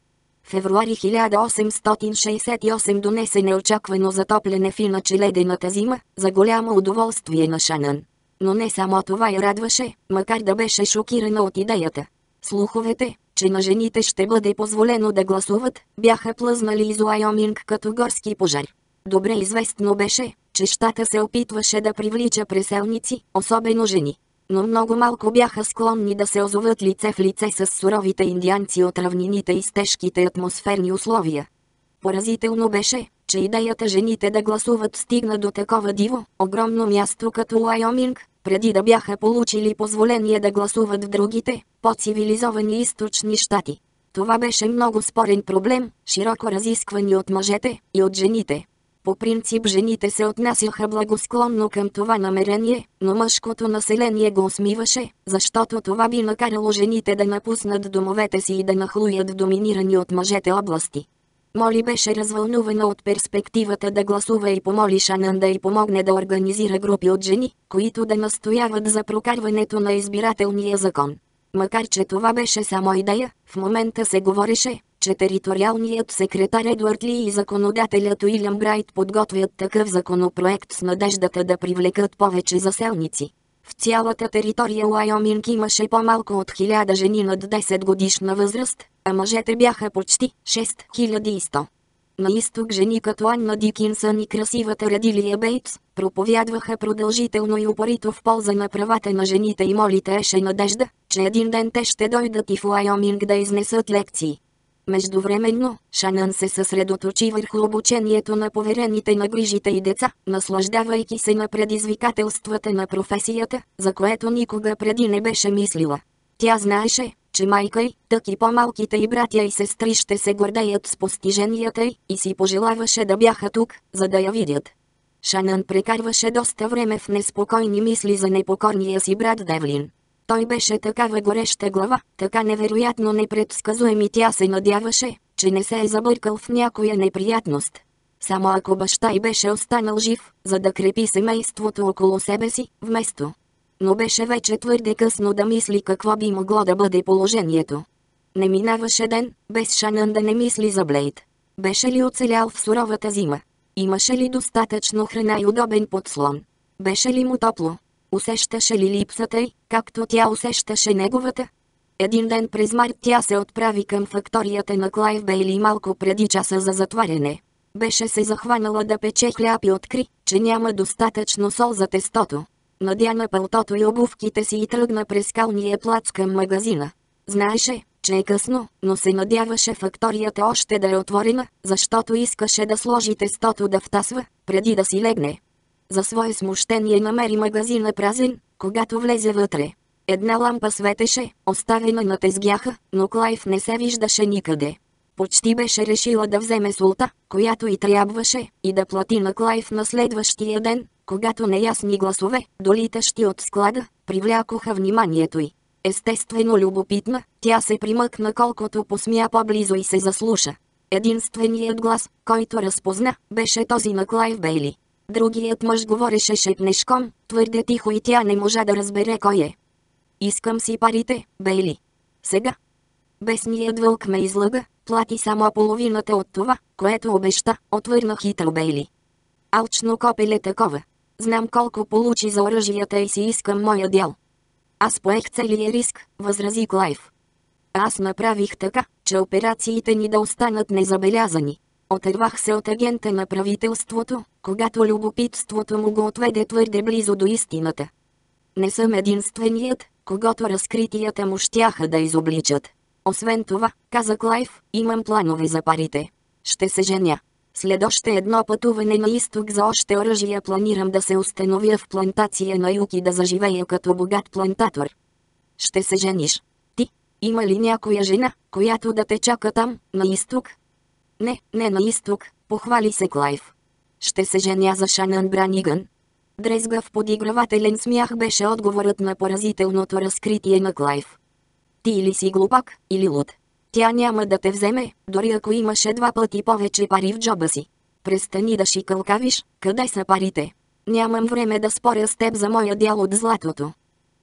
S1: Февруари 1868 донесе неочаквано затопляне в иначе ледената зима, за голямо удоволствие на Шанан. Но не само това я радваше, макар да беше шокирана от идеята. Слуховете, че на жените ще бъде позволено да гласуват, бяха плъзнали из Уайоминг като горски пожар. Добре известно беше, че щата се опитваше да привлича преселници, особено жени. Но много малко бяха склонни да се озоват лице в лице с суровите индианци от равнините и с тежките атмосферни условия. Поразително беше, че идеята жените да гласуват стигна до такова диво, огромно място като Уайоминг, преди да бяха получили позволение да гласуват в другите, по-цивилизовани източни щати. Това беше много спорен проблем, широко разисквани от мъжете и от жените. По принцип жените се отнасяха благосклонно към това намерение, но мъжкото население го усмиваше, защото това би накарало жените да напуснат домовете си и да нахлуят доминирани от мъжете области. Моли беше развълнувана от перспективата да гласува и помоли Шанан да й помогне да организира групи от жени, които да настояват за прокарването на избирателния закон. Макар че това беше само идея, в момента се говореше, че териториалният секретар Едуард Ли и законодателят Уилям Брайт подготвят такъв законопроект с надеждата да привлекат повече заселници. В цялата територия Уайоминг имаше по-малко от 1000 жени над 10 годишна възраст, а мъжете бяха почти 6100. На изток жени като Анна Дикинсън и красивата Редилия Бейтс проповядваха продължително и упорито в полза на правата на жените и молитеше надежда, че един ден те ще дойдат и в Уайоминг да изнесат лекции. Междувременно, Шанан се съсредоточи върху обучението на поверените на грижите и деца, наслаждавайки се на предизвикателствата на професията, за което никога преди не беше мислила. Тя знаеше, че майка й, тък и по-малките и братя и сестри ще се гордеят с постиженията й и си пожелаваше да бяха тук, за да я видят. Шанан прекарваше доста време в неспокойни мисли за непокорния си брат Девлин. Той беше такава гореща глава, така невероятно непредсказуем и тя се надяваше, че не се е забъркал в някоя неприятност. Само ако баща й беше останал жив, за да крепи семейството около себе си, вместо. Но беше вече твърде късно да мисли какво би могло да бъде положението. Не минаваше ден, без Шанан да не мисли за Блейд. Беше ли оцелял в суровата зима? Имаше ли достатъчно храна и удобен подслон? Беше ли му топло? Усещаше ли липсата й, както тя усещаше неговата? Един ден през март тя се отправи към факторията на Клайв Бейли малко преди часа за затваряне. Беше се захванала да пече хляб и откри, че няма достатъчно сол за тестото. Надя на пълтото и обувките си и тръгна през скалния плац към магазина. Знаеше, че е късно, но се надяваше факторията още да е отворена, защото искаше да сложи тестото да втасва, преди да си легне. За свое смущение намери магазина празен, когато влезе вътре. Една лампа светеше, оставена на тезгяха, но Клайв не се виждаше никъде. Почти беше решила да вземе султа, която и трябваше, и да плати на Клайв на следващия ден, когато неясни гласове, долитащи от склада, привлякоха вниманието й. Естествено любопитна, тя се примъкна колкото посмя по-близо и се заслуша. Единственият глас, който разпозна, беше този на Клайв Бейли. Другият мъж говореше шепнешком, твърде тихо и тя не можа да разбере кой е. Искам си парите, Бейли. Сега. Бесният вълк ме излъга, плати само половината от това, което обеща, отвърна хитър Бейли. Алчно копеле такова. Знам колко получи за оръжията и си искам моя дял. Аз поех целия риск, възрази Клайв. Аз направих така, че операциите ни да останат незабелязани. Отървах се от агента на правителството, когато любопитството му го отведе твърде близо до истината. Не съм единственият, когато разкритията му щяха да изобличат. Освен това, каза Клайв, имам планове за парите. Ще се женя. След още едно пътуване на изток за още оръжия планирам да се установя в плантация на юг и да заживея като богат плантатор. Ще се жениш. Ти, има ли някоя жена, която да те чака там, на изток? Не, не на изток, похвали се Клайв. Ще се женя за Шанан Браниган. Дрезгав подигравателен смях беше отговорът на поразителното разкритие на Клайв. Ти или си глупак, или луд. Тя няма да те вземе, дори ако имаше два пъти повече пари в джоба си. Престани да шикалкавиш, къде са парите? Нямам време да споря с теб за моя дял от златото.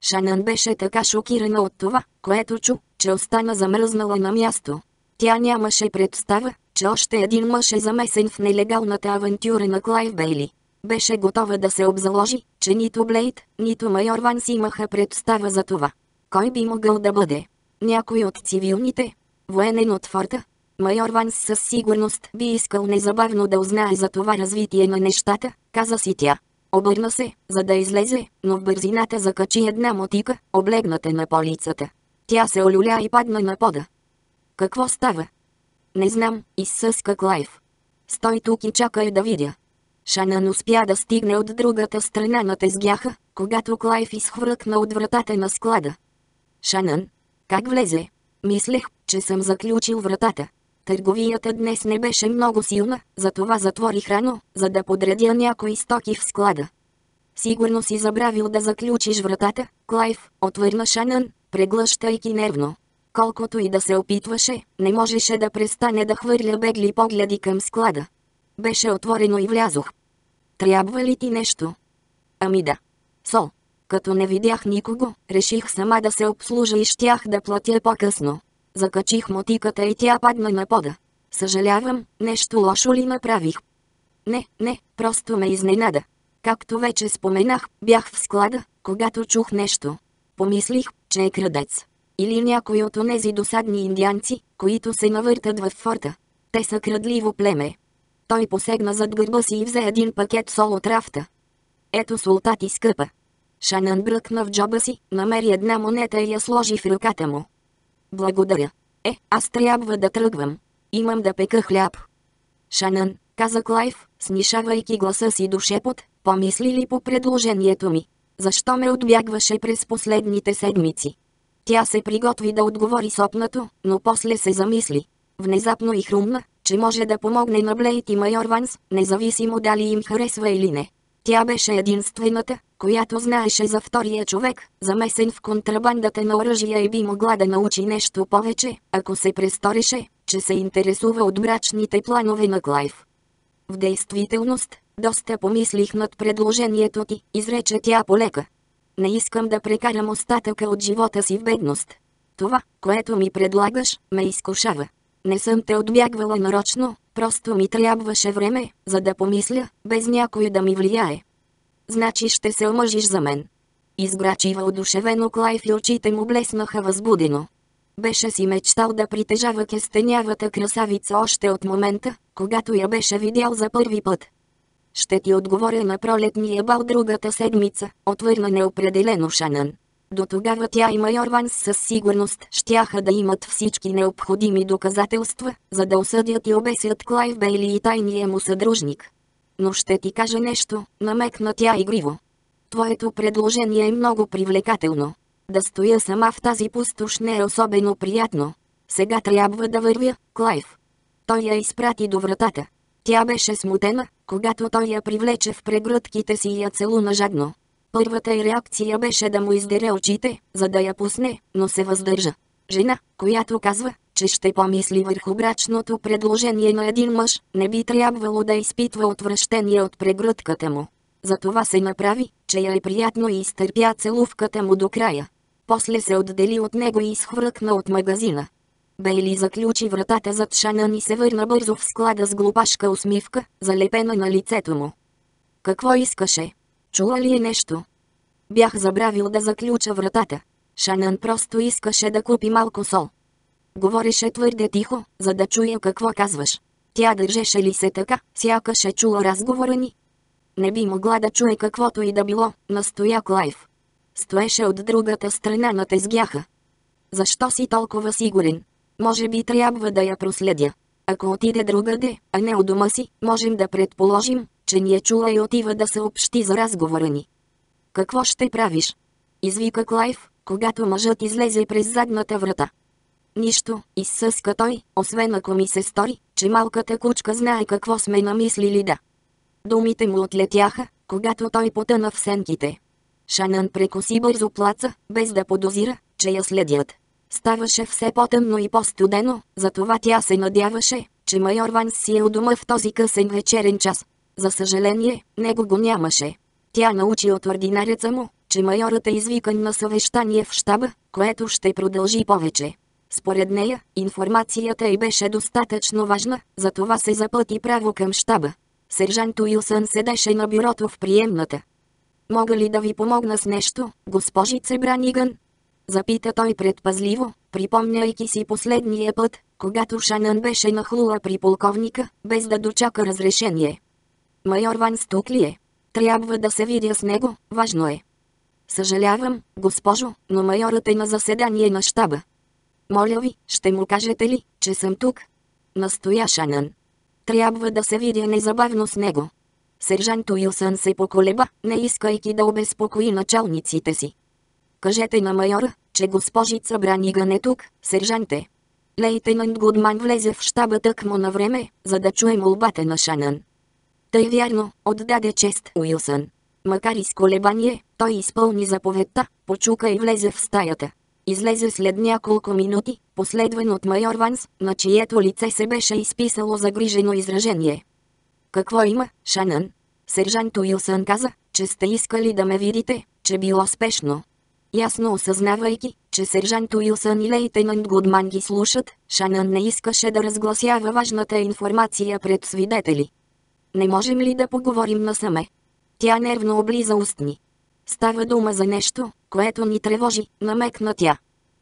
S1: Шанан беше така шокирана от това, което чу, че остана замръзнала на място. Тя нямаше представа, че още един мъж е замесен в нелегалната авантюра на Клайв Бейли. Беше готова да се обзаложи, че нито Блейд, нито майор Ванс имаха представа за това. Кой би могъл да бъде? Някой от цивилните, военен от форта. Майор Ванс със сигурност би искал незабавно да узнае за това развитие на нещата, каза си тя. Обърна се, за да излезе, но в бързината закачи една мотика, облегната на полицата. Тя се олюля и падна на пода. Какво става? Не знам, изсъска Клайв. Стой тук и чакай да видя. Шанан успя да стигне от другата страна на тезгяха, когато Клайв изхвъркна от вратата на склада. Шанан, как влезе? Мислех, че съм заключил вратата. Търговията днес не беше много силна, затова затворих рано, за да подредя някои стоки в склада. Сигурно си забравил да заключиш вратата, Клайв, отвърна Шанън, преглъщайки нервно. Колкото и да се опитваше, не можеше да престане да хвърля бегли погледи към склада. Беше отворено и влязох. Трябва ли ти нещо? Ами да. Сол. Като не видях никого, реших сама да се обслужа и щях да платя по-късно. Закачих мотиката и тя падна на пода. Съжалявам, нещо лошо ли направих? Не, не, просто ме изненада. Както вече споменах, бях в склада, когато чух нещо. Помислих, че е крадец. Или някой от онези досадни индианци, които се навъртат в форта. Те са крадливо племе. Той посегна зад гърба си и взе един пакет сол от рафта. Ето султати скъпа. Шанан бръкна в джоба си, намери една монета и я сложи в ръката му. Благодаря. Е, аз трябва да тръгвам. Имам да пека хляб. Шанан, каза Клайв, снишавайки гласа си до шепот, помисли ли по предложението ми? Защо ме отбягваше през последните седмици? Тя се приготви да отговори сопнато, но после се замисли. Внезапно и хрумна, че може да помогне на Блейт и майор Ванс, независимо дали им харесва или не. Тя беше единствената, която знаеше за втория човек, замесен в контрабандата на оръжия и би могла да научи нещо повече, ако се престорише, че се интересува от брачните планове на Клайв. В действителност, доста помислих над предложението ти, изрече тя полека. Не искам да прекарам остатъка от живота си в бедност. Това, което ми предлагаш, ме изкушава. Не съм те отбягвала нарочно, просто ми трябваше време, за да помисля, без някой да ми влияе. Значи ще се омъжиш за мен. Изграчи въодушевено Клайв и очите му блеснаха възбудено. Беше си мечтал да притежава кестенявата красавица още от момента, когато я беше видял за първи път. Ще ти отговоря на пролетния бал другата седмица, отвърна неопределено Шанан. До тогава тя и майор Ванс със сигурност щяха да имат всички необходими доказателства, за да осъдят и обесят Клайв Бейли и тайния му съдружник. Но ще ти кажа нещо, намекна тя игриво. Твоето предложение е много привлекателно. Да стоя сама в тази пустош не е особено приятно. Сега трябва да вървя, Клайв. Той я изпрати до вратата. Тя беше смутена, когато той я привлече в прегръдките си и я целуна жадно. Първата й реакция беше да му издере очите, за да я пусне, но се въздържа. Жена, която казва, че ще помисли върху брачното предложение на един мъж, не би трябвало да изпитва отвращение от прегръдката му. Затова се направи, че я е приятно и изтърпя целувката му до края. После се отдели от него и изхвъркна от магазина. Бейли заключи вратата зад Шанан и се върна бързо в склада с глупашка усмивка, залепена на лицето му. Какво искаше? Чула ли е нещо? Бях забравил да заключа вратата. Шанан просто искаше да купи малко сол. Говореше твърде тихо, за да чуя какво казваш. Тя държеше ли се така, сякаш е чула разговора ни? Не би могла да чуе каквото и да било, настоя Клайв. Стоеше от другата страна на тезгяха. Защо си толкова сигурен? Може би трябва да я проследя. Ако отиде другаде, а не у дома си, можем да предположим, че ни е чула и отива да съобщи за разговора ни. Какво ще правиш? Извика Клайв, когато мъжът излезе през задната врата. Нищо, изсъска той, освен ако ми се стори, че малката кучка знае какво сме намислили да. Думите му отлетяха, когато той потъна в сенките. Шанан прекоси бързо плаца, без да подозира, че я следят. Ставаше все по-тъмно и по-студено, затова тя се надяваше, че майор Ванс си е у дома в този късен вечерен час. За съжаление, него го нямаше. Тя научи от ординареца му, че майорът е извикан на съвещание в щаба, което ще продължи повече. Според нея, информацията й беше достатъчно важна, затова се запъти право към щаба. Сержант Уилсън седеше на бюрото в приемната. Мога ли да ви помогна с нещо, госпожице Браниган? Запита той предпазливо, припомняйки си последния път, когато Шанън беше нахлула при полковника, без да дочака разрешение. Майор Ван тук ли е? Трябва да се видя с него, важно е. Съжалявам, госпожо, но майорът е на заседание на щаба. Моля ви, ще му кажете ли, че съм тук? Настоя Шанън. Трябва да се видя незабавно с него. Сержант Уилсън се поколеба, не искайки да обезпокои началниците си. Кажете на майора, че госпожица Браниган е тук, сержанте. Лейтенант Гудман влезе в щаба тъкмо на време, за да чуе молбата на Шанън. Тъй вярно, отдаде чест Уилсън. Макар и с колебание, той изпълни заповедта, почука и влезе в стаята. Излезе след няколко минути, последван от майор Ванс, на чието лице се беше изписало загрижено изражение. Какво има, Шанън? Сержант Уилсън каза, че сте искали да ме видите, че било спешно. Ясно осъзнавайки, че сержант Уилсън и лейтенант Гудман ги слушат, Шанън не искаше да разгласява важната информация пред свидетели. Не можем ли да поговорим насаме? Тя нервно облиза устни. Става дума за нещо, което ни тревожи, намекна тя.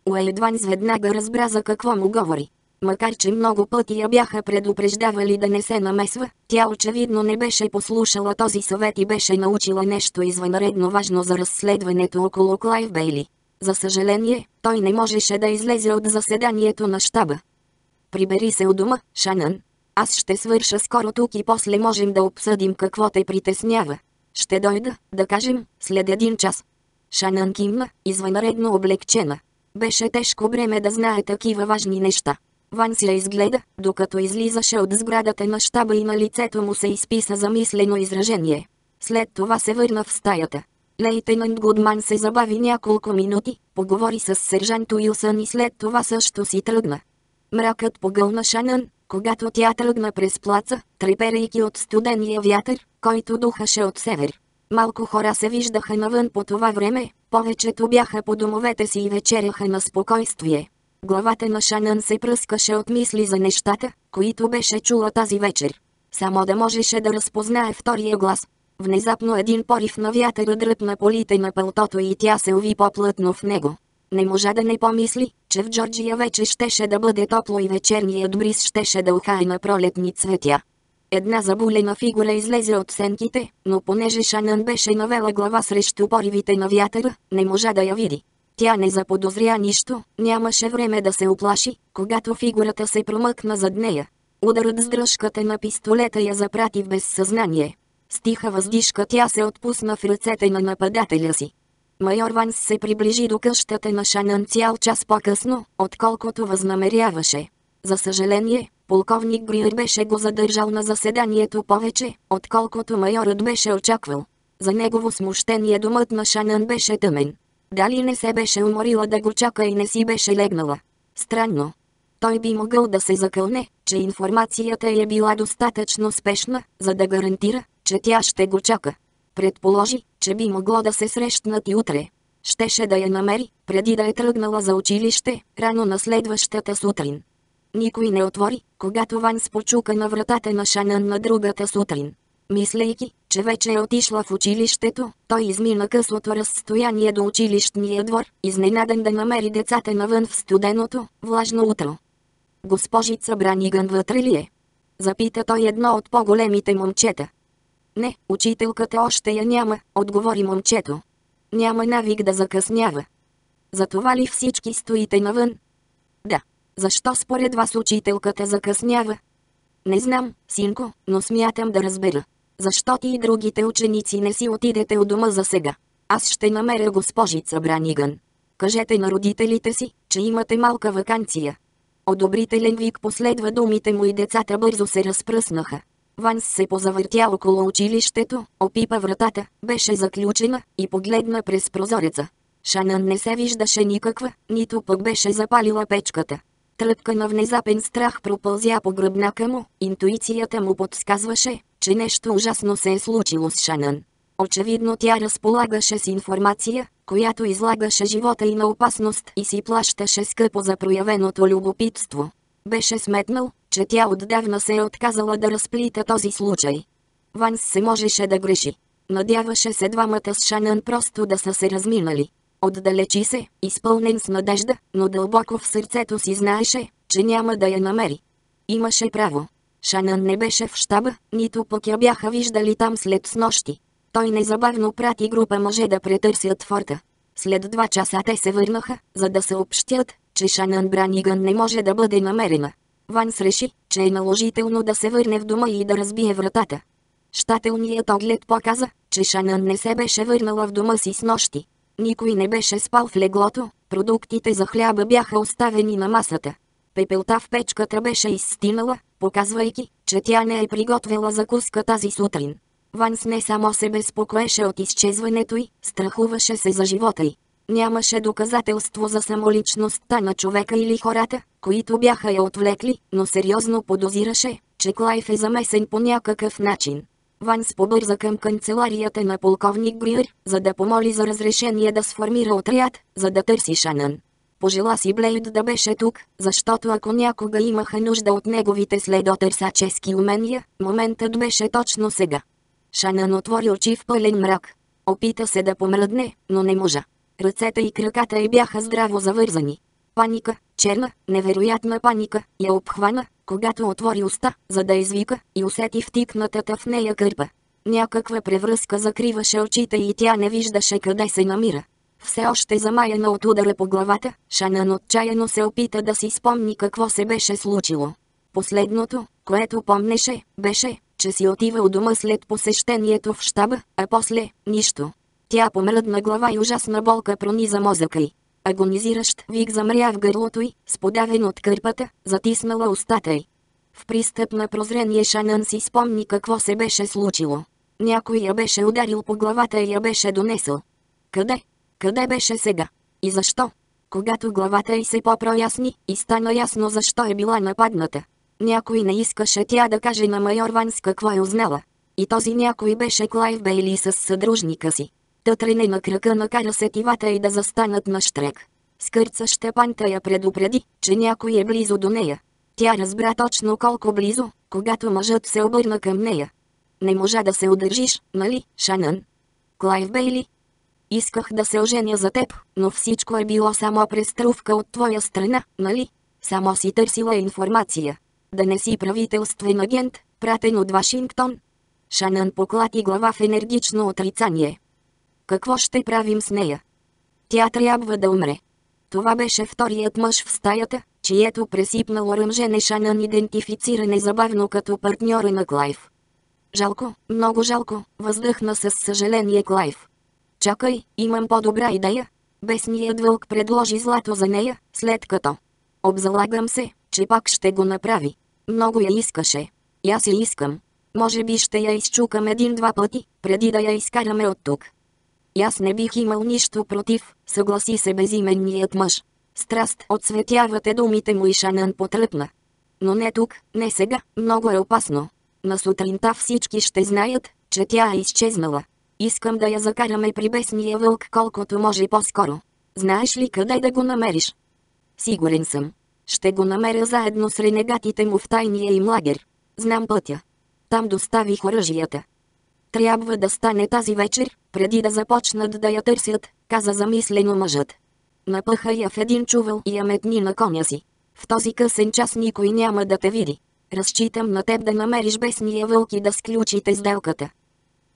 S1: Уелдванс веднага разбра за какво му говори. Макар че много пъти я бяха предупреждавали да не се намесва, тя очевидно не беше послушала този съвет и беше научила нещо извънредно важно за разследването около Клайв Бейли. За съжаление, той не можеше да излезе от заседанието на щаба. Прибери се у дома, Шанън. Аз ще свърша скоро тук и после можем да обсъдим какво те притеснява. Ще дойда, да кажем, след един час. Шанън кимна, извънредно облегчена. Беше тежко бреме да знае такива важни неща. Ван си я изгледа, докато излизаше от сградата на щаба и на лицето му се изписа замислено изражение. След това се върна в стаята. Лейтенант Гудман се забави няколко минути, поговори с сержант Уилсън и след това също си тръгна. Мракът погълна Шанън, когато тя тръгна през плаца, треперейки от студения вятър, който духаше от север. Малко хора се виждаха навън по това време, повечето бяха по домовете си и вечеряха на спокойствие. Главата на Шанън се пръскаше от мисли за нещата, които беше чула тази вечер. Само да можеше да разпознае втория глас. Внезапно един порив на вятъра дръпна полите на пълтото и тя се уви по-плътно в него. Не можа да не помисли, че в Джорджия вече щеше да бъде топло и вечерният бриз щеше да ухае на пролетни цветя. Една забулена фигура излезе от сенките, но понеже Шанън беше навела глава срещу поривите на вятъра, не можа да я види. Тя не заподозря нищо, нямаше време да се оплаши, когато фигурата се промъкна зад нея. Ударът с дръжката на пистолета я запрати в безсъзнание. Тиха въздишка тя се отпусна в ръцете на нападателя си. Майор Ванс се приближи до къщата на Шанън цял час по-късно, отколкото възнамеряваше. За съжаление, полковник Гриер беше го задържал на заседанието повече, отколкото майорът беше очаквал. За негово смущение домът на Шанън беше тъмен. Дали не се беше уморила да го чака и не си беше легнала. Странно. Той би могъл да се закълне, че информацията е била достатъчно спешна, за да гарантира, че тя ще го чака. Предположи, че би могло да се срещнат и утре. Щеше да я намери, преди да е тръгнала за училище, рано на следващата сутрин. Никой не отвори, когато Ванс почука на вратата на Шанън на другата сутрин. Мислейки, че вече е отишла в училището, той измина късото разстояние до училищния двор, изненаден да намери децата навън в студеното, влажно утро. Госпожица Браниган вътре ли е? Запита той едно от по-големите момчета. Не, учителката още я няма, отговори момчето. Няма навик да закъснява. Затова ли всички стоите навън? Да. Защо според вас учителката закъснява? Не знам, синко, но смятам да разбера. Защо ти и другите ученици не си отидете от дома за сега? Аз ще намеря госпожица Браниган. Кажете на родителите си, че имате малка вакансия. Одобрителен вик последва думите му и децата бързо се разпръснаха. Ванс се позавъртя около училището, опипа вратата, беше заключена и погледна през прозореца. Шанън не се виждаше никаква, нито пък беше запалила печката. Тръпка на внезапен страх пропълзя по гръбнака му, интуицията му подсказваше, че нещо ужасно се е случило с Шанън. Очевидно тя разполагаше с информация, която излагаше живота и на опасност и си плащаше скъпо за проявеното любопитство. Беше сметнал, че тя отдавна се е отказала да разплита този случай. Ванс се можеше да греши. Надяваше се двамата с Шанън просто да са се разминали. Отдалечи се, изпълнен с надежда, но дълбоко в сърцето си знаеше, че няма да я намери. Имаше право. Шанън не беше в щаба, нито пък я бяха виждали там след снощи. Той незабавно прати група мъже да претърсят форта. След два часа те се върнаха, за да съобщят, че Шанън Браниган не може да бъде намерена. Ванс реши, че е наложително да се върне в дома и да разбие вратата. Щателният оглед показа, че Шанън не се беше върнала в дома си с нощи. Никой не беше спал в леглото, продуктите за хляба бяха оставени на масата. Пепелта в печката беше изстинала, показвайки, че тя не е приготвила закуска тази сутрин. Ванс не само се безпокоеше от изчезването й, страхуваше се за живота й. Нямаше доказателство за самоличността на човека или хората, които бяха я отвлекли, но сериозно подозираше, че Клайф е замесен по някакъв начин. Ванс побърза към канцеларията на полковник Гриер, за да помоли за разрешение да сформира отряд, за да търси Шанън. Пожела си Блейд да беше тук, защото ако някога имаха нужда от неговите следотърсачески умения, моментът беше точно сега. Шанън отвори очи в пълен мрак. Опита се да помръдне, но не можа. Ръцете и краката й бяха здраво завързани. Паника, черна, невероятна паника, я обхвана, когато отвори уста, за да извика, и усети втикнатата в нея кърпа. Някаква превръзка закриваше очите и тя не виждаше къде се намира. Все още замаяна от удара по главата, Шанън отчаяно се опита да си спомни какво се беше случило. Последното, което помнеше, беше, че си отива у дома след посещението в щаба, а после – нищо. Тя помръдна глава и ужасна болка прониза мозъка й. Агонизиращ вик замря в гърлото й, сподавен от кърпата, затиснала устата й. В пристъп на прозрение Шанън си спомни какво се беше случило. Някой я беше ударил по главата и я беше донесъл. Къде? Къде беше сега? И защо? Когато главата й се по-проясни, и стана ясно защо е била нападната. Някой не искаше тя да каже на майор Ванс какво е узнала. И този някой беше Клайв Бейли с съдружника си. Тътрене на кръка накара сетивата и да застанат на штрек. Скърца Щепанта я предупреди, че някой е близо до нея. Тя разбра точно колко близо, когато мъжът се обърна към нея. Не можа да се удържиш, нали, Шанън? Клайв Бейли? Исках да се оженя за теб, но всичко е било само преструвка от твоя страна, нали? Само си търсила информация. Да не си правителствен агент, пратен от Вашингтон. Шанън поклати глава в енергично отрицание. Какво ще правим с нея? Тя трябва да умре. Това беше вторият мъж в стаята, чието пресипнало ръмжене Шанън идентифицира незабавно като партньора на Клайв. Жалко, много жалко, въздъхна с съжаление Клайв. Чакай, имам по-добра идея. Бесният вълк предложи злато за нея, след като. Обзалагам се, че пак ще го направи. Много я искаше. Я искам. Може би ще я изчукам един-два пъти, преди да я изкараме от тук. И аз не бих имал нищо против, съгласи се безименният мъж. Страст отсветявате думите му и Шанън потръпна. Но не тук, не сега, много е опасно. На сутринта всички ще знаят, че тя е изчезнала. Искам да я закараме при бесния вълк колкото може по-скоро. Знаеш ли къде да го намериш? Сигурен съм. Ще го намеря заедно с ренегатите му в тайния им лагер. Знам пътя. Там доставих оръжията. Трябва да стане тази вечер, преди да започнат да я търсят, каза замислено мъжът. Напъха я в един чувал и я метни на коня си. В този късен час никой няма да те види. Разчитам на теб да намериш бесния вълк и да сключите сделката.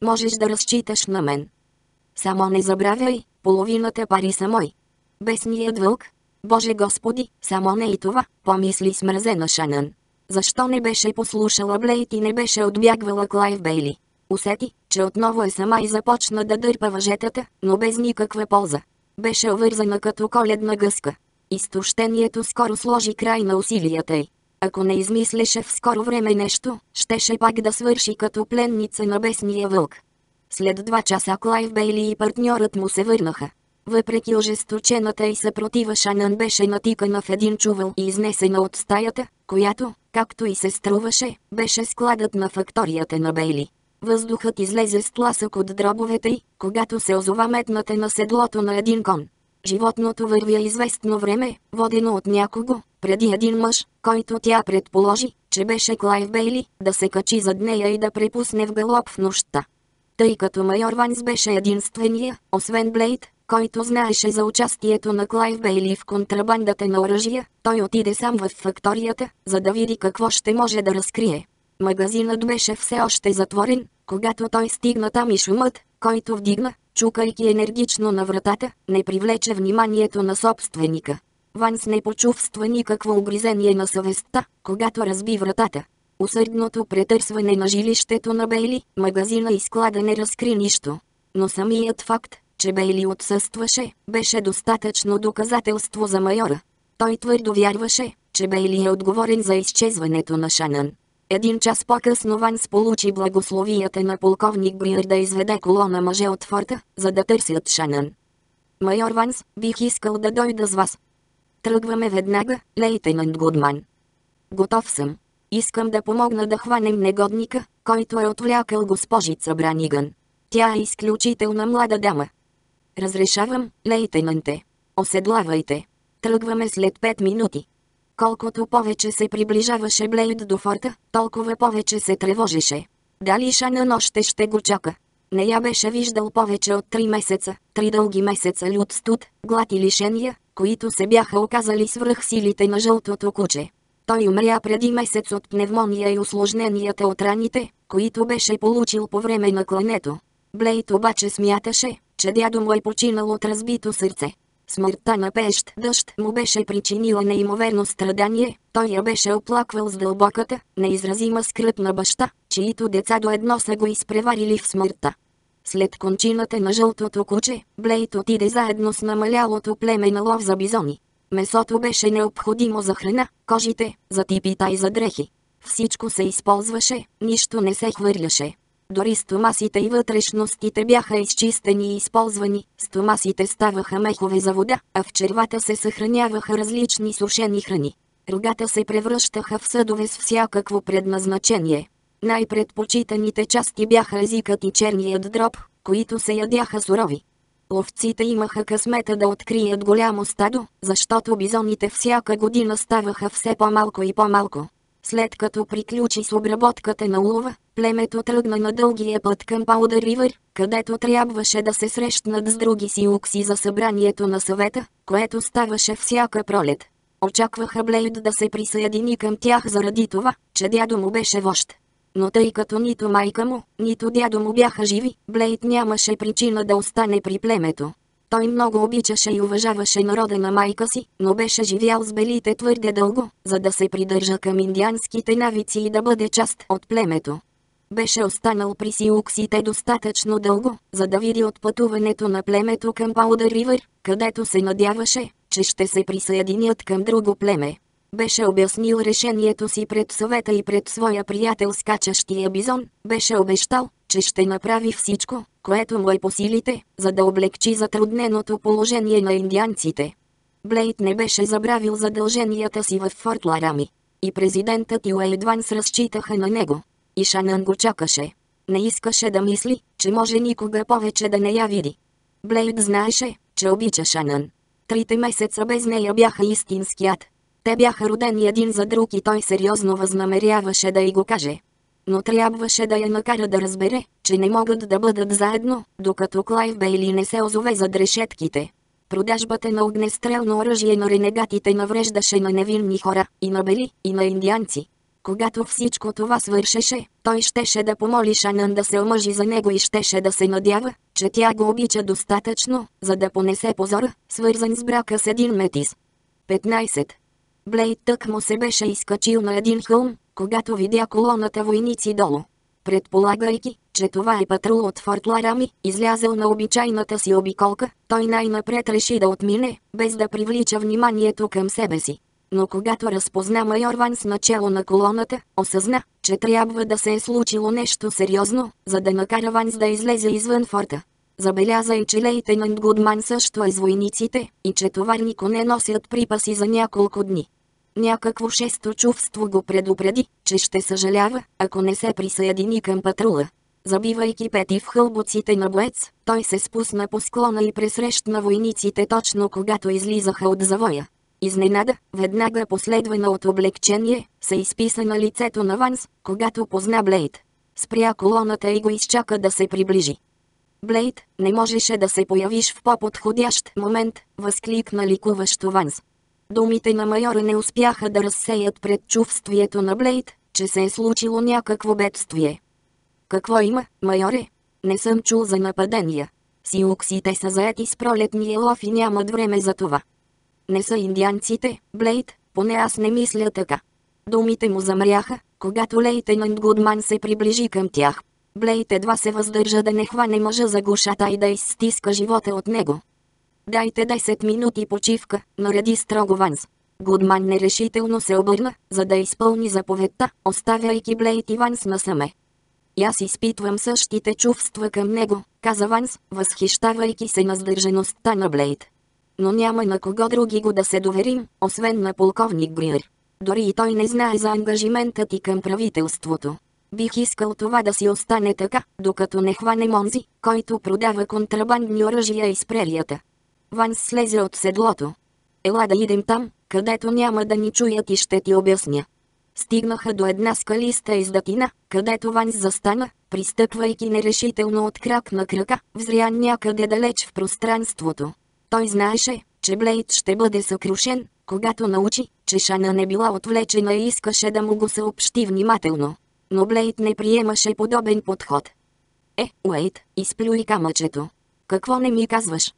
S1: Можеш да разчиташ на мен. Само не забравяй, половината пари са мой. Бесният вълк? Боже Господи, само не и това, помисли смразена Шанън. Защо не беше послушала Блейт и не беше отбягвала Клайв Бейли? Усети, че отново е сама и започна да дърпа въжетата, но без никаква полза. Беше овързана като коледна гъска. Изтощението скоро сложи край на усилията й. Ако не измислеше в скоро време нещо, щеше пак да свърши като пленница на бесния вълк. След два часа Клайв Бейли и партньорът му се върнаха. Въпреки ожесточената и съпротива Шанън беше натикана в един чувал и изнесена от стаята, която, както и се струваше, беше складът на факторията на Бейли. Въздухът излезе с тласък от дробовете й, когато се озова метната на седлото на един кон. Животното вървя известно време, водено от някого, преди един мъж, който тя предположи, че беше Клайв Бейли, да се качи зад нея и да препусне в галоп в нощта. Тъй като майор Ванс беше единствения, освен Блейд, който знаеше за участието на Клайв Бейли в контрабандата на оръжия, той отиде сам в факторията, за да види какво ще може да разкрие. Магазинът беше все още затворен, когато той стигна там и шумът, който вдигна, чукайки енергично на вратата, не привлече вниманието на собственика. Ванс не почувства никакво огризение на съвестта, когато разби вратата. Усърдното претърсване на жилището на Бейли, магазина и склада не разкри нищо. Но самият факт, че Бейли отсъстваше, беше достатъчно доказателство за майора. Той твърдо вярваше, че Бейли е отговорен за изчезването на Шанън. Един час по-късно Ванс получи благословията на полковник Бриер да изведе колона мъже от форта, за да търсят Шанън. Майор Ванс, бих искал да дойда с вас. Тръгваме веднага, лейтенант Гудман. Готов съм. Искам да помогна да хванем негодника, който е отвлякал госпожица Браниган. Тя е изключителна млада дама. Разрешавам, лейтенанте. Оседлавайте. Тръгваме след 5 минути. Колкото повече се приближаваше Блейд до форта, толкова повече се тревожеше. Дали Шанън още ще го чака? Не я беше виждал повече от три месеца, три дълги месеца люд студ, глад и лишения, които се бяха оказали свръх силите на жълтото куче. Той умря преди месец от пневмония и осложненията от раните, които беше получил по време на клането. Блейд обаче смяташе, че дядо му е починал от разбито сърце. Смъртта на пещ дъжд му беше причинила неимоверно страдание, той я беше оплаквал с дълбоката, неизразима скръп на баща, чието деца до едно са го изпреварили в смъртта. След кончината на жълтото куче, Блейт отиде заедно с намалялото племе на лов за бизони. Месото беше необходимо за храна, кожите, за типита и за дрехи. Всичко се използваше, нищо не се хвърляше. Дори стомасите и вътрешностите бяха изчистени и използвани, стомасите ставаха мехове за вода, а в червата се съхраняваха различни сушени храни. Рогата се превръщаха в съдове с всякакво предназначение. Най-предпочитаните части бяха езикът и черният дроб, които се ядяха сурови. Ловците имаха късмета да открият голямо стадо, защото бизоните всяка година ставаха все по-малко и по-малко. След като приключи с обработката на улова, племето тръгна на дългия път към Паудър Ривър, където трябваше да се срещнат с други сиукси за събранието на съвета, което ставаше всяка пролет. Очакваха Блейд да се присъедини към тях заради това, че дядо му беше вожд. Но тъй като нито майка му, нито дядо му бяха живи, Блейд нямаше причина да остане при племето. Той много обичаше и уважаваше народа на майка си, но беше живял с белите твърде дълго, за да се придържа към индианските навици и да бъде част от племето. Беше останал при сиуксите достатъчно дълго, за да види отпътуването на племето към Паудър Ривър, където се надяваше, че ще се присъединят към друго племе. Беше обяснил решението си пред съвета и пред своя приятел скачащия бизон, беше обещал, че ще направи всичко, което му е по силите, за да облегчи затрудненото положение на индианците. Блейд не беше забравил задълженията си в Форт Ларами. И президентът и Уейдванс разчитаха на него. И Шанън го чакаше. Не искаше да мисли, че може никога повече да не я види. Блейд знаеше, че обича Шанън. Трите месеца без нея бяха истинският. Те бяха родени един за друг и той сериозно възнамеряваше да й го каже. Но трябваше да я накара да разбере, че не могат да бъдат заедно, докато Клайв Бейли не се озове зад решетките. Продажбата на огнестрелно оръжие на ренегатите навреждаше на невинни хора, и на бели, и на индианци. Когато всичко това свършеше, той щеше да помоли Шанън да се омъжи за него и щеше да се надява, че тя го обича достатъчно, за да понесе позора, свързан с брака с един метис. 15. Блейд тък му се беше изкачил на един хълм, когато видя колоната войници долу. Предполагайки, че това е патрул от Форт Ларами, излязъл на обичайната си обиколка, той най-напред реши да отмине, без да привлича вниманието към себе си. Но когато разпозна майор Ванс начало на колоната, осъзна, че трябва да се е случило нещо сериозно, за да накара Ванс да излезе извън форта. Забеляза и че лейтенант Гудман също е с войниците, и че товарни коне носят припаси за няколко дни. Някакво шесто чувство го предупреди, че ще съжалява, ако не се присъедини към патрула. Забивайки пети в хълбоците на боец, той се спусна по склона и пресрещна войниците точно когато излизаха от завоя. Изненада, веднага последвана от облегчение, се изписа на лицето на Ванс, когато позна Блейд. Спря колоната и го изчака да се приближи. Блейд, не можеше да се появиш в по-подходящ момент, възкликна ликуващо Ванс. Думите на майора не успяха да разсеят предчувствието на Блейд, че се е случило някакво бедствие. Какво има, майоре? Не съм чул за нападения. Сиуксите са заети с пролетния лов и нямат време за това. Не са индианците, Блейд, поне аз не мисля така. Думите му замряха, когато лейтенант Гудман се приближи към тях. Блейд едва се въздържа да не хване мъжа за гушата и да изстиска живота от него. Дайте 10 минути почивка, нареди строго Ванс. Гудман нерешително се обърна, за да изпълни заповедта, оставяйки Блейд и Ванс насаме. И аз изпитвам същите чувства към него, каза Ванс, възхищавайки се на сдържаността на Блейд. Но няма на кого други го да се доверим, освен на полковник Гриер. Дори и той не знае за ангажимента ти към правителството. Бих искал това да си остане така, докато не хване Монзи, който продава контрабандни оръжия из прерията. Ванс слезе от седлото. Ела да идем там, където няма да ни чуят и ще ти обясня. Стигнаха до една скалиста издатина, където Ванс застана, пристъпвайки нерешително от крак на крака, взря някъде далеч в пространството. Той знаеше, че Блейд ще бъде съкрушен, когато научи, че Шана не била отвлечена и искаше да му го съобщи внимателно. Но Блейд не приемаше подобен подход. Е, Уейд, изплюи камъчето. Какво не ми казваш?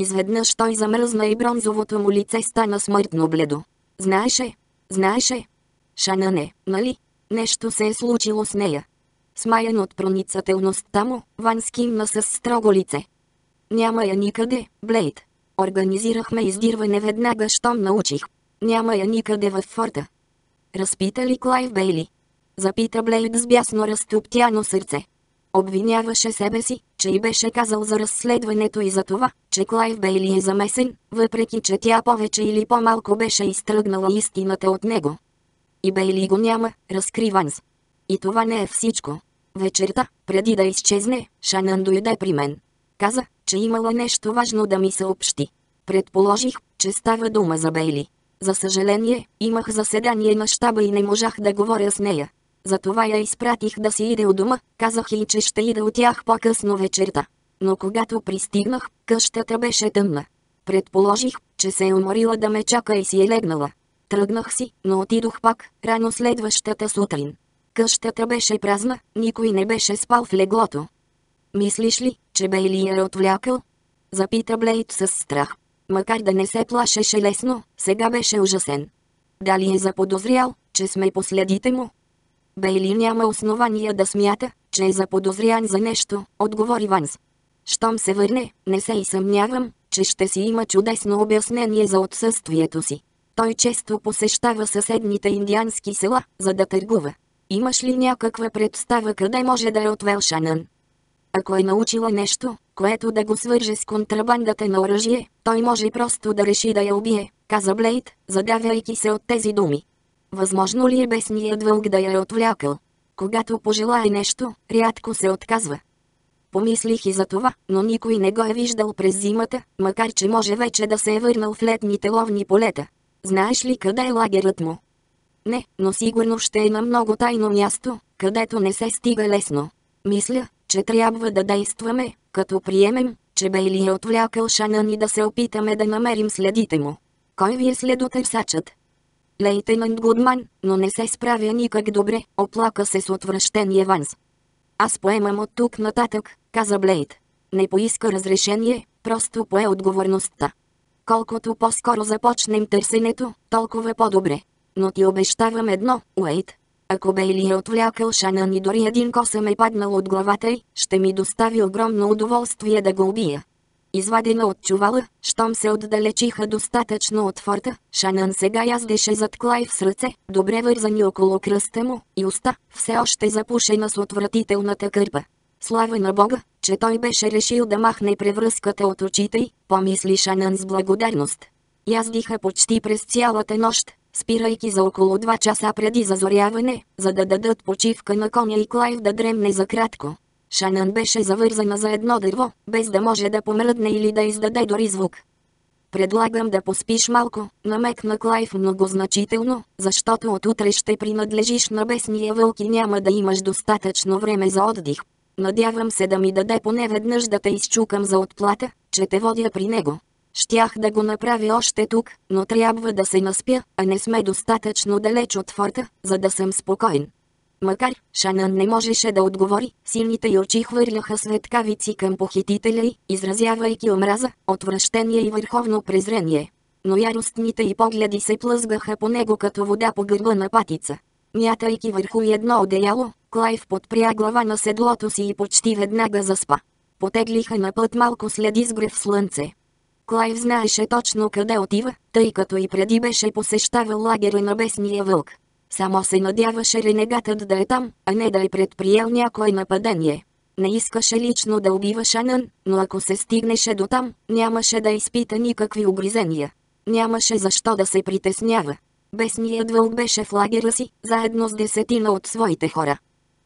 S1: Изведнъж той замръзна и бронзовото му лице стана смъртно бледо. Знаеше, знаеше. Шана не, нали? Нещо се е случило с нея. Смаян от проницателността му, Ван скимна с строго лице. Няма я никъде, Блейд. Организирахме издирване веднага, щом научих. Няма я никъде във форта. Разпита ли Клайв Бейли? Запита Блейд с бясно разтоптяно сърце. Обвиняваше себе си, че и беше казал за разследването и за това, че Клайв Бейли е замесен, въпреки че тя повече или по-малко беше изтръгнала истината от него. И Бейли го няма, разкри Ванс. И това не е всичко. Вечерта, преди да изчезне, Шанън дойде при мен. Каза, че имала нещо важно да ми съобщи. Предположих, че става дума за Бейли. За съжаление, имах заседание на щаба и не можах да говоря с нея. Затова я изпратих да си иде от дома, казах и че ще иде от тях по-късно вечерта. Но когато пристигнах, къщата беше тъмна. Предположих, че се е уморила да ме чака и си е легнала. Тръгнах си, но отидох пак, рано следващата сутрин. Къщата беше празна, никой не беше спал в леглото. Мислиш ли, че Бейли е отвлякал? Запита Блейд с страх. Макар да не се плашеше лесно, сега беше ужасен. Дали е заподозрял, че сме последите му? Бейли няма основания да смята, че е заподозрян за нещо, отговори Ванс. Щом се върне, не се и съмнявам, че ще си има чудесно обяснение за отсъствието си. Той често посещава съседните индиански села, за да търгува. Имаш ли някаква представа къде може да е отвел Шанън? Ако е научила нещо, което да го свърже с контрабандата на оръжие, той може просто да реши да я убие, каза Блейд, задавяйки се от тези думи. Възможно ли е бесният вълк да я е отвлякал? Когато пожелае нещо, рядко се отказва. Помислих и за това, но никой не го е виждал през зимата, макар че може вече да се е върнал в летните ловни полета. Знаеш ли къде е лагерът му? Не, но сигурно ще е на много тайно място, където не се стига лесно. Мисля, че трябва да действаме, като приемем, че Бейли е отвлякал Шанън и да се опитаме да намерим следите му. Кой ви е следотърсачът? Лейтенант Гудман, но не се справя никак добре, оплака се с отвращение Ванс. Аз поемам от тук нататък, каза Блейд. Не поиска разрешение, просто пое отговорността. Колкото по-скоро започнем търсенето, толкова по-добре. Но ти обещавам едно, Уейт. Ако Бейли е отвлякал Шанън и дори един косъм е паднал от главата й, ще ми достави огромно удоволствие да го убия. Извадена от чувала, щом се отдалечиха достатъчно от форта, Шанън сега яздеше зад Клайв с ръце, добре вързани около кръста му, и уста, все още запушена с отвратителната кърпа. Слава на Бога, че той беше решил да махне превръзката от очите й, помисли Шанън с благодарност. Яздиха почти през цялата нощ, спирайки за около 2 часа преди зазоряване, за да дадат почивка на коня и Клайв да дремне за кратко. Шанън беше завързана за едно дърво, без да може да помръдне или да издаде дори звук. Предлагам да поспиш малко, намекна Клайв многозначително, защото от утре ще принадлежиш на бесния вълк и няма да имаш достатъчно време за отдих. Надявам се да ми даде поне веднъж да те изчукам за отплата, че те водя при него. Щях да го направя още тук, но трябва да се наспя, а не сме достатъчно далеч от форта, за да съм спокоен. Макар, Шанън не можеше да отговори, силните й очи хвърляха светкавици към похитителя й, изразявайки омраза, отвращение и върховно презрение. Но яростните й погледи се плъзгаха по него като вода по гърба на патица. Мятайки върху едно одеяло, Клайв подпря глава на седлото си и почти веднага заспа. Потеглиха на път малко след изгрев слънце. Клайв знаеше точно къде отива, тъй като и преди беше посещавал лагера на бесния вълк. Само се надяваше ренегатът да е там, а не да е предприел някое нападение. Не искаше лично да убива Шанън, но ако се стигнеше до там, нямаше да изпита никакви огризения. Нямаше защо да се притеснява. Бесният вълк беше в лагера си, заедно с десетина от своите хора.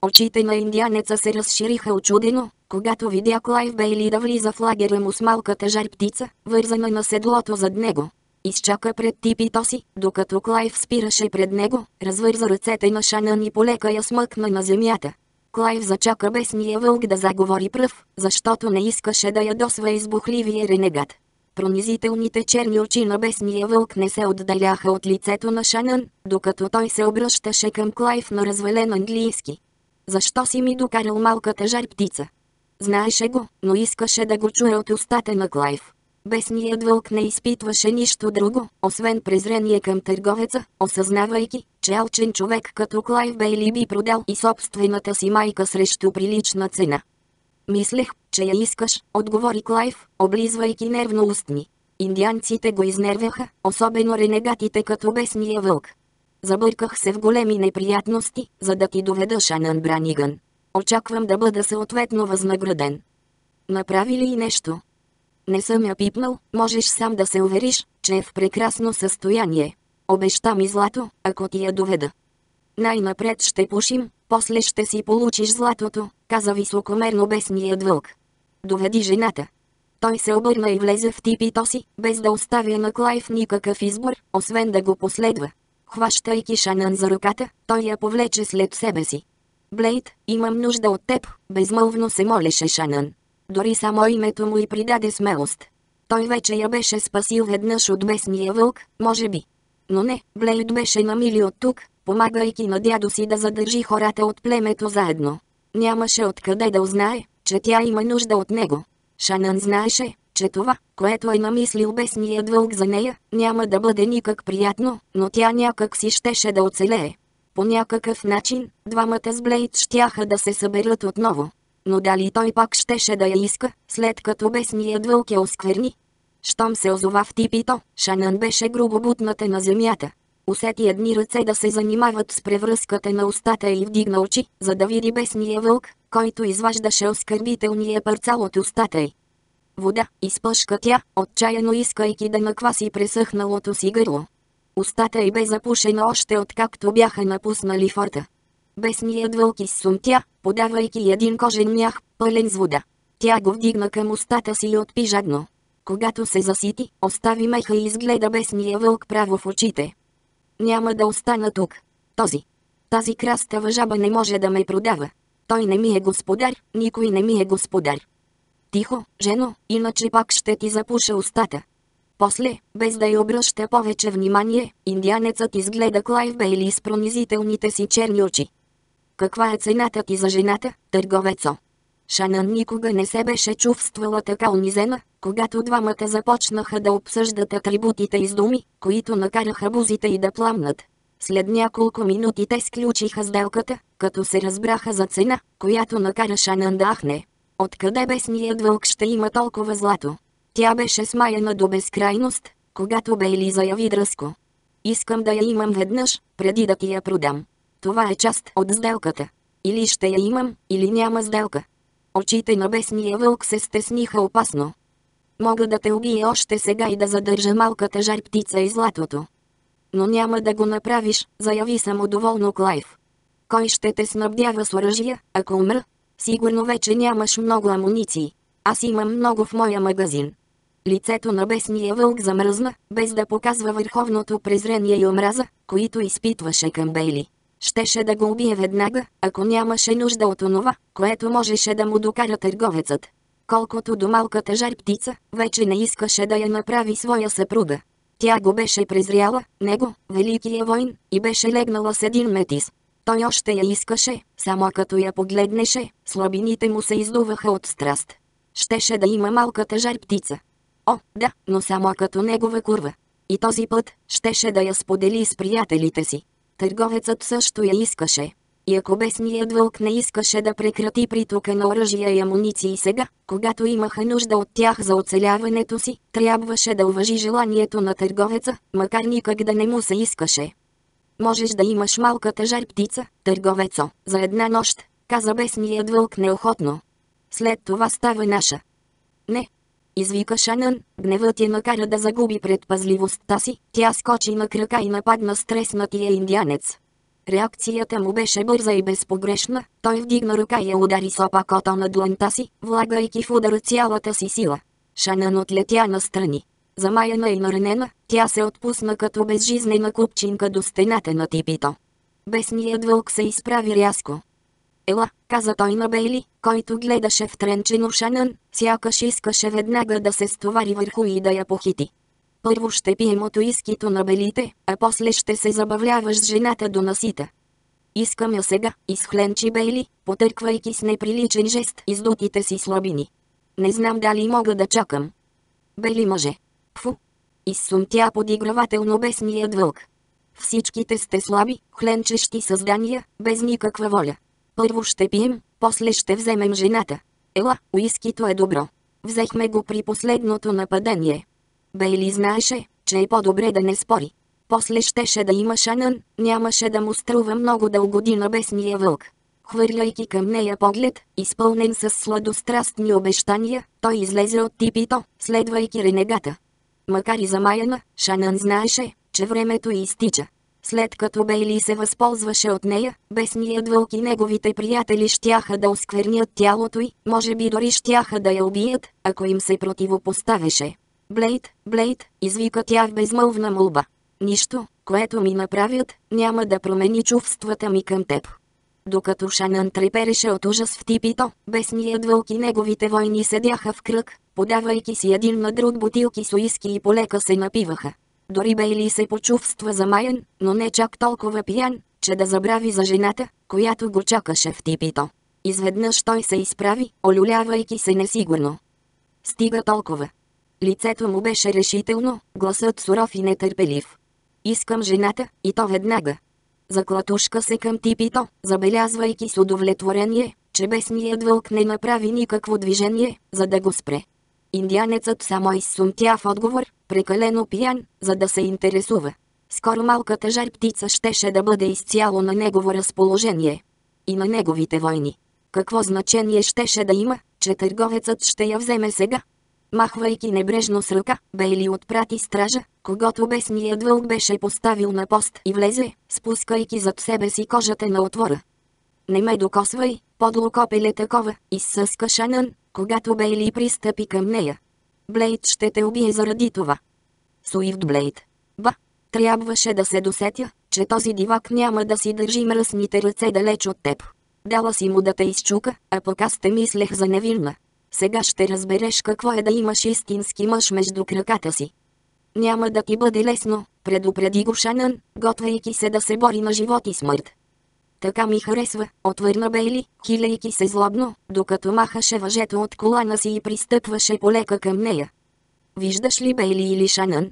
S1: Очите на индианеца се разшириха очудено, когато видя Клайв Бейли да влиза в лагера му с малката жар птица, вързана на седлото зад него. Изчака пред типито си, докато Клайв спираше пред него, развърза ръцете на Шанън и полека я смъкна на земята. Клайв зачака бесния вълк да заговори пръв, защото не искаше да ядосва избухливия ренегат. Пронизителните черни очи на бесния вълк не се отдаляха от лицето на Шанън, докато той се обръщаше към Клайв на развален английски. Защо си ми докарал малката жар птица? Знаеше го, но искаше да го чуе от устата на Клайв. Бесният вълк не изпитваше нищо друго, освен презрение към търговеца, осъзнавайки, че алчен човек като Клайв Бейли би продал и собствената си майка срещу прилична цена. Мислех, че я искаш, отговори Клайв, облизвайки нервно устни. Индианците го изнервяха, особено ренегатите като бесния вълк. Забърках се в големи неприятности, за да ти доведа Шанан Браниган. Очаквам да бъда съответно възнаграден. Направи ли нещо? Не съм я пипнал, можеш сам да се увериш, че е в прекрасно състояние. Обеща ми злато, ако ти я доведа. Най-напред ще пушим, после ще си получиш златото, каза високомерно бесният вълк. Доведи жената. Той се обърна и влезе в типито си, без да оставя на Клайв никакъв избор, освен да го последва. Хващайки Шанън за ръката, той я повлече след себе си. Блейд, имам нужда от теб, безмълвно се молеше Шанън. Дори само името му и придаде смелост. Той вече я беше спасил веднъж от бесния вълк, може би. Но не, Блейд беше на мили от тук, помагайки на дядо си да задържи хората от племето заедно. Нямаше откъде да узнае, че тя има нужда от него. Шанън знаеше, че това, което е намислил бесният вълк за нея, няма да бъде никак приятно, но тя някак си щеше да оцелее. По някакъв начин, двамата с Блейд щяха да се съберат отново. Но дали той пак щеше да я иска, след като бесният вълк я оскверни? Щом се озова в типито, Шанън беше грубо бутната на земята. Усети едни ръце да се занимават с превръзката на устата и вдигна очи, за да види бесния вълк, който изваждаше оскърбителния парцал от устата й. Вода, изпъшка тя, отчаяно искайки да накваси пресъхналото си гърло. Устата й бе запушена още откакто бяха напуснали форта. Бесният вълк изсумтя, подавайки един кожен мях, пълен с вода. Тя го вдигна към устата си и отпи жадно. Когато се засити, остави меха и изгледа бесния вълк право в очите. Няма да остана тук. Този. Тази крастава жаба не може да ме продава. Той не ми е господар, никой не ми е господар. Тихо, жено, иначе пак ще ти запуша устата. После, без да й обръща повече внимание, индианецът изгледа Клайв Бейли с пронизителните си черни очи. Каква е цената ти за жената, търговецо? Шанан никога не се беше чувствала така унизена, когато двамата започнаха да обсъждат атрибутите из думи, които накараха бузите и да пламнат. След няколко минути те сключиха сделката, като се разбраха за цена, която накара Шанан да ахне. Откъде бесният вълк ще има толкова злато? Тя беше смаяна до безкрайност, когато Бейли заяви дръско. Искам да я имам веднъж, преди да ти я продам. Това е част от сделката. Или ще я имам, или няма сделка. Очите на бесния вълк се стесниха опасно. Мога да те убия още сега и да задържа малката жар птица и златото. Но няма да го направиш, заяви самодоволно Клайв. Кой ще те снабдява с оръжия, ако умра? Сигурно вече нямаш много амуниции. Аз имам много в моя магазин. Лицето на бесния вълк замръзна, без да показва върховното презрение и омраза, които изпитваше към Бейли. Щеше да го убие веднага, ако нямаше нужда от онова, което можеше да му докара търговецът. Колкото до малката жар птица, вече не искаше да я направи своя съпруга. Тя го беше презряла, него, великия войн, и беше легнала с един метис. Той още я искаше, само като я погледнеше, слабините му се издуваха от страст. Щеше да има малката жар птица. О, да, но само като негова курва. И този път, щеше да я сподели с приятелите си. Търговецът също я искаше. И ако бесният вълк не искаше да прекрати притока на оръжия и амуниции сега, когато имаха нужда от тях за оцеляването си, трябваше да уважи желанието на търговеца, макар никак да не му се искаше. Можеш да имаш малката жар птица, търговецо, за една нощ, каза бесният вълк неохотно. След това става наша. Не. Извика Шанън, гневът я накара да загуби предпазливостта си, тя скочи на крака и нападна стреснатия индианец. Реакцията му беше бърза и безпогрешна, той вдигна ръка и я удари с опакото на дланта си, влагайки в удара цялата си сила. Шанън отлетя настрани. Замаяна и наранена, тя се отпусна като безжизнена купчинка до стената на типито. Бесният вълк се изправи рязко. Ела, каза той на Бейли, който гледаше в тренчено Шанън, сякаш искаше веднага да се стовари върху и да я похити. Първо ще пием от уискито на белите, а после ще се забавляваш с жената до насита. Искам я сега, изхленчи Бейли, потърквайки с неприличен жест издутите си слабини. Не знам дали мога да чакам. Бели мъже. Фу. Изсумтя подигравателно бесният вълк. Всичките сте слаби, хленчещи създания, без никаква воля. Първо ще пием, после ще вземем жената. Ела, уискито е добро. Взехме го при последното нападение. Бейли знаеше, че е по-добре да не спори. После щеше да има Шанън, нямаше да му струва много угоди на бесния вълк. Хвърляйки към нея поглед, изпълнен с сладострастни обещания, той излезе от типито, следвайки ренегата. Макар и замаяна, Шанън знаеше, че времето изтича. След като Бейли се възползваше от нея, бесният вълк и неговите приятели щяха да осквернят тялото й, може би дори щяха да я убият, ако им се противопоставеше. Блейд, Блейд, извика тя в безмълвна молба. Нищо, което ми направят, няма да промени чувствата ми към теб. Докато Шанън трепереше от ужас в типито, бесният вълк и неговите войни седяха в кръг, подавайки си един на друг бутилки с уиски и полека се напиваха. Дори Бейли се почувства замаян, но не чак толкова пиян, че да забрави за жената, която го чакаше в типито. Изведнъж той се изправи, олюлявайки се несигурно. Стига толкова. Лицето му беше решително, гласът суров и нетърпелив. Искам жената, и то веднага. Заклатушка се към типито, забелязвайки с удовлетворение, че бесният вълк не направи никакво движение, за да го спре. Индианецът само изсумтя в отговор, прекалено пиян, за да се интересува. Скоро малката жар птица щеше да бъде изцяло на негово разположение. И на неговите войни. Какво значение щеше да има, че търговецът ще я вземе сега? Махвайки небрежно с ръка, Бейли отпрати стража, когато бесният вълк беше поставил на пост и влезе, спускайки зад себе си кожата на отвора. Не ме докосвай, подло копеле такова, изсъска Шанън, когато Бейли пристъпи към нея. Блейд ще те убие заради това. Суивд Блейд. Ба, трябваше да се досетя, че този дивак няма да си държи мръсните ръце далеч от теб. Дала си му да те изчука, а пък аз те мислех за невинна. Сега ще разбереш какво е да имаш истински мъж между краката си. Няма да ти бъде лесно, предупреди го Шанън, готвейки се да се бори на живот и смърт. Така ми харесва, отвърна Бейли, хилейки се злобно, докато махаше въжето от колана си и пристъпваше полека към нея. Виждаш ли Бейли или Шанън?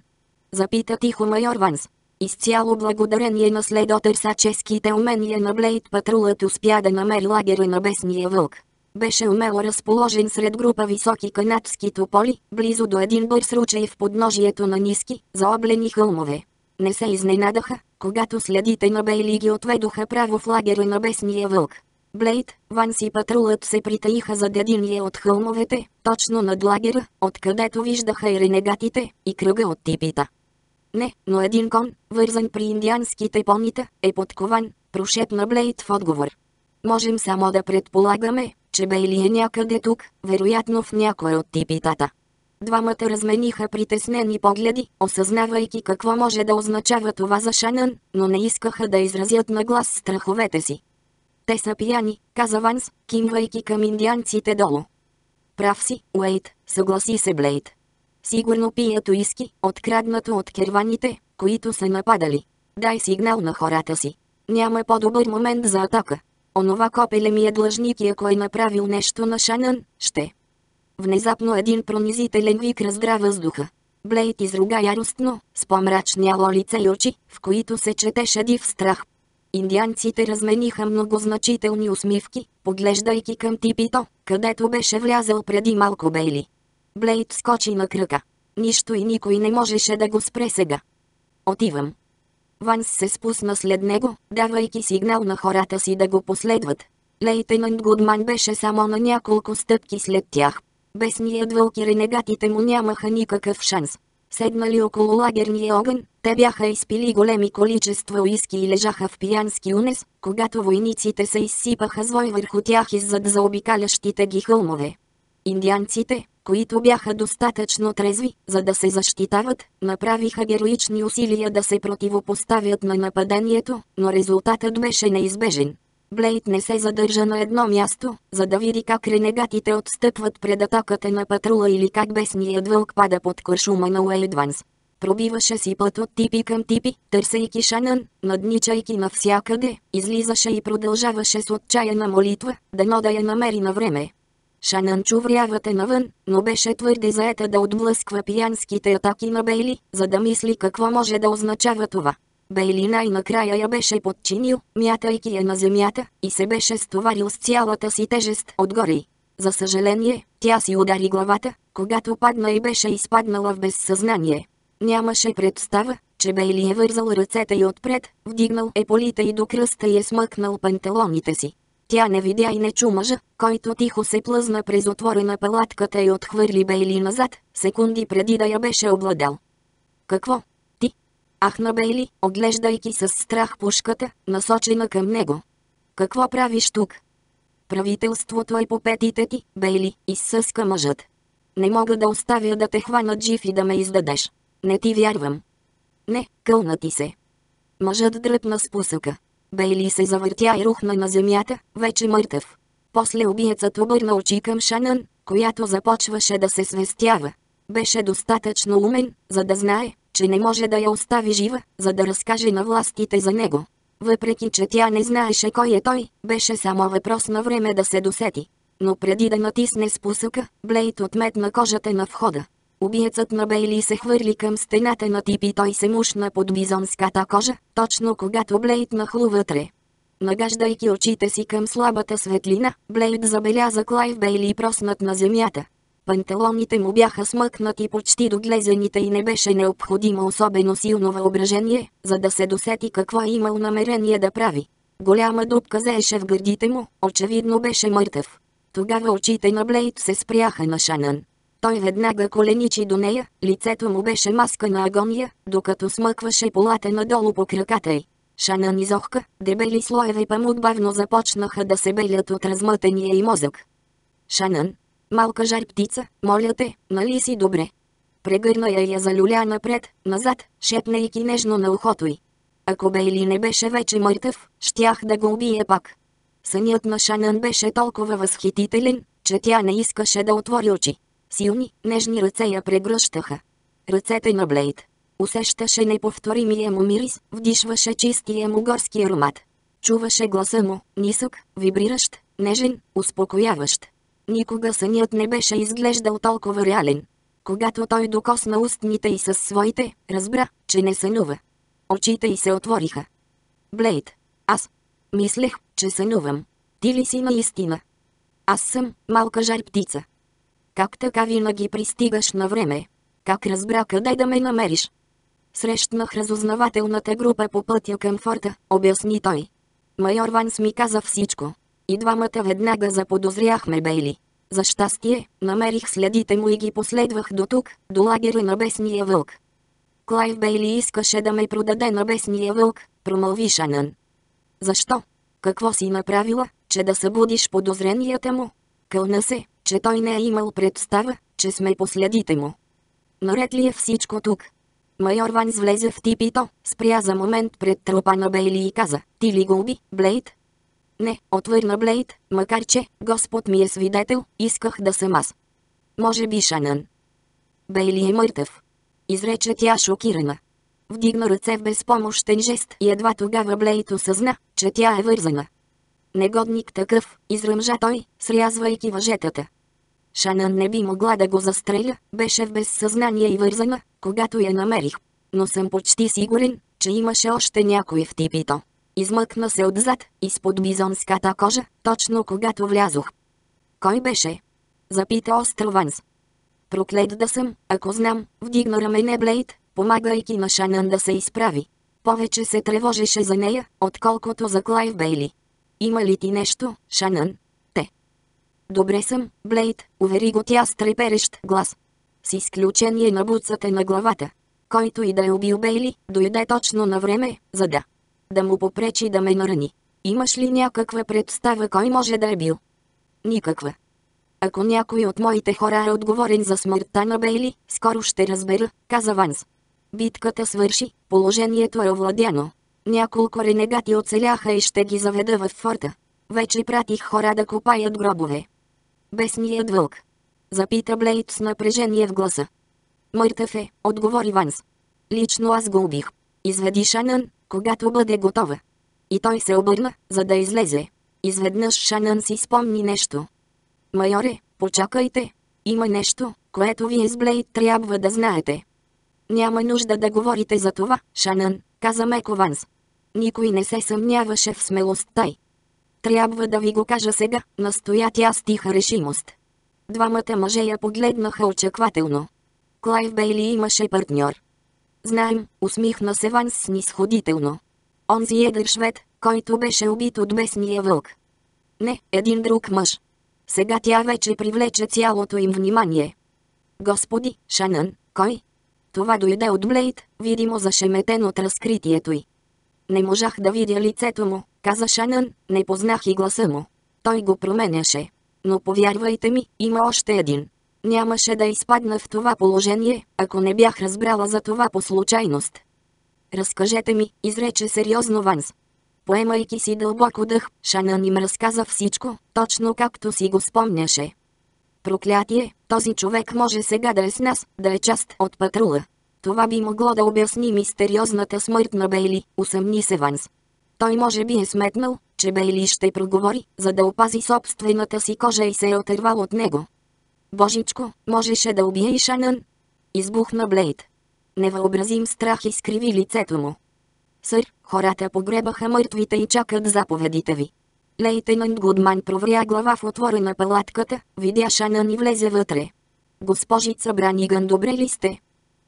S1: Запита тихо майор Ванс. Изцяло благодарение на следотърсаческите умения на Блейд патрулът успя да намери лагера на бесния вълк. Беше умело разположен сред група високи канадски тополи, близо до един бърз ручей в подножието на ниски, заоблени хълмове. Не се изненадаха, когато следите на Бейли ги отведоха право в лагера на бесния вълк. Блейд, Ванс и патрулът се притаиха зад единия от хълмовете, точно над лагера, откъдето виждаха и ренегатите, и кръга от типита. Не, но един кон, вързан при индианските понита, е подкован, прошепна Блейд в отговор. Можем само да предполагаме, че Бейли е някъде тук, вероятно в някой от типитата. Двамата размениха притеснени погледи, осъзнавайки какво може да означава това за Шанън, но не искаха да изразят на глас страховете си. Те са пияни, каза Ванс, кимвайки към индианците долу. Прав си, Уейт, съгласи се Блейд. Сигурно пият уиски, откраднато от керваните, които са нападали. Дай сигнал на хората си. Няма по-добър момент за атака. Онова копеле ми е длъжник и ако е направил нещо на Шанън, ще. Внезапно един пронизителен вик раздра въздуха. Блейд изруга яростно, с помрачняло лице и очи, в които се четеше див страх. Индианците размениха многозначителни усмивки, поглеждайки към типито, където беше влязъл преди малко Бейли. Блейд скочи на кръка. Нищо и никой не можеше да го спре сега. Отивам. Ванс се спусна след него, давайки сигнал на хората си да го последват. Лейтенант Гудман беше само на няколко стъпки след тях. Бесният вълк и ренегатите му нямаха никакъв шанс. Седнали около лагерния огън, те бяха изпили големи количества уиски и лежаха в пиянски унес, когато войниците се изсипаха звой върху тях иззад заобикалящите ги хълмове. Индианците, които бяха достатъчно трезви, за да се защитават, направиха героични усилия да се противопоставят на нападението, но резултатът беше неизбежен. Блейд не се задържа на едно място, за да види как ренегатите отстъпват пред атаката на патрула или как бесният вълк пада под куршума на Уейдванс. Пробиваше си път от типи към типи, търсейки Шанън, надничайки навсякъде, излизаше и продължаваше с отчаяна молитва, дано да я намери на време. Шанън чу врявате навън, но беше твърде заета да отблъсква пиянските атаки на Бейли, за да мисли какво може да означава това. Бейли най-накрая я беше подчинил, мятайки я на земята, и се беше стоварил с цялата си тежест отгоре. За съжаление, тя си удари главата, когато падна и беше изпаднала в безсъзнание. Нямаше представа, че Бейли е вързал ръцете й отпред, вдигнал е и до кръста и е смъкнал панталоните си. Тя не видя и не чу мъжа, който тихо се плъзна през отвора на палатката и отхвърли Бейли назад, секунди преди да я беше обладал. Какво? Ахна Бейли, оглеждайки с страх пушката, насочена към него. Какво правиш тук? Правителството е по петите ти, Бейли, изсъска мъжът. Не мога да оставя да те хванат жив и да ме издадеш. Не ти вярвам. Не, кълна ти се. Мъжът дръпна спусъка. Бейли се завъртя и рухна на земята, вече мъртъв. После убиецът обърна очи към Шанън, която започваше да се свестява. Беше достатъчно умен, за да знае, че не може да я остави жива, за да разкаже на властите за него. Въпреки, че тя не знаеше кой е той, беше само въпрос на време да се досети. Но преди да натисне спусъка, Блейд отметна кожата на входа. Убиецът на Бейли се хвърли към стената на тип и той се мушна под бизонската кожа, точно когато Блейд нахлу вътре. Нагаждайки очите си към слабата светлина, Блейд забеляза Клайв Бейли проснат на земята. Панталоните му бяха смъкнати почти до глезените и не беше необходимо особено силно въображение, за да се досети какво е имал намерение да прави. Голяма дупка заеше в гърдите му, очевидно беше мъртъв. Тогава очите на Блейд се спряха на Шанън. Той веднага коленичи до нея, лицето му беше маска на агония, докато смъкваше полата надолу по краката й. Шанън изохка, дебели слоеве памук бавно започнаха да се белят от размътения и мозък. Шанън, малка жар птица, моля те, нали си добре? Прегърна я и я залюля напред, назад, шепнейки нежно на ухото й. Ако Бейли не беше вече мъртъв, щях да го убие пак. Сънят на Шанън беше толкова възхитителен, че тя не искаше да отвори очи. Силни, нежни ръце я прегръщаха. Ръцете на Блейд. Усещаше неповторимия му мирис, вдишваше чистия му горски аромат. Чуваше гласа му, нисък, вибриращ, нежен, успокояващ. Никога сънят не беше изглеждал толкова реален. Когато той докосна устните и със своите, разбра, че не сънува. Очите й се отвориха. Блейд. Аз. Мислех, че сънувам. Ти ли си наистина? Аз съм малка жар птица. Как така винаги пристигаш на време? Как разбра къде да ме намериш? Срещнах разузнавателната група по пътя към форта, обясни той. Майор Ванс ми каза всичко. И двамата веднага заподозряхме Бейли. За щастие, намерих следите му и ги последвах до тук, до лагера на бесния вълк. Клайв Бейли искаше да ме продаде на бесния вълк, промълви Шанън. Защо? Какво си направила, че да събудиш подозренията му? Кълна се, че той не е имал представа, че сме последите му. Наред ли е всичко тук? Майор Ванс влезе в типито, спря за момент пред трупа на Бейли и каза, ти ли го уби, Блейд? Не, отвърна Блейд, макар че, Господ ми е свидетел, исках да съм аз. Може би Шанън. Бейли е мъртъв. Изрече тя шокирана. Вдигна ръце в безпомощен жест и едва тогава Блейд осъзна, че тя е вързана. Негодник такъв, изръмжа той, срязвайки въжетата. Шанън не би могла да го застреля, беше в безсъзнание и вързана, когато я намерих. Но съм почти сигурен, че имаше още някой в типито. Измъкна се отзад, изпод бизонската кожа, точно когато влязох. Кой беше? Запита Острованс. Проклет да съм, ако знам, вдигна рамене Блейд, помагайки на Шанън да се изправи. Повече се тревожеше за нея, отколкото за Клайв Бейли. Има ли ти нещо, Шанън? Те. Добре съм, Блейд, увери го тя с треперещ глас. С изключение на буцата на главата. Който и да е убил Бейли, дойде точно на време, за да да му попречи да ме нарани. Имаш ли някаква представа кой може да е бил? Никаква. Ако някой от моите хора е отговорен за смъртта на Бейли, скоро ще разбера, каза Ванс. Битката свърши, положението е овладяно. Няколко ренегати оцеляха и ще ги заведа в форта. Вече пратих хора да копаят гробове. Бесният вълк. Запита Блейд с напрежение в гласа. Мъртъв е, отговори Ванс. Лично аз го убих. Изведи Шанън, когато бъде готова. И той се обърна, за да излезе. Изведнъж Шанън си спомни нещо. Майоре, почакайте. Има нещо, което вие с Блейд трябва да знаете. Няма нужда да говорите за това, Шанън, каза Меко Ванс. Никой не се съмняваше в смелостта й. Трябва да ви го кажа сега, настоя тя с тиха решимост. Двамата мъже я погледнаха очаквателно. Клайв Бейли имаше партньор. Знаем, усмихна се Ванс снисходително. Онзи едър швед, който беше убит от бесния вълк. Не, един друг мъж. Сега тя вече привлече цялото им внимание. Господи, Шанън, кой? Това дойде от Блейд, видимо зашеметен от разкритието й. Не можах да видя лицето му, каза Шанън, не познах и гласа му. Той го променяше. Но повярвайте ми, има още един. Нямаше да изпадна в това положение, ако не бях разбрала за това по случайност. Разкажете ми, изрече сериозно Ванс. Поемайки си дълбоко дъх, Шанън им разказа всичко, точно както си го спомняше. Проклятие, този човек може сега да е с нас, да е част от патрула. Това би могло да обясни мистериозната смърт на Бейли, усъмни се Ванс. Той може би е сметнал, че Бейли ще проговори, за да опази собствената си кожа и се е отървал от него. Божичко, можеше да убие и Шанън. Избухна Блейд. Невъобразим страх изкриви лицето му. Сър, хората погребаха мъртвите и чакат заповедите ви. Лейтенант Гудман провря глава в отвора на палатката, видя Шанън и влезе вътре. Госпожица Браниган, добре ли сте?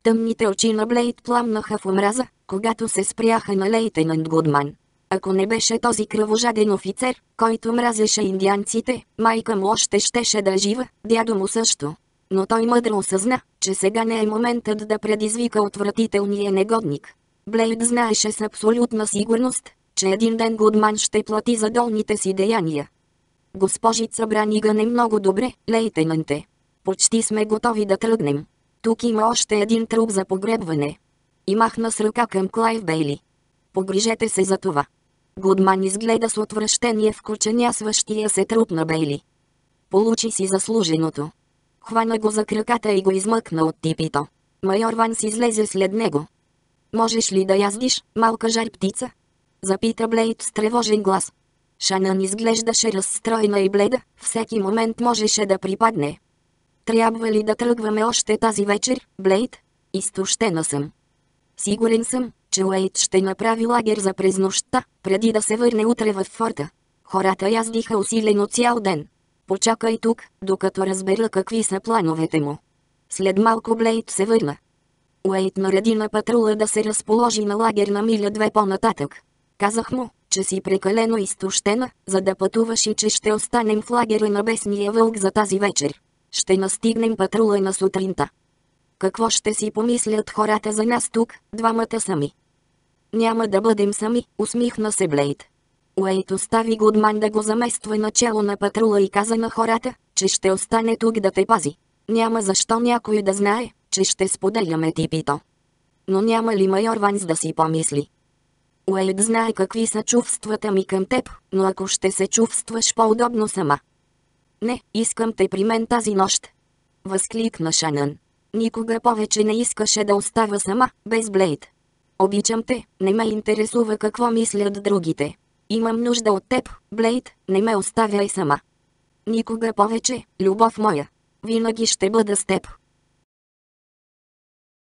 S1: Тъмните очи на Блейд пламнаха в омраза, когато се спряха на лейтенант Гудман. Ако не беше този кръвожаден офицер, който мразеше индианците, майка му още щеше да жива, дядо му също. Но той мъдро осъзна, че сега не е моментът да предизвика отвратителния негодник. Блейд знаеше с абсолютна сигурност, че един ден Гудман ще плати за долните си деяния. Госпожица Браниган е много добре, лейтенанте. Почти сме готови да тръгнем. Тук има още един труп за погребване. И махна с ръка към Клайв Бейли. Погрижете се за това. Гудман изгледа с отвращение в кученясващия се труп на Бейли. Получи си заслуженото. Хвана го за краката и го измъкна от типито. Майор Ванс излезе след него. Можеш ли да яздиш, малка жар птица? Запита Блейд с тревожен глас. Шанън изглеждаше разстроена и бледа, всеки момент можеше да припадне. Трябва ли да тръгваме още тази вечер, Блейд? Изтощена съм. Сигурен съм, че Уейт ще направи лагер за през нощта, преди да се върне утре в форта. Хората яздиха усилено цял ден. Почакай тук, докато разбера какви са плановете му. След малко Блейд се върна. Уейт нареди на патрула да се разположи на лагер на миля две по-нататък. Казах му, че си прекалено изтощена, за да пътуваш и че ще останем в лагера на бесния вълк за тази вечер. Ще настигнем патрула на сутринта. Какво ще си помислят хората за нас тук, двамата сами? Няма да бъдем сами, усмихна се Блейд. Уейт остави Гудман да го замества начало на патрула и каза на хората, че ще остане тук да те пази. Няма защо някой да знае, че ще споделяме типито. Но няма ли майор Ванс да си помисли? Уейд знае какви са чувствата ми към теб, но ако ще се чувстваш по-удобно сама. Не, искам те при мен тази нощ. Възкликна Шанън. Никога повече не искаше да оставя сама, без Блейд. Обичам те, не ме интересува какво мислят другите. Имам нужда от теб, Блейд, не ме оставяй сама. Никога повече, любов моя. Винаги ще бъда с теб.